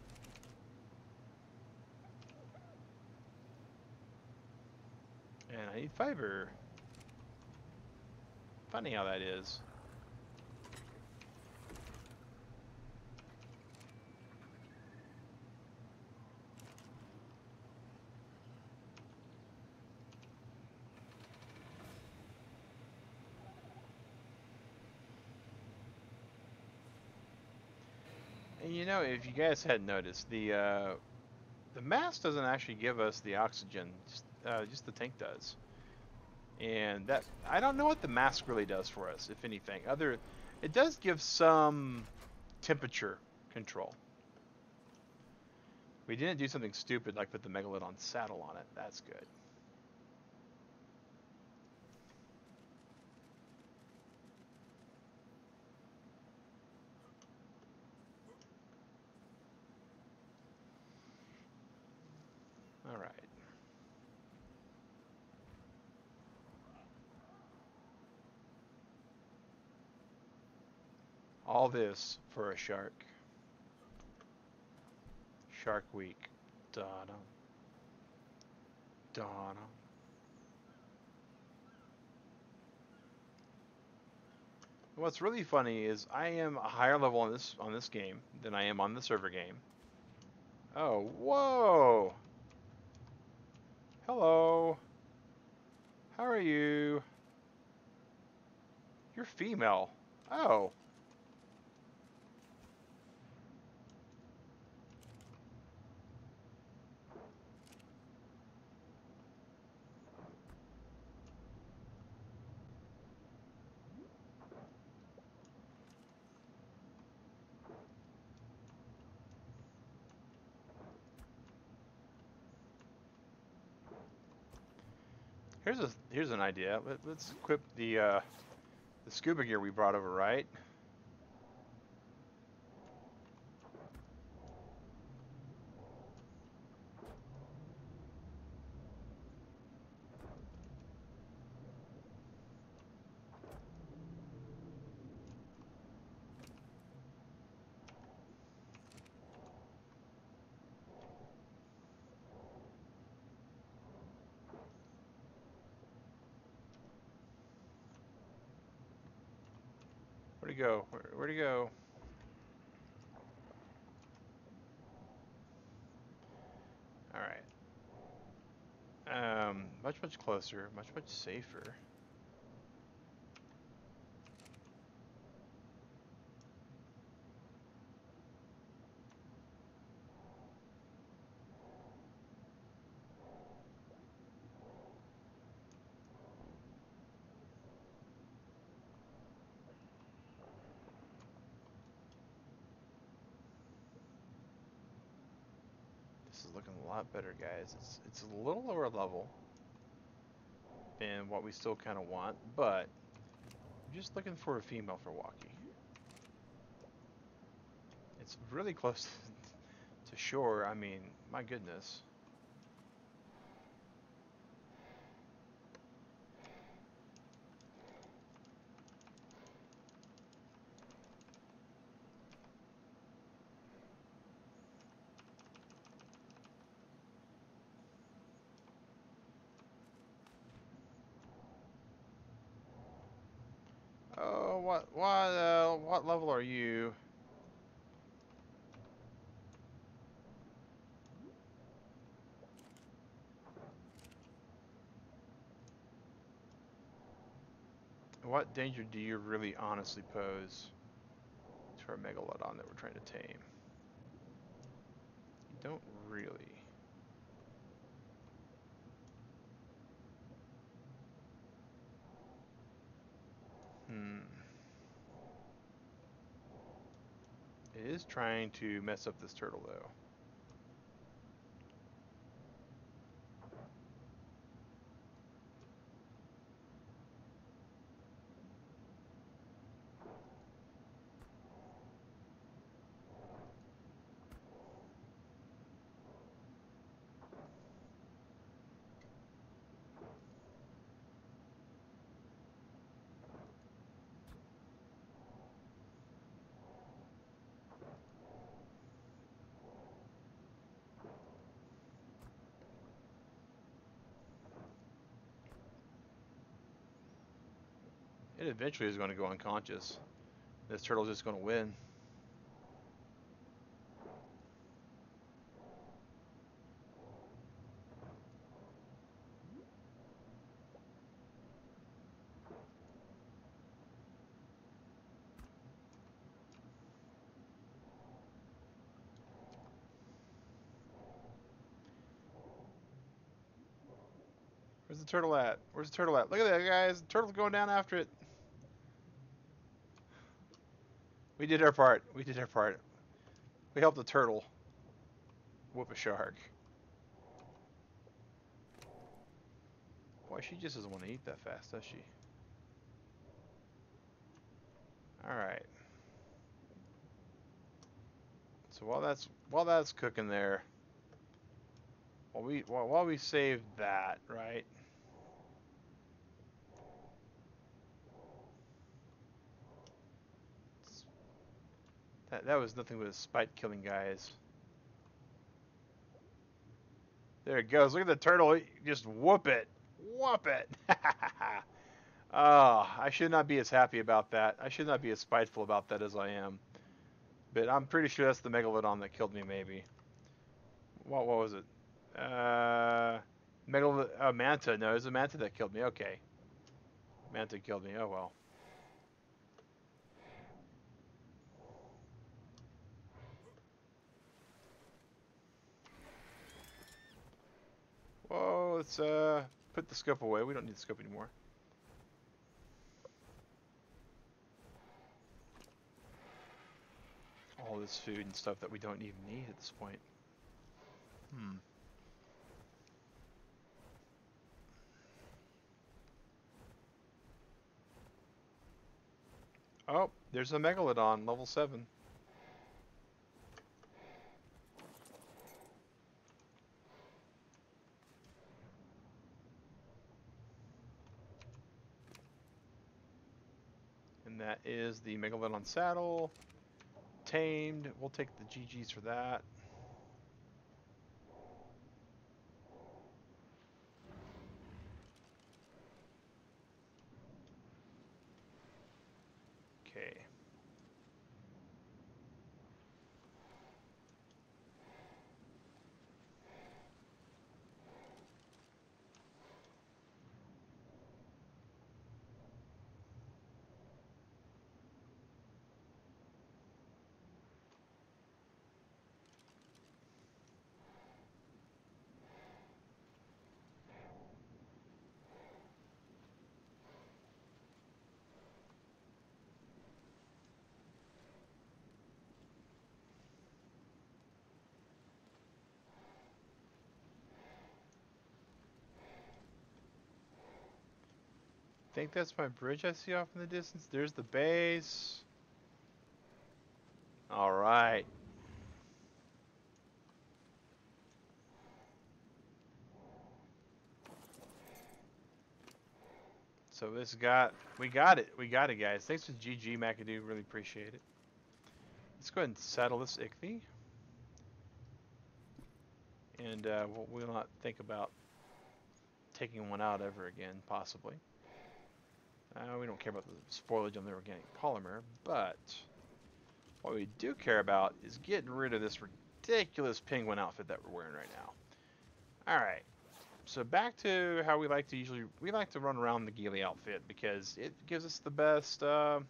And I need fiber. Funny how that is. And you know, if you guys hadn't noticed, the uh, the mask doesn't actually give us the oxygen, just, uh, just the tank does. And that I don't know what the mask really does for us, if anything. Other, it does give some temperature control. We didn't do something stupid like put the megalodon saddle on it. That's good. All right. All this for a shark. Shark Week. Donna. Donna. What's really funny is I am a higher level on this on this game than I am on the server game. Oh, whoa! Hello. How are you? You're female. Oh. Here's an idea. Let, let's equip the uh, the scuba gear we brought over, right? Where'd he go? Where, where'd he go? All right. Um, much much safer. This is looking a lot better, guys. It's it's a little lower level than what we still kind of want, but I'm just looking for a female for walkie. It's really close [LAUGHS] to shore. I mean, my goodness. Oh, what, what, uh, what level are you? What danger do you really honestly pose to our megalodon that we're trying to tame? You don't really. Hmm. It is trying to mess up this turtle though. Eventually is going to go unconscious. This turtle's just going to win. Where's the turtle at? Where's the turtle at? Look at that, guys. The turtle's going down after it. We did our part. We did our part. We helped the turtle whoop a shark. Boy, she just doesn't want to eat that fast, does she? Alright. So while that's while that's cooking there, while we while, while we save that, right? That, that was nothing but a spite killing guys. There it goes. Look at the turtle. Just whoop it. Whoop it. oh, [LAUGHS] I should not be as happy about that. I should not be as spiteful about that as I am. But I'm pretty sure that's the Megalodon that killed me, maybe. What, what was it? Uh, Megal uh, Manta. No, it was a Manta that killed me. Okay. Manta killed me. Oh, well. Whoa, let's uh, put the scope away. We don't need the scope anymore. All this food and stuff that we don't even need at this point. Hmm. Oh, there's a Megalodon, level 7. That is the Megalodon saddle. Tamed. We'll take the GG's for that. Okay. Think that's my bridge I see off in the distance. There's the base. All right. So this got, we got it. We got it, guys. Thanks to GG, McAdoo. Really appreciate it. Let's go ahead and settle this Ichthy. And uh, we'll, we'll not think about taking one out ever again, possibly. Uh, we don't care about the spoilage on the organic polymer, but what we do care about is getting rid of this ridiculous penguin outfit that we're wearing right now. Alright, so back to how we like to usually, we like to run around the Ghillie outfit because it gives us the best, uh,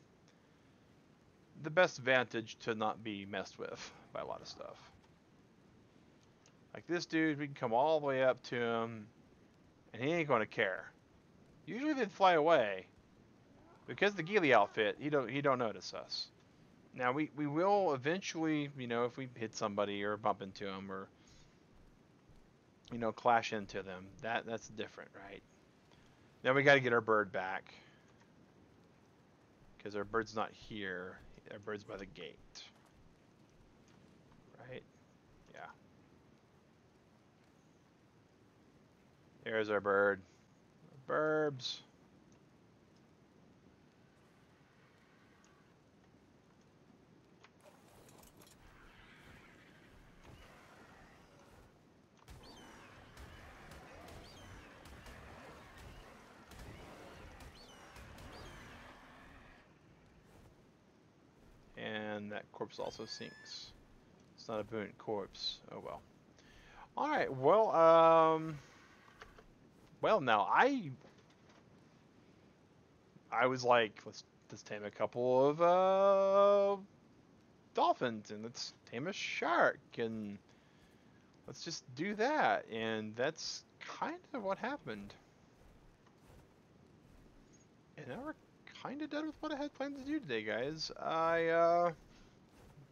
the best vantage to not be messed with by a lot of stuff. Like this dude, we can come all the way up to him, and he ain't gonna care. Usually they'd fly away. Because the ghillie outfit, he don't he don't notice us. Now we, we will eventually, you know, if we hit somebody or bump into them or you know, clash into them, that that's different, right? Now we got to get our bird back because our bird's not here. Our bird's by the gate, right? Yeah. There's our bird. Burbs. And that corpse also sinks. It's not a burnt corpse. Oh well. Alright, well, um... Well, now, I... I was like, let's, let's tame a couple of, uh... Dolphins, and let's tame a shark, and... Let's just do that, and that's kind of what happened. And now we're kind of done with what I had planned to do today, guys. I, uh...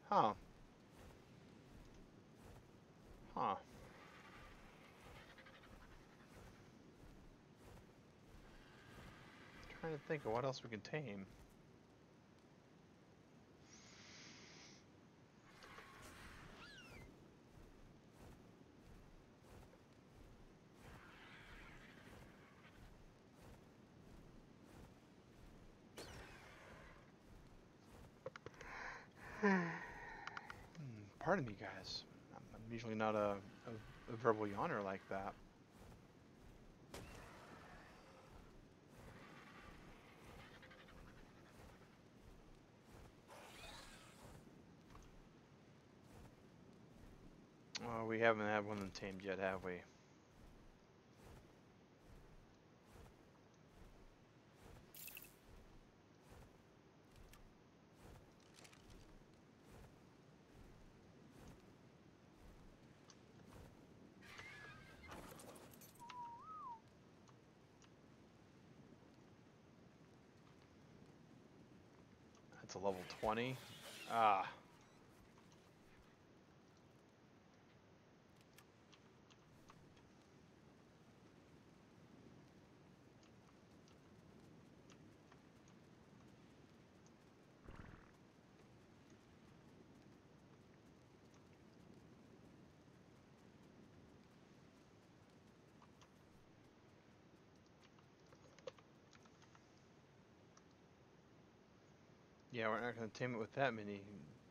Huh. Huh. Trying to think of what else we can tame. Hmm, Pardon me, guys. I'm, usually not a, a, a verbal yawner like that. Oh, we haven't had one of them tamed yet, have we? That's a level 20. Ah. Yeah, we're not going to tame it with that many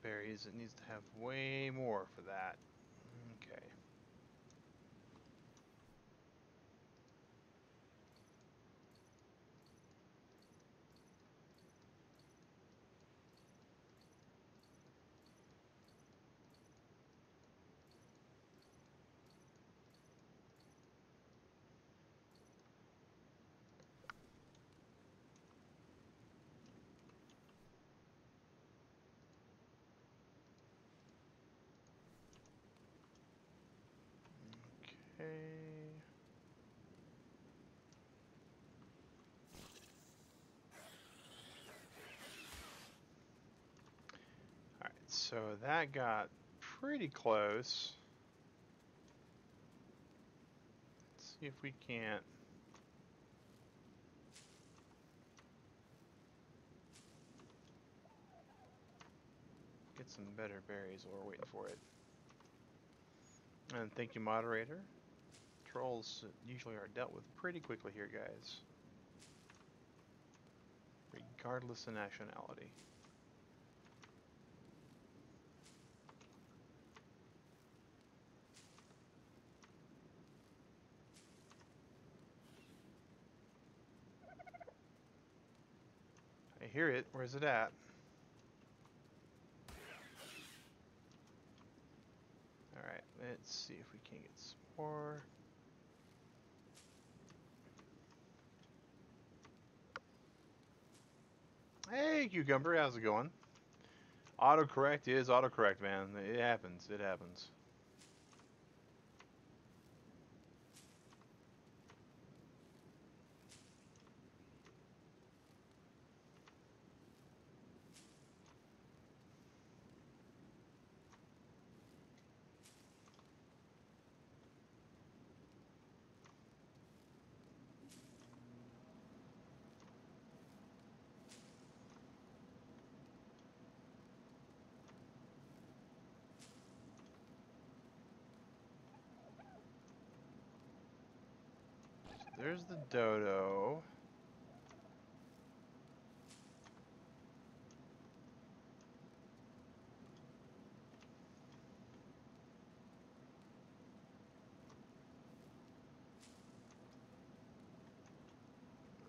berries. It needs to have way more for that. Okay. Okay. Alright, so that got pretty close. Let's see if we can't. Get some better berries while we're waiting for it. And thank you, moderator. Trolls usually are dealt with pretty quickly here, guys. Regardless of nationality. I hear it. Where's it at? Alright, let's see if we can get some more. Hey, Cucumber, how's it going? Autocorrect is autocorrect, man. It happens. It happens. There's the dodo.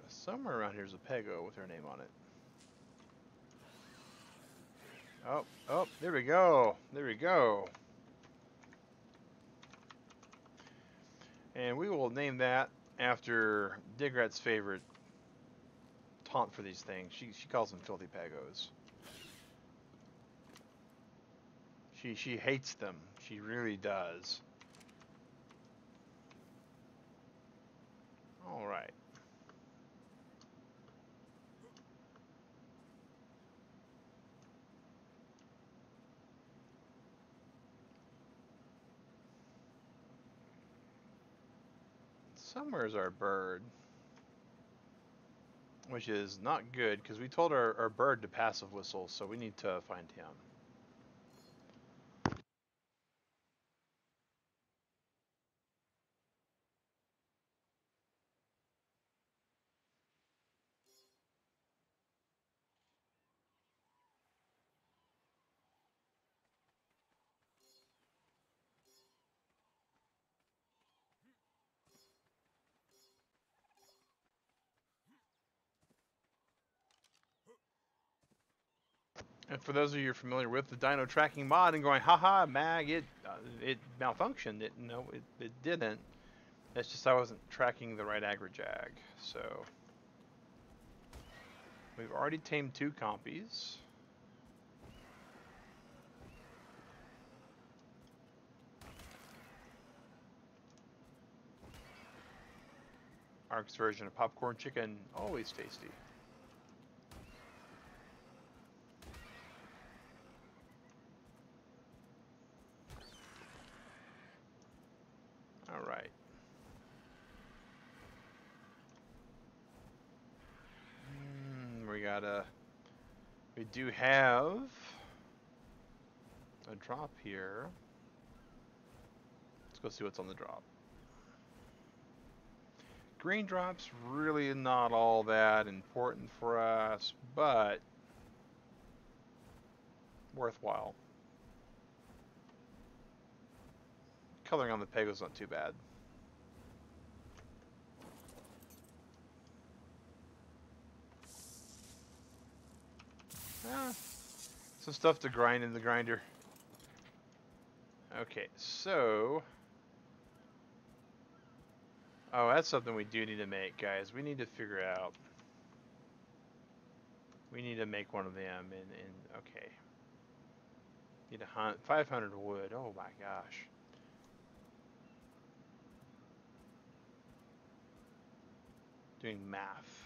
Somewhere around here's a pego with her name on it. Oh, oh, there we go. There we go. And we will name that after Digrat's favorite taunt for these things. She she calls them filthy pagos. She she hates them. She really does. All right. Somewhere's our bird. Which is not good, because we told our, our bird to passive whistle, so we need to find him. For those of you familiar with the Dino tracking mod and going, haha, mag, it uh, it malfunctioned. It no, it, it didn't. It's just I wasn't tracking the right Agrajag. So we've already tamed two compies. Ark's version of popcorn chicken, always tasty. All right. Mm, we a. Uh, we do have a drop here. Let's go see what's on the drop. Green drop's really not all that important for us, but worthwhile. Coloring on the Pego's not too bad. Ah, some stuff to grind in the grinder. Okay, so... Oh, that's something we do need to make, guys. We need to figure out... We need to make one of them, and, and okay. Need a hunt, 500 wood, oh my gosh. doing math.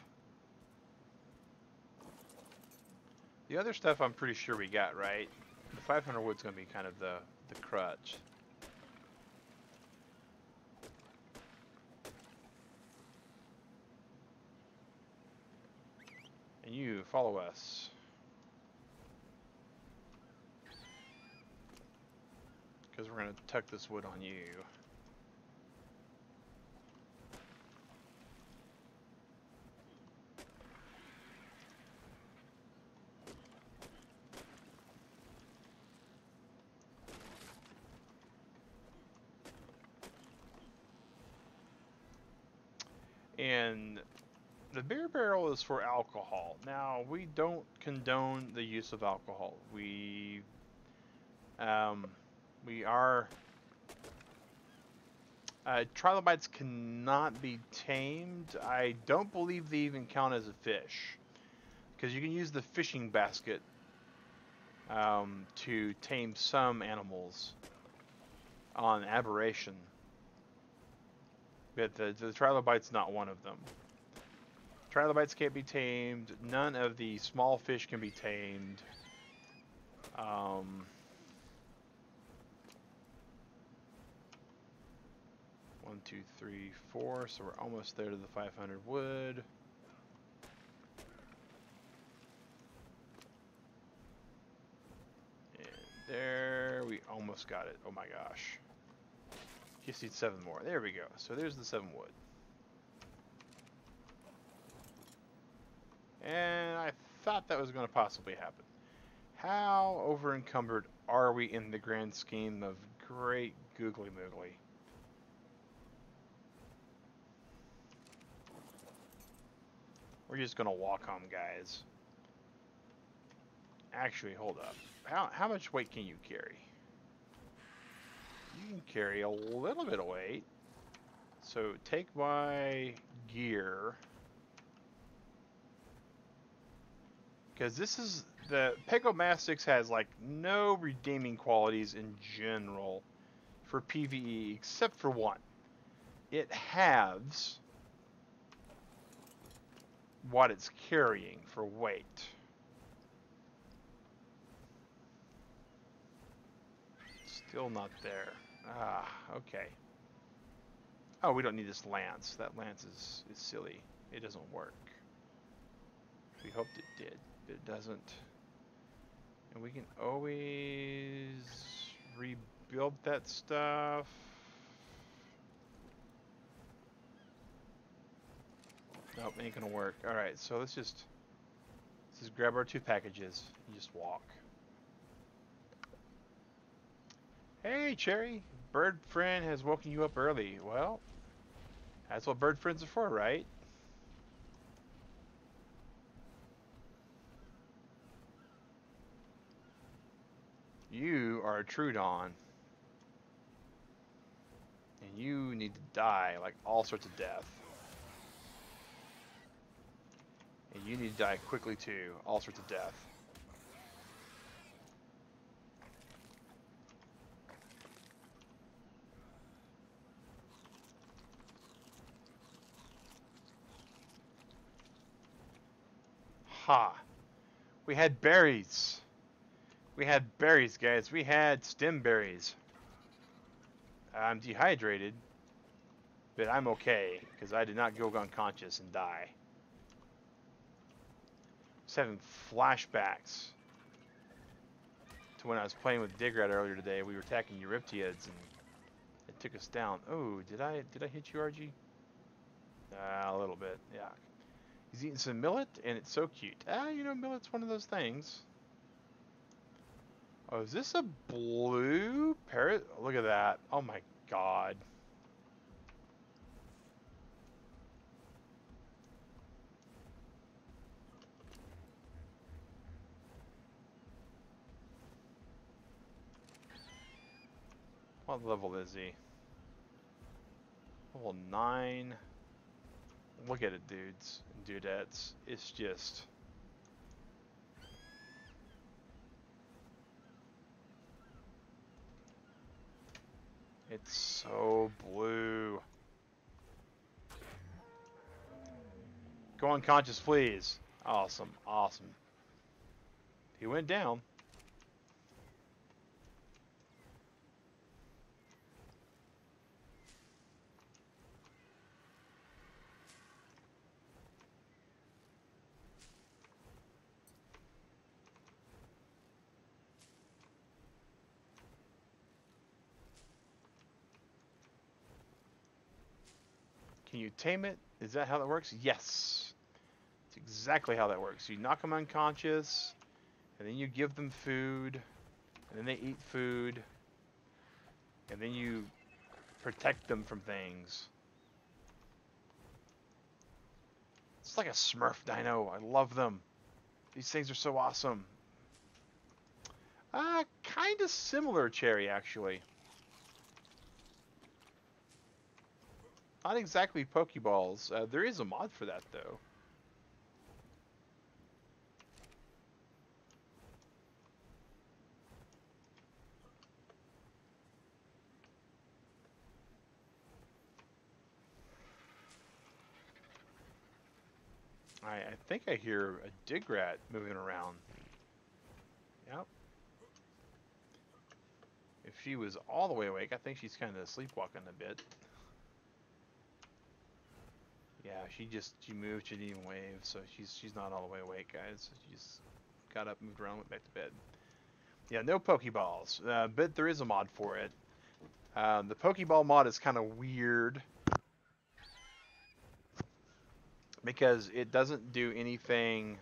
The other stuff I'm pretty sure we got right. The 500 wood's going to be kind of the, the crutch. And you, follow us. Because we're going to tuck this wood on you. And the beer barrel is for alcohol. Now, we don't condone the use of alcohol. We um, we are uh, trilobites cannot be tamed. I don't believe they even count as a fish because you can use the fishing basket um, to tame some animals on aberration. But the, the trilobite's not one of them. Trilobites can't be tamed. None of the small fish can be tamed. Um, one, two, three, four. So we're almost there to the 500 wood. And there, we almost got it. Oh my gosh. Just need seven more. There we go. So there's the seven wood. And I thought that was going to possibly happen. How over encumbered are we in the grand scheme of great googly moogly? We're just going to walk home, guys. Actually, hold up. How, how much weight can you carry? You can carry a little bit of weight. So take my gear. Because this is the Pegomastax has like no redeeming qualities in general for PvE except for one. It halves what it's carrying for weight. Still not there. Ah, okay. Oh, we don't need this lance. That lance is, is silly. It doesn't work. We hoped it did, but it doesn't. And we can always rebuild that stuff. Nope, ain't gonna work. Alright, so let's just let's just grab our two packages and just walk. Hey, Cherry. Bird friend has woken you up early. Well, that's what bird friends are for, right? You are a Troodon. And you need to die, like all sorts of death. And you need to die quickly too, all sorts of death. Ha! We had berries. We had berries, guys. We had stem berries. I'm dehydrated, but I'm okay because I did not go unconscious and die. Just having flashbacks to when I was playing with Digrat earlier today. We were attacking Eurypterids and it took us down. Oh, did I did I hit you, RG? Uh, a little bit, yeah. He's eating some millet, and it's so cute. Ah, you know, millet's one of those things. Oh, is this a blue parrot? Look at that. Oh my god. What level is he? Level 9. Look at it, dudes dudettes. It's just... It's so blue. Go unconscious, please. Awesome, awesome. He went down. Can you tame it? Is that how that works? Yes. It's exactly how that works. You knock them unconscious, and then you give them food, and then they eat food, and then you protect them from things. It's like a Smurf dino. I love them. These things are so awesome. Uh, kind of similar, Cherry, actually. Not exactly Pokeballs. Uh, there is a mod for that, though. I, I think I hear a Digrat moving around. Yep. If she was all the way awake, I think she's kind of sleepwalking a bit. Yeah, she just she moved, she didn't even wave, so she's she's not all the way awake, guys. She just got up, moved around, went back to bed. Yeah, no Pokeballs, uh, but there is a mod for it. Uh, the Pokeball mod is kind of weird because it doesn't do anything.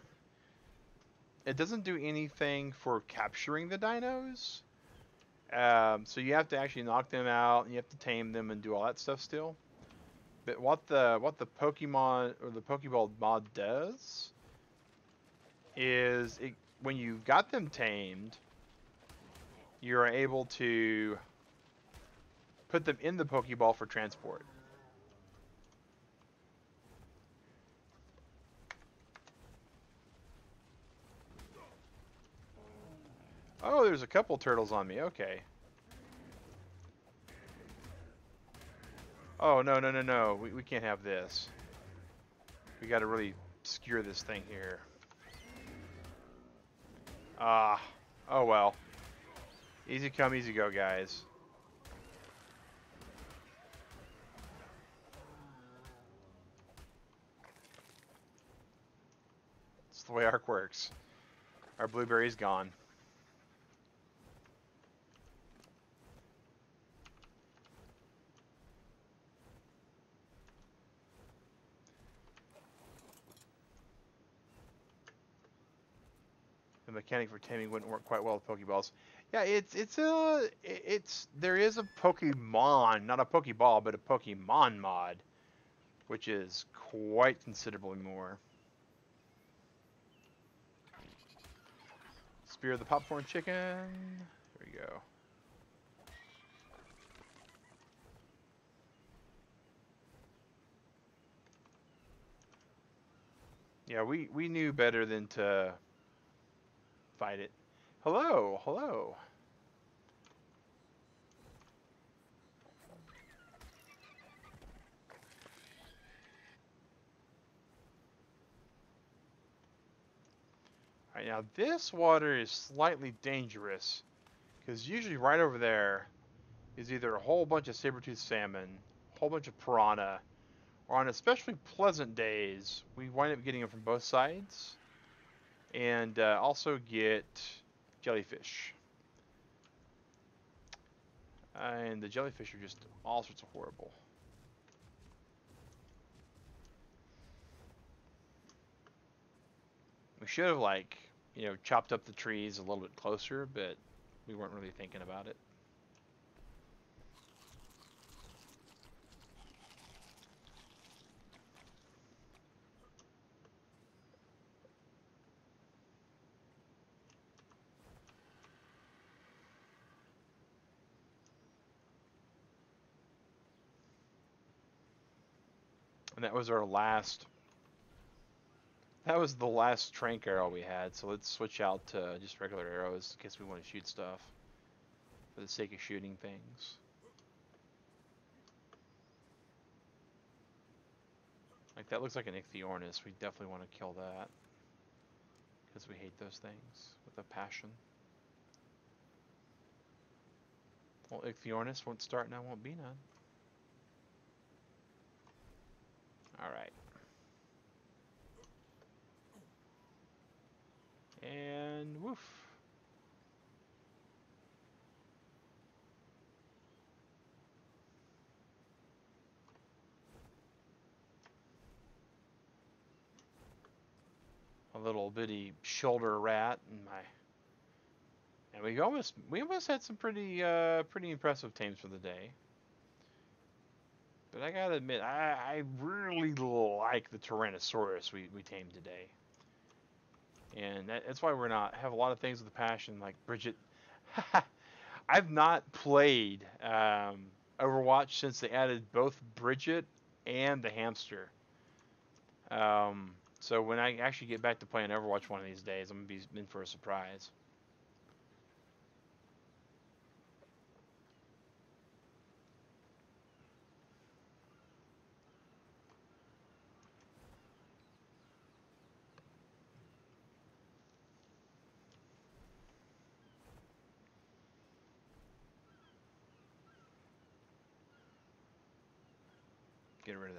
It doesn't do anything for capturing the dinos. Um, so you have to actually knock them out, and you have to tame them and do all that stuff still. But what the what the Pokemon or the Pokeball mod does is it, when you've got them tamed, you're able to put them in the Pokeball for transport. Oh, there's a couple turtles on me. Okay. Oh, no, no, no, no. We, we can't have this. We got to really skewer this thing here. Ah. Oh, well. Easy come, easy go, guys. It's the way Ark works. Our blueberry's gone. The mechanic for taming wouldn't work quite well with Pokeballs. Yeah, it's it's a it's there is a Pokemon, not a Pokeball, but a Pokemon mod, which is quite considerably more. Spear of the popcorn chicken. There we go. Yeah, we, we knew better than to fight it. Hello, hello. Alright, now this water is slightly dangerous. Because usually right over there is either a whole bunch of saber-toothed salmon, a whole bunch of piranha, or on especially pleasant days, we wind up getting them from both sides and uh, also get jellyfish. and the jellyfish are just all sorts of horrible. We should have like, you know, chopped up the trees a little bit closer, but we weren't really thinking about it. And that was our last... That was the last trank arrow we had, so let's switch out to just regular arrows in case we want to shoot stuff. For the sake of shooting things. Like that looks like an Ichthyornis. We definitely want to kill that. Because we hate those things with a passion. Well, Ichthyornis won't start now, won't be none. Alright. And woof. A little bitty shoulder rat and my and we almost we almost had some pretty uh pretty impressive tames for the day. But I gotta admit, I, I really like the Tyrannosaurus we, we tamed today. And that, that's why we're not have a lot of things with the passion like Brigitte. [LAUGHS] I've not played um, Overwatch since they added both Brigitte and the hamster. Um, so when I actually get back to playing Overwatch one of these days, I'm gonna be in for a surprise.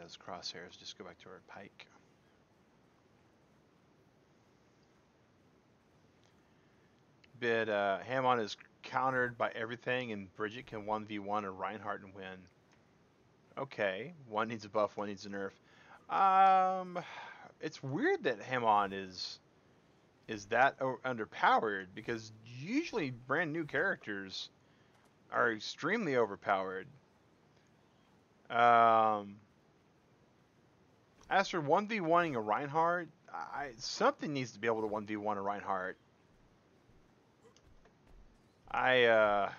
Those crosshairs. Just go back to our pike. But uh, Hammond is countered by everything, and Brigitte can 1v1 a Reinhardt and win. Okay, one needs a buff, one needs a nerf. Um, it's weird that Hammond is is that underpowered because usually brand new characters are extremely overpowered. Um, as for 1v1ing a Reinhardt, I, something needs to be able to 1v1 a Reinhardt. I, uh,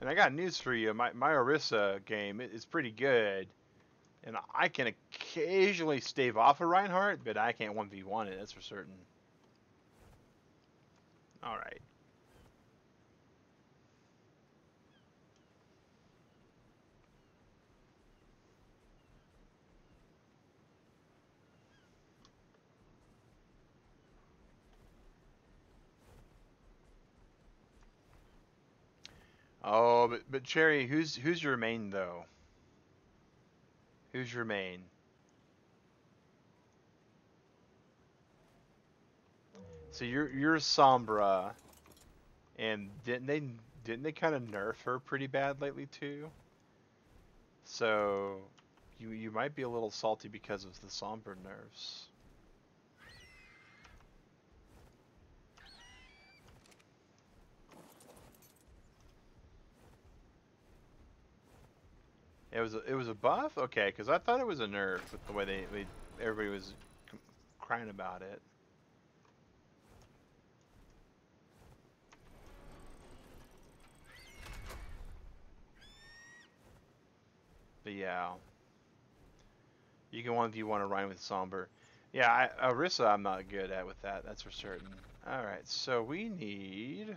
and I got news for you. My, my Orisa game is pretty good. And I can occasionally stave off a Reinhardt, but I can't 1v1 it, that's for certain. Alright. Oh, but but Cherry, who's who's your main though? Who's your main? So you're you're Sombra, and didn't they didn't they kind of nerf her pretty bad lately too? So you you might be a little salty because of the Sombra nerfs. It was a, it was a buff, okay? Because I thought it was a nerf with the way they, they everybody was crying about it. But yeah, you can one if you want to rhyme with somber. Yeah, I, I'm not good at with that. That's for certain. All right, so we need.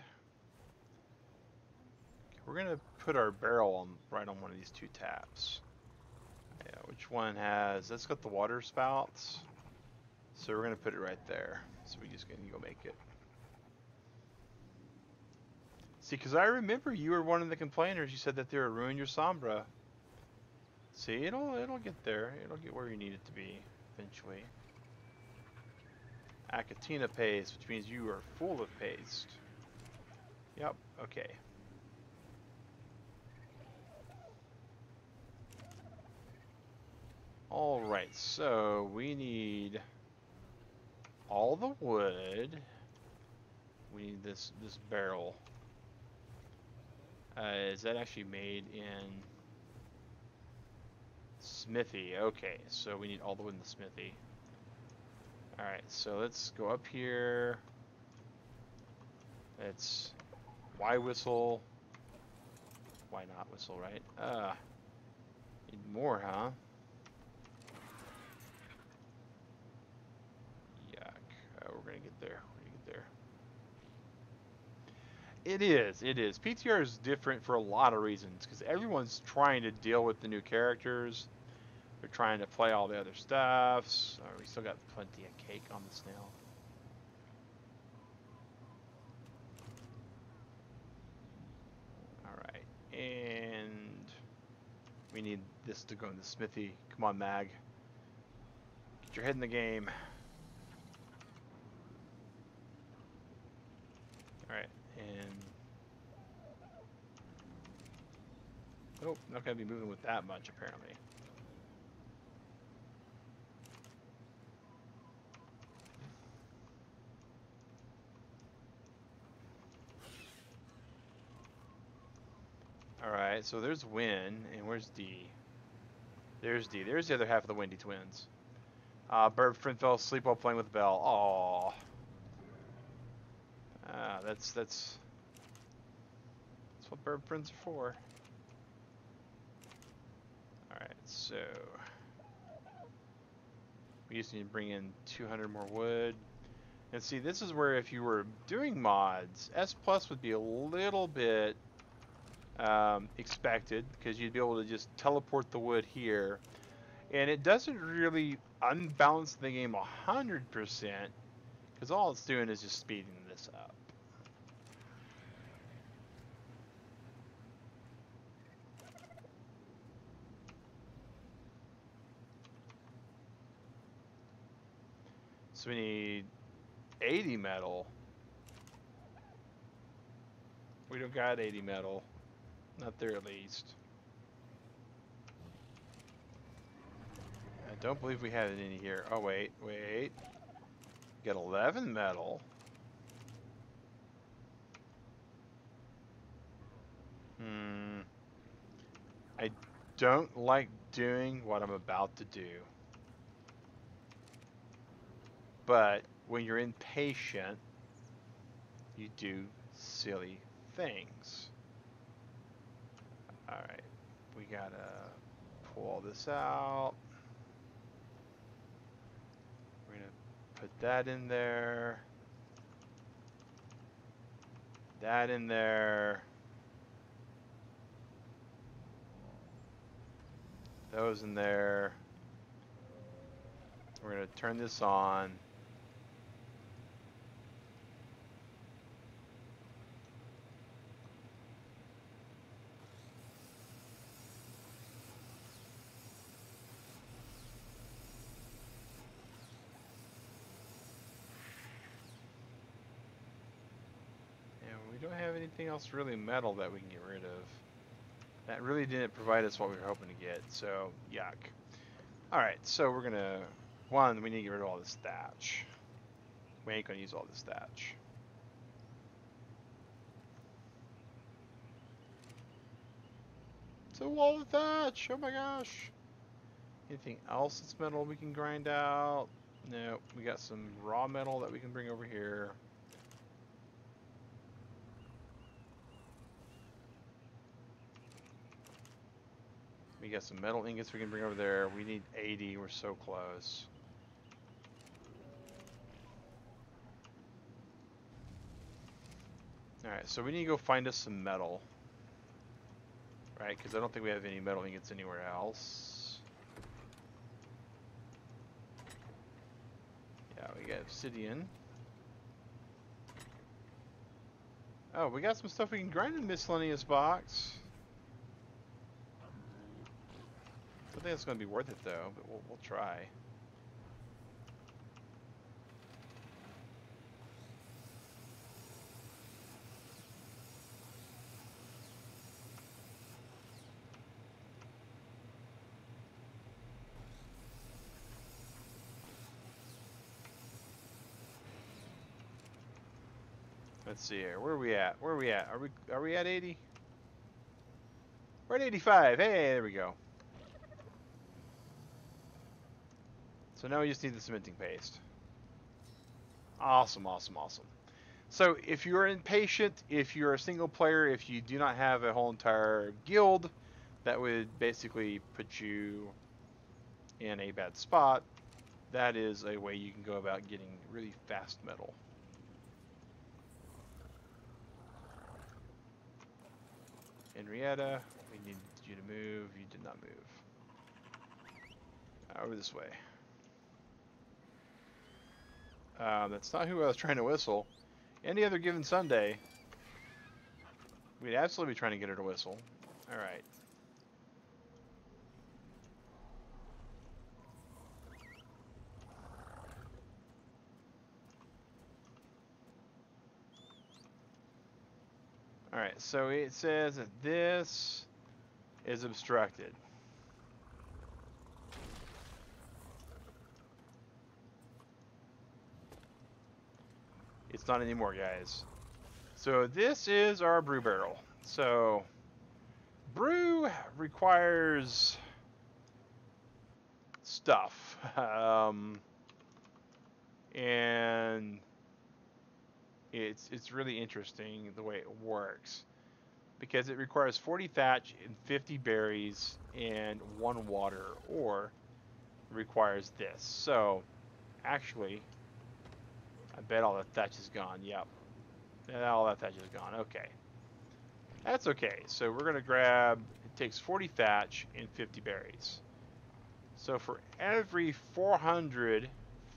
We're gonna put our barrel on right on one of these two taps. Yeah, which one has? That's got the water spouts. So we're gonna put it right there. So we just gonna go make it. See, because I remember you were one of the complainers. You said that they were ruin your Sombra. See, it'll it'll get there. It'll get where you need it to be eventually. Achatina paste, which means you are full of paste. Yep. Okay. All right. So we need all the wood. We need this this barrel. Uh, is that actually made in smithy? Okay, so we need all the wood in the smithy. All right, so let's go up here. It's why whistle? Why not whistle, right? Uh, need more, huh? Yuck. Uh, we're gonna get there. We're gonna get there. It is. It is. PTR is different for a lot of reasons because everyone's trying to deal with the new characters. They're trying to play all the other stuffs. Oh, we still got plenty of cake on the snail. All right, and we need this to go in the smithy. Come on, Mag. Get your head in the game. All right, and oh, not gonna be moving with that much apparently. Alright, so there's Win, and where's D? There's D. There's the other half of the Windy Twins. Uh, Bird friend fell asleep while playing with Belle. Aww. Ah, that's, that's... That's what bird friends are for. Alright, so... We just need to bring in 200 more wood. And see, this is where if you were doing mods, S Plus would be a little bit um, expected because you'd be able to just teleport the wood here and it doesn't really unbalance the game 100% because all it's doing is just speeding this up So we need 80 metal. We don't got 80 metal. Not there at least. I don't believe we had it any here. Oh, wait, wait. Got 11 metal. Hmm. I don't like doing what I'm about to do. But when you're impatient, you do silly things. Alright, we gotta pull all this out. We're gonna put that in there. That in there. Those in there. We're gonna turn this on. Yeah, we don't have anything else really metal that we can get rid of. That really didn't provide us what we were hoping to get, so yuck. Alright, so we're gonna... One, we need to get rid of all this thatch. We ain't gonna use all this thatch. It's a wall of thatch! Oh my gosh! Anything else that's metal we can grind out? No, we got some raw metal that we can bring over here. We got some metal ingots we can bring over there. We need 80. We're so close. Alright, so we need to go find us some metal. Right, because I don't think we have any metal ingots anywhere else. Yeah, we got obsidian. Oh, we got some stuff we can grind in miscellaneous box. I don't think it's going to be worth it though, but we'll, we'll try. Let's see here. Where are we at? Where are we at? Are we are we at 80? We're at 85. Hey, there we go. So now we just need the cementing paste. Awesome, awesome, awesome. So if you're impatient, if you're a single player, if you do not have a whole entire guild, that would basically put you in a bad spot. That is a way you can go about getting really fast metal. Henrietta, we need you to move. You did not move. Over this way. Um, that's not who I was trying to whistle. Any other given Sunday, we'd absolutely be trying to get her to whistle. Alright. Alright, so it says that this is obstructed. It's not anymore, guys. So this is our brew barrel. So brew requires stuff. [LAUGHS] Um, and it's it's really interesting the way it works because it requires 40 thatch and 50 berries and one water or requires this. So actually I bet all that thatch is gone. Yep. Yeah, all that thatch is gone. Okay. That's okay. So we're going to grab, it takes 40 thatch and 50 berries. So for every 400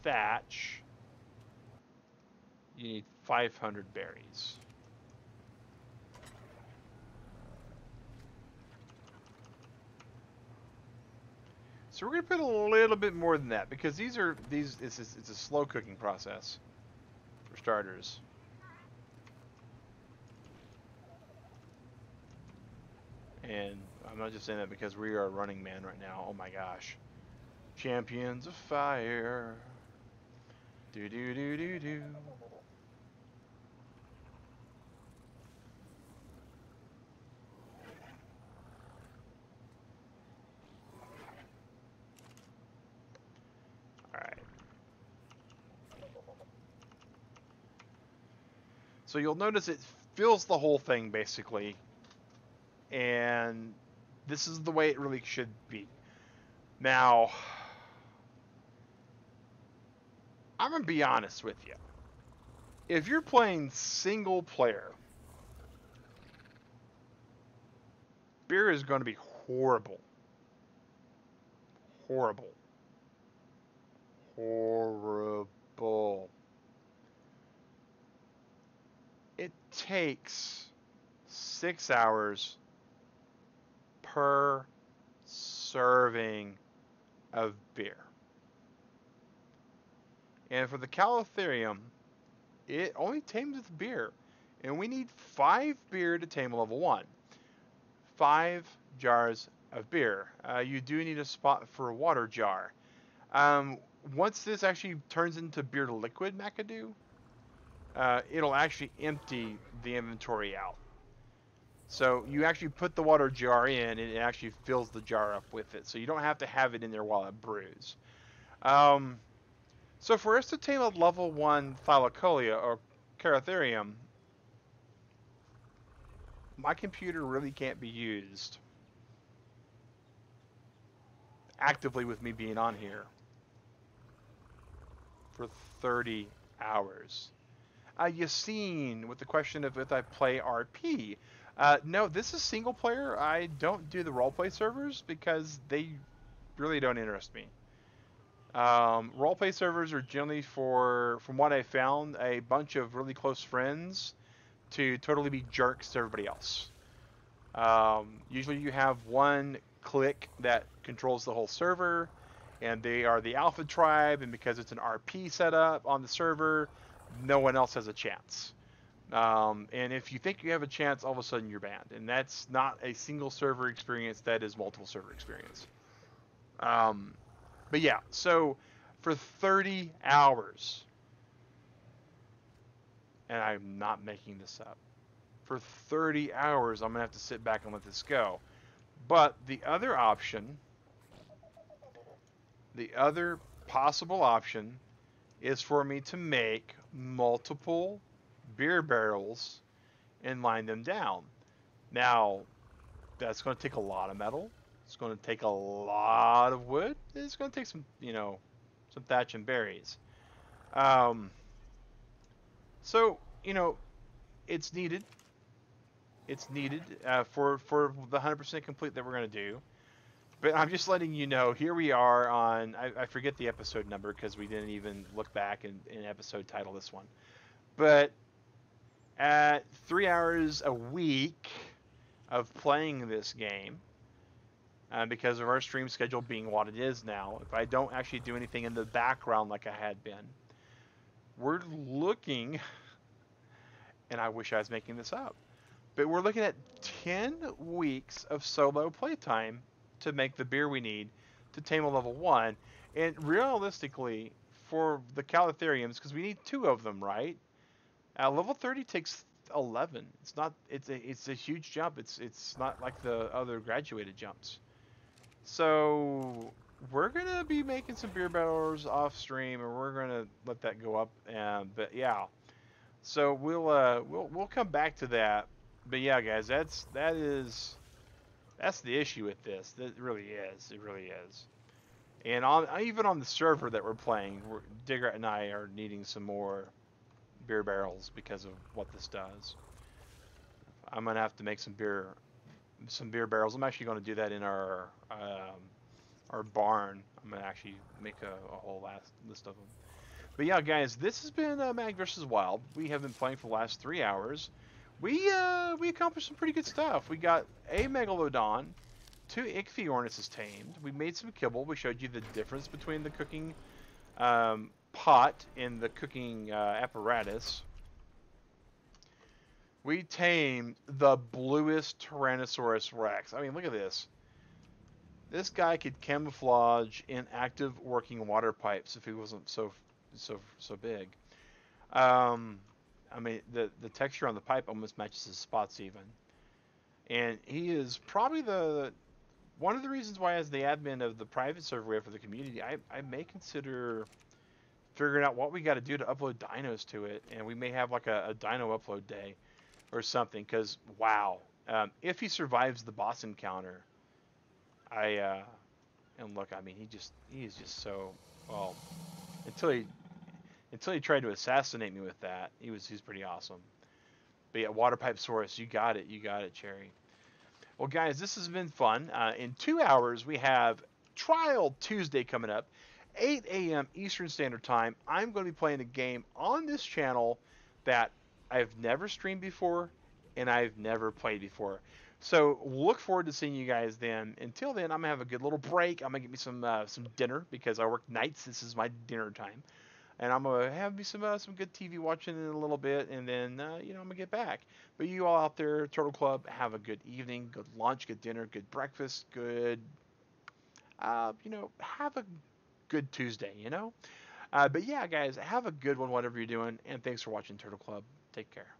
thatch, you need 500 berries. So we're gonna put a little bit more than that because these are these. It's it's a slow cooking process for starters. And I'm not just saying that because we are running man right now. Oh my gosh. Champions of Fire. Do do do do do. So you'll notice it fills the whole thing basically. And this is the way it really should be. Now, I'm going to be honest with you. If you're playing single player, beer is going to be horrible. Horrible. Horrible. It takes six hours per serving of beer. And for the Chalicotherium, it only tames with beer. And we need five beer to tame level one. Five jars of beer. Uh, you do need a spot for a water jar. Um, once this actually turns into beer liquid McAdoo, uh, it'll actually empty the inventory out. So you actually put the water jar in and it actually fills the jar up with it. So you don't have to have it in there while it brews. Um, so for us to tame a level 1 Thylacoleo or Chalicotherium, my computer really can't be used actively with me being on here for 30 hours. Uh, Yassine with the question of if I play RP. Uh, no, this is single player. I don't do the roleplay servers because they really don't interest me. Um, roleplay servers are generally for, from what I found, a bunch of really close friends to totally be jerks to everybody else. Um, usually you have one clique that controls the whole server, and they are the alpha tribe, and because it's an RP setup on the server, no one else has a chance. Um, and if you think you have a chance, all of a sudden you're banned. And that's not a single server experience, that is multiple server experience. Um, but yeah, so for 30 hours, and I'm not making this up, for 30 hours, I'm going to have to sit back and let this go. But the other option, the other possible option is for me to make multiple beer barrels and line them down. Now, that's going to take a lot of metal. It's going to take a lot of wood. It's going to take some, you know, some thatch and berries. Um, so, you know, it's needed. It's needed uh, for for the 100% complete that we're going to do. But I'm just letting you know, here we are on, I, I forget the episode number because we didn't even look back and, episode title this one. But at three hours a week of playing this game, uh, because of our stream schedule being what it is now, if I don't actually do anything in the background like I had been, we're looking, and I wish I was making this up, but we're looking at 10 weeks of solo playtime to make the beer we need to tame a level 1. And realistically, for the Chalicotheriums, because we need two of them, right? Uh, level 30 takes 11. It's not. It's a. It's a huge jump. It's. It's not like the other graduated jumps. So we're gonna be making some beer barrels off stream, and we're gonna let that go up. And but yeah. So we'll uh we'll we'll come back to that. But yeah, guys, that's that is that's the issue with this. It really is. It really is. And on even on the server that we're playing, we're, Digrat and I are needing some more beer barrels because of what this does. I'm gonna have to make some beer, some beer barrels. I'm actually gonna do that in our um, our barn. I'm gonna actually make a, a, whole last list of them. But yeah, guys, this has been uh, Mag vs Wild. We have been playing for the last three hours. We uh, we accomplished some pretty good stuff. We got a megalodon, two Ichthyornis tamed. We made some kibble. We showed you the difference between the cooking um, pot and the cooking uh, apparatus. We tamed the bluest Tyrannosaurus Rex. I mean, look at this. This guy could camouflage in active working water pipes if he wasn't so so so big. Um, I mean, the the texture on the pipe almost matches his spots even. And he is probably the one of the reasons why, as the admin of the private server for the community, I, I may consider figuring out what we got to do to upload dinos to it, and we may have like a, a dino upload day or something. Because wow, um, if he survives the boss encounter, I uh, and look, I mean, he just he is just so well until he until he tried to assassinate me with that. He was he's pretty awesome. But yeah, water pipe source, you got it, you got it, Cherry. Well, guys, this has been fun. Uh, in two hours, we have Trial Tuesday coming up, 8 a.m. Eastern Standard Time. I'm going to be playing a game on this channel that I've never streamed before and I've never played before. So look forward to seeing you guys then. Until then, I'm gonna have a good little break. I'm gonna get me some uh, some dinner because I work nights. This is my dinner time, and I'm gonna have me some uh, some good TV watching in a little bit, and then uh, you know I'm gonna get back. But you all out there, Turtle Club, have a good evening, good lunch, good dinner, good breakfast, good, uh, you know, have a good Tuesday. You know, uh, but yeah, guys, have a good one, whatever you're doing, and thanks for watching Turtle Club. Take care.